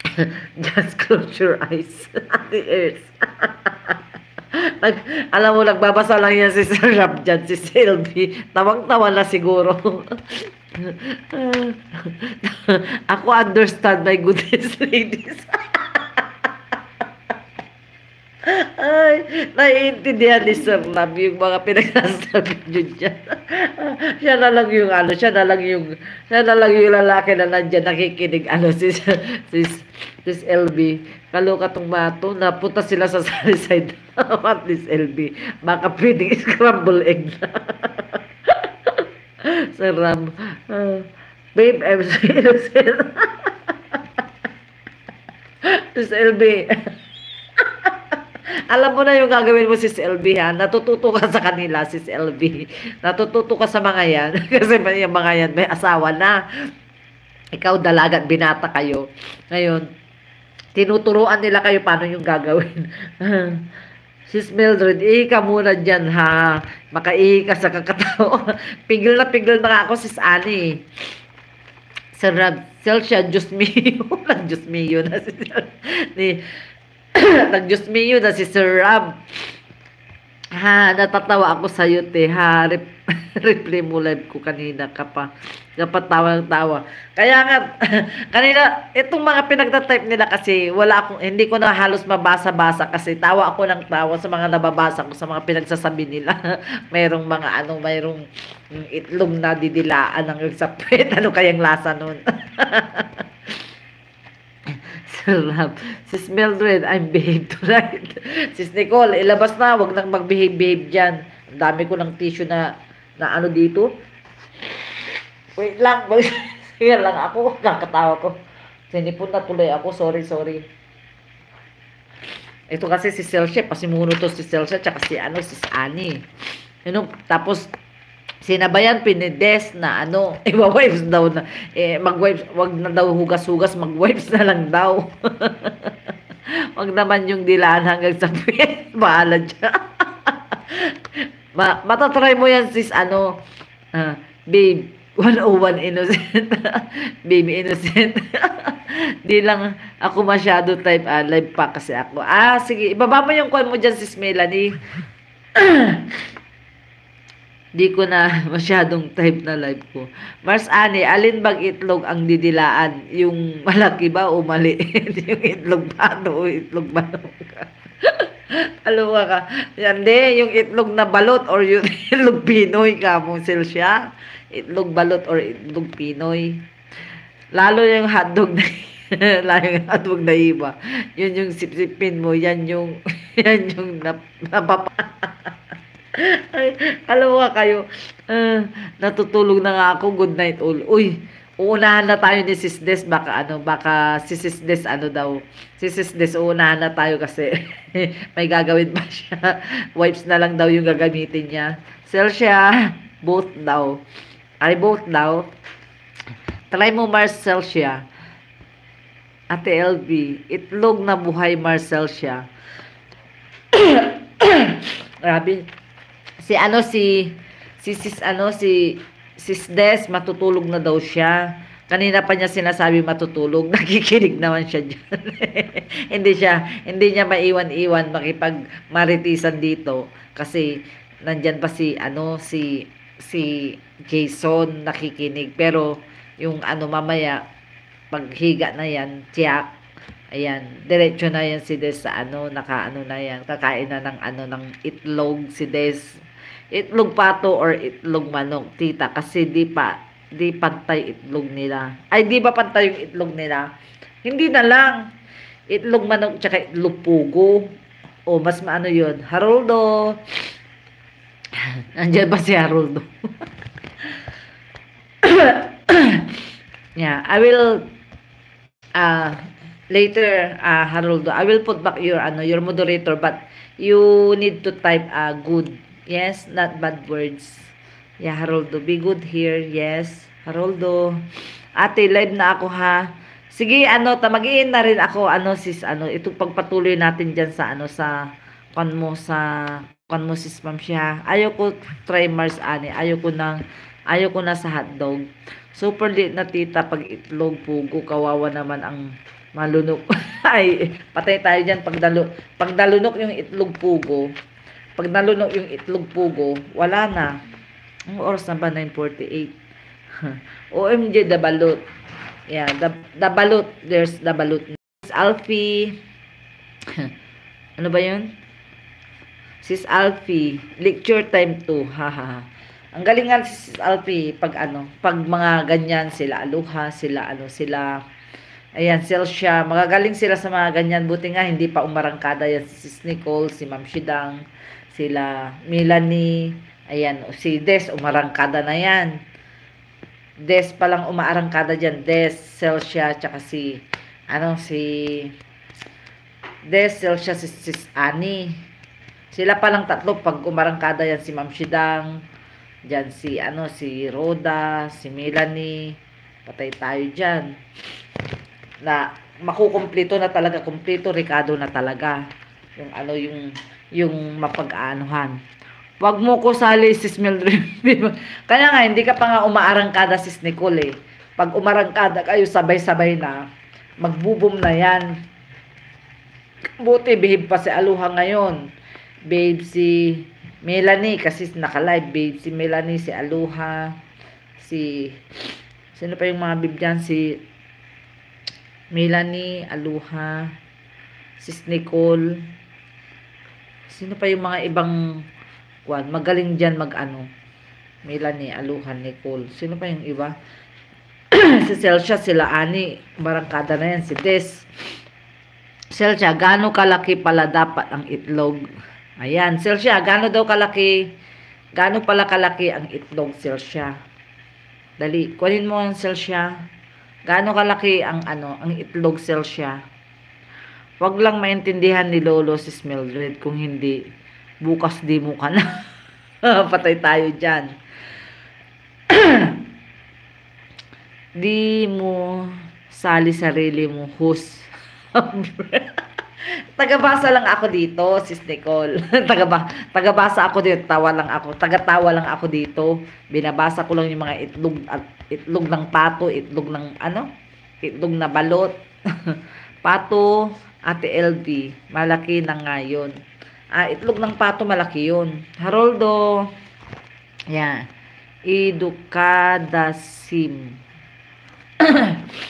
(laughs) just close your eyes. (laughs) The ears. (laughs) Nag, alam mo, nagbabasa lang yan si Sir Rap dyan, si Selby. Tawang-tawa na siguro. Ako understand my goodness, ladies. Ay, naiintindihan ni Sir Lab yung mga pinagsasabi nyo dyan. siya na lang yung ano, siya na lang yung, siya na lang yung lalaki na nandyan nakikinig, ano, si, si, si LB. Kaloka tong mato, napunta sila sa side at this LB. Baka pwedeng scramble egg na. (laughs) Sir Ram, uh, babe, I'm so innocent. (laughs) Sis LB. (laughs) Alam mo na yung gagawin mo, sis LB, ha? Natututo ka sa kanila, sis LB. Natututo ka sa mga yan. (laughs) Kasi yung mga yan, may asawa na. Ikaw, dalaga at binata kayo. Ngayon, tinuturuan nila kayo paano yung gagawin. (laughs) Sis Mildred, ihi ka muna dyan ha. Makaihi ka sa kakatao. (laughs) pigil na pigil na ako sis Ani. Sir Rab, Celsia, Diyos mio. Nag-Diyos mio na si. Ni, (coughs) Nag-Diyos mio na si Sir Rab. Ha, natatawa ako sa iyo, te. Ha, rep, (laughs) replay mo live ko kanina ka pa. Kapatawa ng tawa. Kaya nga, (laughs) kanina, itong mga pinagtatype nila kasi, wala akong, hindi ko na halos mabasa-basa kasi tawa ako ng tawa sa mga nababasa ko, sa mga pinagsasabi nila. (laughs) Merong mga ano, mayroong mm, itlog na didilaan ng sa. Ano kayang lasa nun? Sarap. Sis Mildred, I'm (laughs) behave tonight. Sis Nicole, ilabas na. Huwag nang mag-behave-behave dyan. Ang dami ko ng tissue na, na ano dito. Wait lang. (laughs) Sige lang ako. Nakatawa ko. Sinipon na tuloy ako. Sorry, sorry. Ito kasi si Celsia. Pasimuno to si Celsia. Tsaka si ano, si Annie. Ano, tapos, sinabayan pinides na ano, (laughs) iwa-wipes daw na, eh, mag-wipes, wag na daw hugas-hugas, mag-wipes na lang daw. (laughs) wag naman yung dilaan hanggang sa pit, (laughs) bahala dyan. Ma matatry mo yan sis, ano, ah, babe, 101 innocent. Baby innocent. Di lang ako masyado type ah, live pa kasi ako. Ah, sige, ibaba mo yung kwan mo dyan sis Melanie. (clears throat) Di ko na (laughs) masyadong type na live ko. Mars Ani, alin bang itlog ang didilaan? Yung malaki ba o mali? (laughs) yung itlog paano o itlog? (laughs) Alam ka ka. Hindi, yung itlog na balot or yung itlog Pinoy ka mong siya. Itlog balot or itlog Pinoy. Lalo yung hotdog na lalo yung hotdog na iba. Yun yung sipsipin mo. Yan yung yan yung nap, napapa ay, alam mo kayo, uh, natutulog na nga ako, good night all. Uy, uunahan na tayo ni Sis Des, baka ano, baka si Sis Des ano daw, si Sis Des, uunahan na tayo kasi (laughs) may gagawin pa siya. Wipes na lang daw yung gagamitin niya. Sell siya, both daw. Ay, both daw. Try mo Marcel siya. Ate LV, itlog na buhay Marcel siya. (coughs) Grabe, si ano si si sis ano si sis Des matutulog na daw siya. Kanina pa niya sinasabi matutulog, (laughs) nakikinig naman siya diyan. (laughs) hindi siya hindi niya maiwan-iwan makipag maritisan dito. Kasi nandiyan pa si ano si si Jason nakikinig. Pero yung ano mamaya paghiga na yan, tiyak. Ayan, diretso na yan si Des sa ano, nakaano na yan, kakain na ng ano ng itlog si Des itlog pato or itlog manok, tita, kasi di pa, di pantay itlog nila. Ay, di ba pantay yung itlog nila? Hindi na lang. Itlog manok tsaka itlog pugo. O, mas maano yun. Haroldo. (laughs) Andiyan ba si Haroldo? (coughs) yeah, I will uh, later, uh, Haroldo, I will put back your, ano, your moderator, but you need to type uh, good Yes, not bad words. Yeah, Haroldo. Be good here. Yes. Haroldo. Ate, live na ako ha. Sige, ano, tamagiin na rin ako, ano, sis, ano, itong pagpatuloy natin dyan sa, ano, sa, kon mo, sa, kon mo, sis, ma'am siya. Ayaw ko try Mars, ani. Ayaw ko nang, ayaw na sa hotdog. Super lit na tita, pag itlog, pugo, kawawa naman ang malunok. (laughs) Ay, patay tayo dyan, pag, dalu, pag dalunok yung itlog, pugo, pag nalunok yung itlog pugo, wala na. Ang oras na ba? 9.48. (laughs) OMG, the balut. Yeah, the, the balut. There's the balut. Sis Alfie. (laughs) ano ba yun? Sis Alfie. Lecture time 2. (laughs) Haha. Ang galingan si Sis Alfie pag ano, pag mga ganyan sila aluha, sila ano, sila Ayan, siya. Magagaling sila sa mga ganyan. Buti nga, hindi pa umarangkada yan si Sis Nicole, si Ma'am Shidang sila Melanie, ayan, si Des, umarangkada na yan. Des pa lang umaarangkada dyan. Des, Celsia, tsaka si, ano, si, Des, Celsia, si, si Ani. Sila pa lang tatlo, pag umarangkada yan, si Ma'am Shidang, dyan si, ano, si Roda, si Melanie, patay tayo dyan. Na, makukumplito na talaga, kumplito, Ricardo na talaga. Yung, ano, yung, yung mapag-aanuhan. Huwag mo ko sali, sis Mildred. (laughs) Kaya nga, hindi ka pa nga umaarangkada, sis Nicole eh. Pag umarangkada kayo, sabay-sabay na, magbubom na yan. Buti, behave pa si Aluha ngayon. Babe si Melanie, kasi naka-live, babe si Melanie, si Aluha, si... Sino pa yung mga babe dyan? Si Melanie, Aluha, sis Nicole, sino pa yung mga ibang kwan, magaling dyan mag ano, Melanie, Aluhan, Nicole, sino pa yung iba? (clears throat) si Celsia, sila Ani, barangkada na yan, si Des. Celsia, gaano kalaki pala dapat ang itlog? Ayan, Celsia, gaano daw kalaki, gaano pala kalaki ang itlog, Celsia? Dali, kunin mo ang Celsia. Gaano kalaki ang ano, ang itlog Celsia? Wag lang maintindihan ni Lolo si Mildred kung hindi bukas di mo ka na. (laughs) Patay tayo diyan. (clears throat) di mo sali sarili mo hus. (laughs) Tagabasa lang ako dito, sis Nicole. (laughs) Tagaba, tagabasa ako dito, tawa lang ako. Tagatawa lang ako dito. Binabasa ko lang yung mga itlog at itlog ng pato, itlog ng ano? Itlog na balot. pato, Ate LV, malaki na nga yun. Ah, itlog ng pato, malaki yun. Haroldo, yan. Edukadasim. (coughs)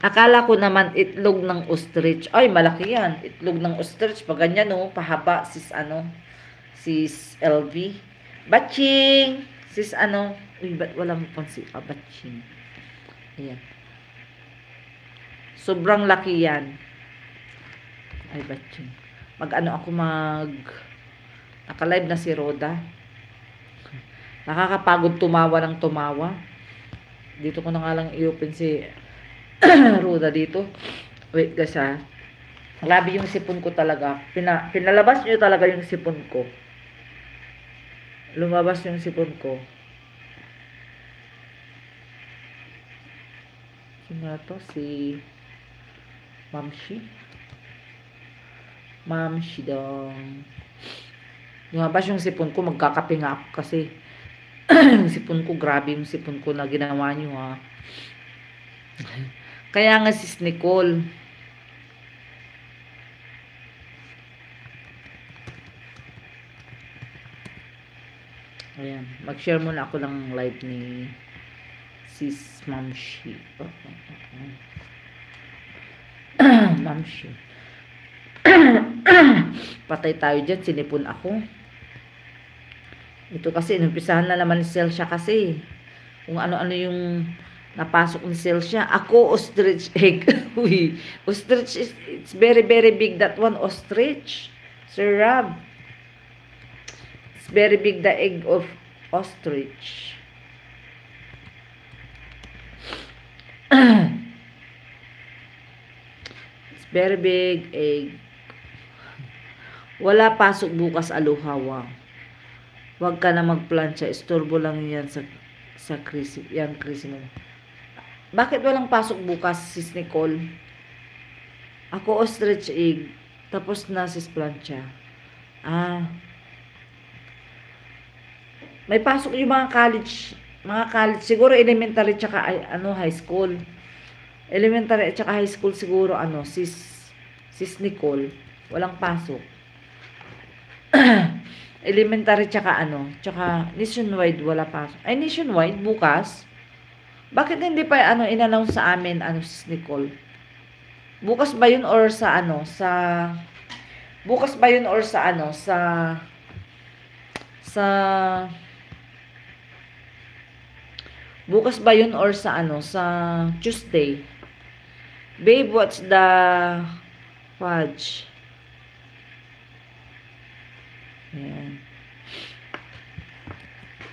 Akala ko naman itlog ng ostrich. Ay, malaki yan. Itlog ng ostrich. Pag ganyan, no, pahaba, sis ano, sis LV. Batching! Sis ano, uy, ba't wala mo pang si, ah, batching. Ayan. Sobrang laki yan. Ay, batching. Mag ano ako mag, naka-live na si Roda. Nakakapagod tumawa ng tumawa. Dito ko na nga lang i-open si (clears throat) Roda dito. Wait guys ha. Grabe yung sipon ko talaga. Pina, pinalabas nyo talaga yung sipon ko. Lumabas yung sipon ko. Sino to? Si Mamshi. Mamshi dong. Lumabas yung sipon ko. Magkakape nga ako kasi. (clears throat) yung sipon ko, grabe yung sipon ko na ginawa nyo ha. Kaya nga sis Nicole, Ayan, mag-share muna ako ng live ni sis (clears throat) Mamshi. Mamshi. (clears throat) Patay tayo dyan, sinipon ako. Ito kasi, inumpisahan na naman ni Celsia kasi. Kung ano-ano yung napasok ni Celsia. Ako, ostrich egg. (laughs) Uy, ostrich, is, it's very, very big that one, ostrich. Sir Rob. It's very big the egg of ostrich. (clears throat) very big egg. Wala pasok bukas aluhawa. Huwag ka na magplansya. Istorbo lang yan sa sa Chris, yan Chris mo. Bakit walang pasok bukas, sis Nicole? Ako ostrich egg. Tapos na sis plancha. Ah. May pasok yung mga college, mga college, siguro elementary tsaka ano, high school. Elementary at tsaka high school siguro ano, sis sis Nicole, walang pasok. (clears throat) elementary tsaka ano, tsaka nationwide wala pasok. Ay nationwide bukas. Bakit hindi pa ano in-announce sa amin ano sis Nicole? Bukas ba 'yun or sa ano sa Bukas ba 'yun or sa ano sa sa Bukas ba 'yun or sa ano sa Tuesday? Babe, what's the fudge? Ayan.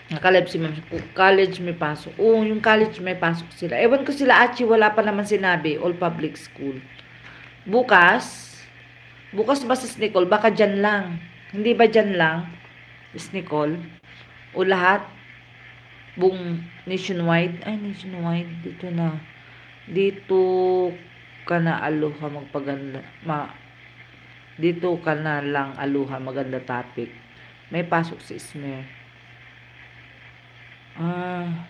Nakalab si ma'am. College may pasok. Oo, yung college may pasok sila. Ewan ko sila, Achi, wala pa naman sinabi. All public school. Bukas, bukas ba sa Nicole? Baka dyan lang. Hindi ba dyan lang? Sis Nicole? O lahat? Buong nationwide? Ay, nationwide. Dito na. Dito ka na aloha magpaganda. Ma Dito ka na lang aluha. Maganda topic. May pasok si Ismer. Ah.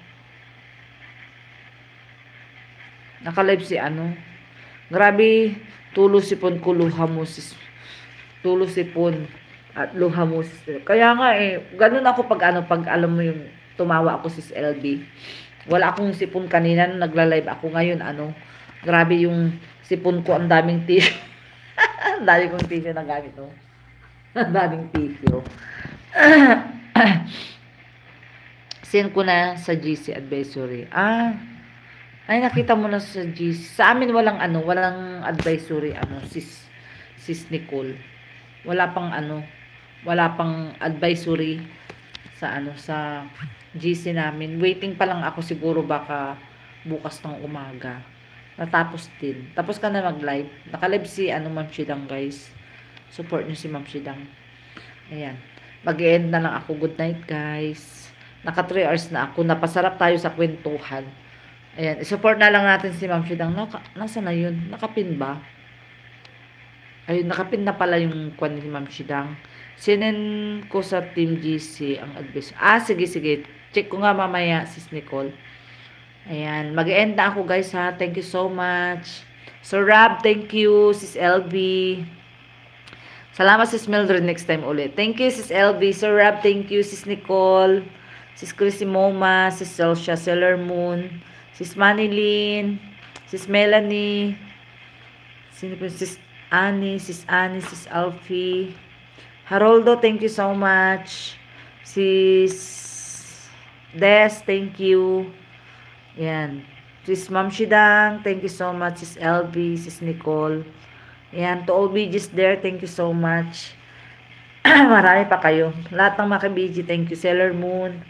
Nakalive si ano. Grabe. Tulo si Pon kuluha mo sis. Tulo si Pon. At luha mo sis. Kaya nga eh. Ganun ako pag ano. Pag alam mo yung tumawa ako sis LB. Wala akong sipon kanina nung nagla-live ako ngayon ano. Grabe yung sipon ko ang daming tissue. (laughs) ang dami kong tissue na gamit no. (laughs) Ang daming tissue. (clears throat) Send ko na sa GC advisory. Ah. Ay nakita mo na sa GC. Sa amin walang ano, walang advisory ano sis sis Nicole. Wala pang ano, wala pang advisory sa ano sa GC namin. Waiting pa lang ako siguro baka bukas ng umaga. Natapos din. Tapos ka na mag-live. Naka-live si ano Ma'am Shidang guys. Support niyo si Ma'am Shidang. Ayan. Mag-end na lang ako. Good night guys. Naka 3 hours na ako. Napasarap tayo sa kwentuhan. Ayan. Support na lang natin si Ma'am Shidang. Naka, nasa na yun? Nakapin ba? Ayun, nakapin na pala yung kwan ni Ma'am Shidang. Sinin ko sa Team GC ang advice. Ah, sige, sige. Check ko nga mamaya, sis Nicole. Ayan. Mag-end na ako, guys, ha. Thank you so much. So, Rab, thank you. Sis LB. Salamat, sis Mildred, next time ulit. Thank you, sis LB. So, Rab, thank you. Sis Nicole. Sis Chrissy Moma. Sis Celsia Sailor Moon. Sis Manilyn. Sis Melanie. Sino pa? Sis Annie. Sis Annie. Sis Alfie. Haroldo, thank you so much. Sis Des, thank you. Yan. Sis Ma'am Shidang, thank you so much. Sis LB, Sis Nicole. Yan. To all BGs there, thank you so much. (clears throat) Marami pa kayo. Lahat ng mga BG, thank you. Sailor Moon,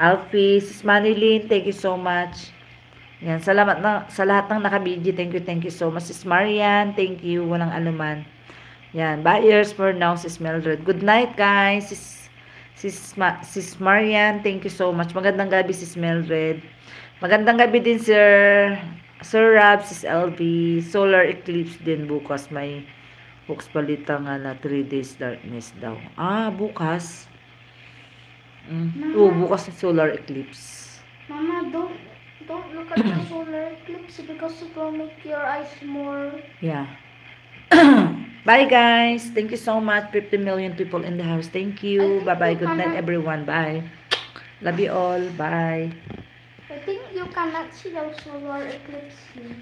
Alfie, Sis Manilyn, thank you so much. Yan. Salamat na, sa lahat ng naka-BG, thank you, thank you so much. Sis Marian, thank you. Walang anuman. Yan, buyers for now, Sis Mildred. Good night, guys. Sis, sis, Ma, sis Marian, thank you so much. Magandang gabi, Sis Mildred. Magandang gabi din, Sir, Sir Rab, Sis LB. Solar eclipse din bukas. May books balita nga na 3 days darkness daw. Ah, bukas. Mm. Oo, bukas na solar eclipse. Mama, don't don't look at the (clears throat) solar eclipse because it will make your eyes more. Yeah. (clears throat) Bye, guys. Thank you so much. 50 million people in the house. Thank you. Bye-bye. Good night, everyone. Bye. Love you all. Bye. I think you cannot see the solar eclipse. here.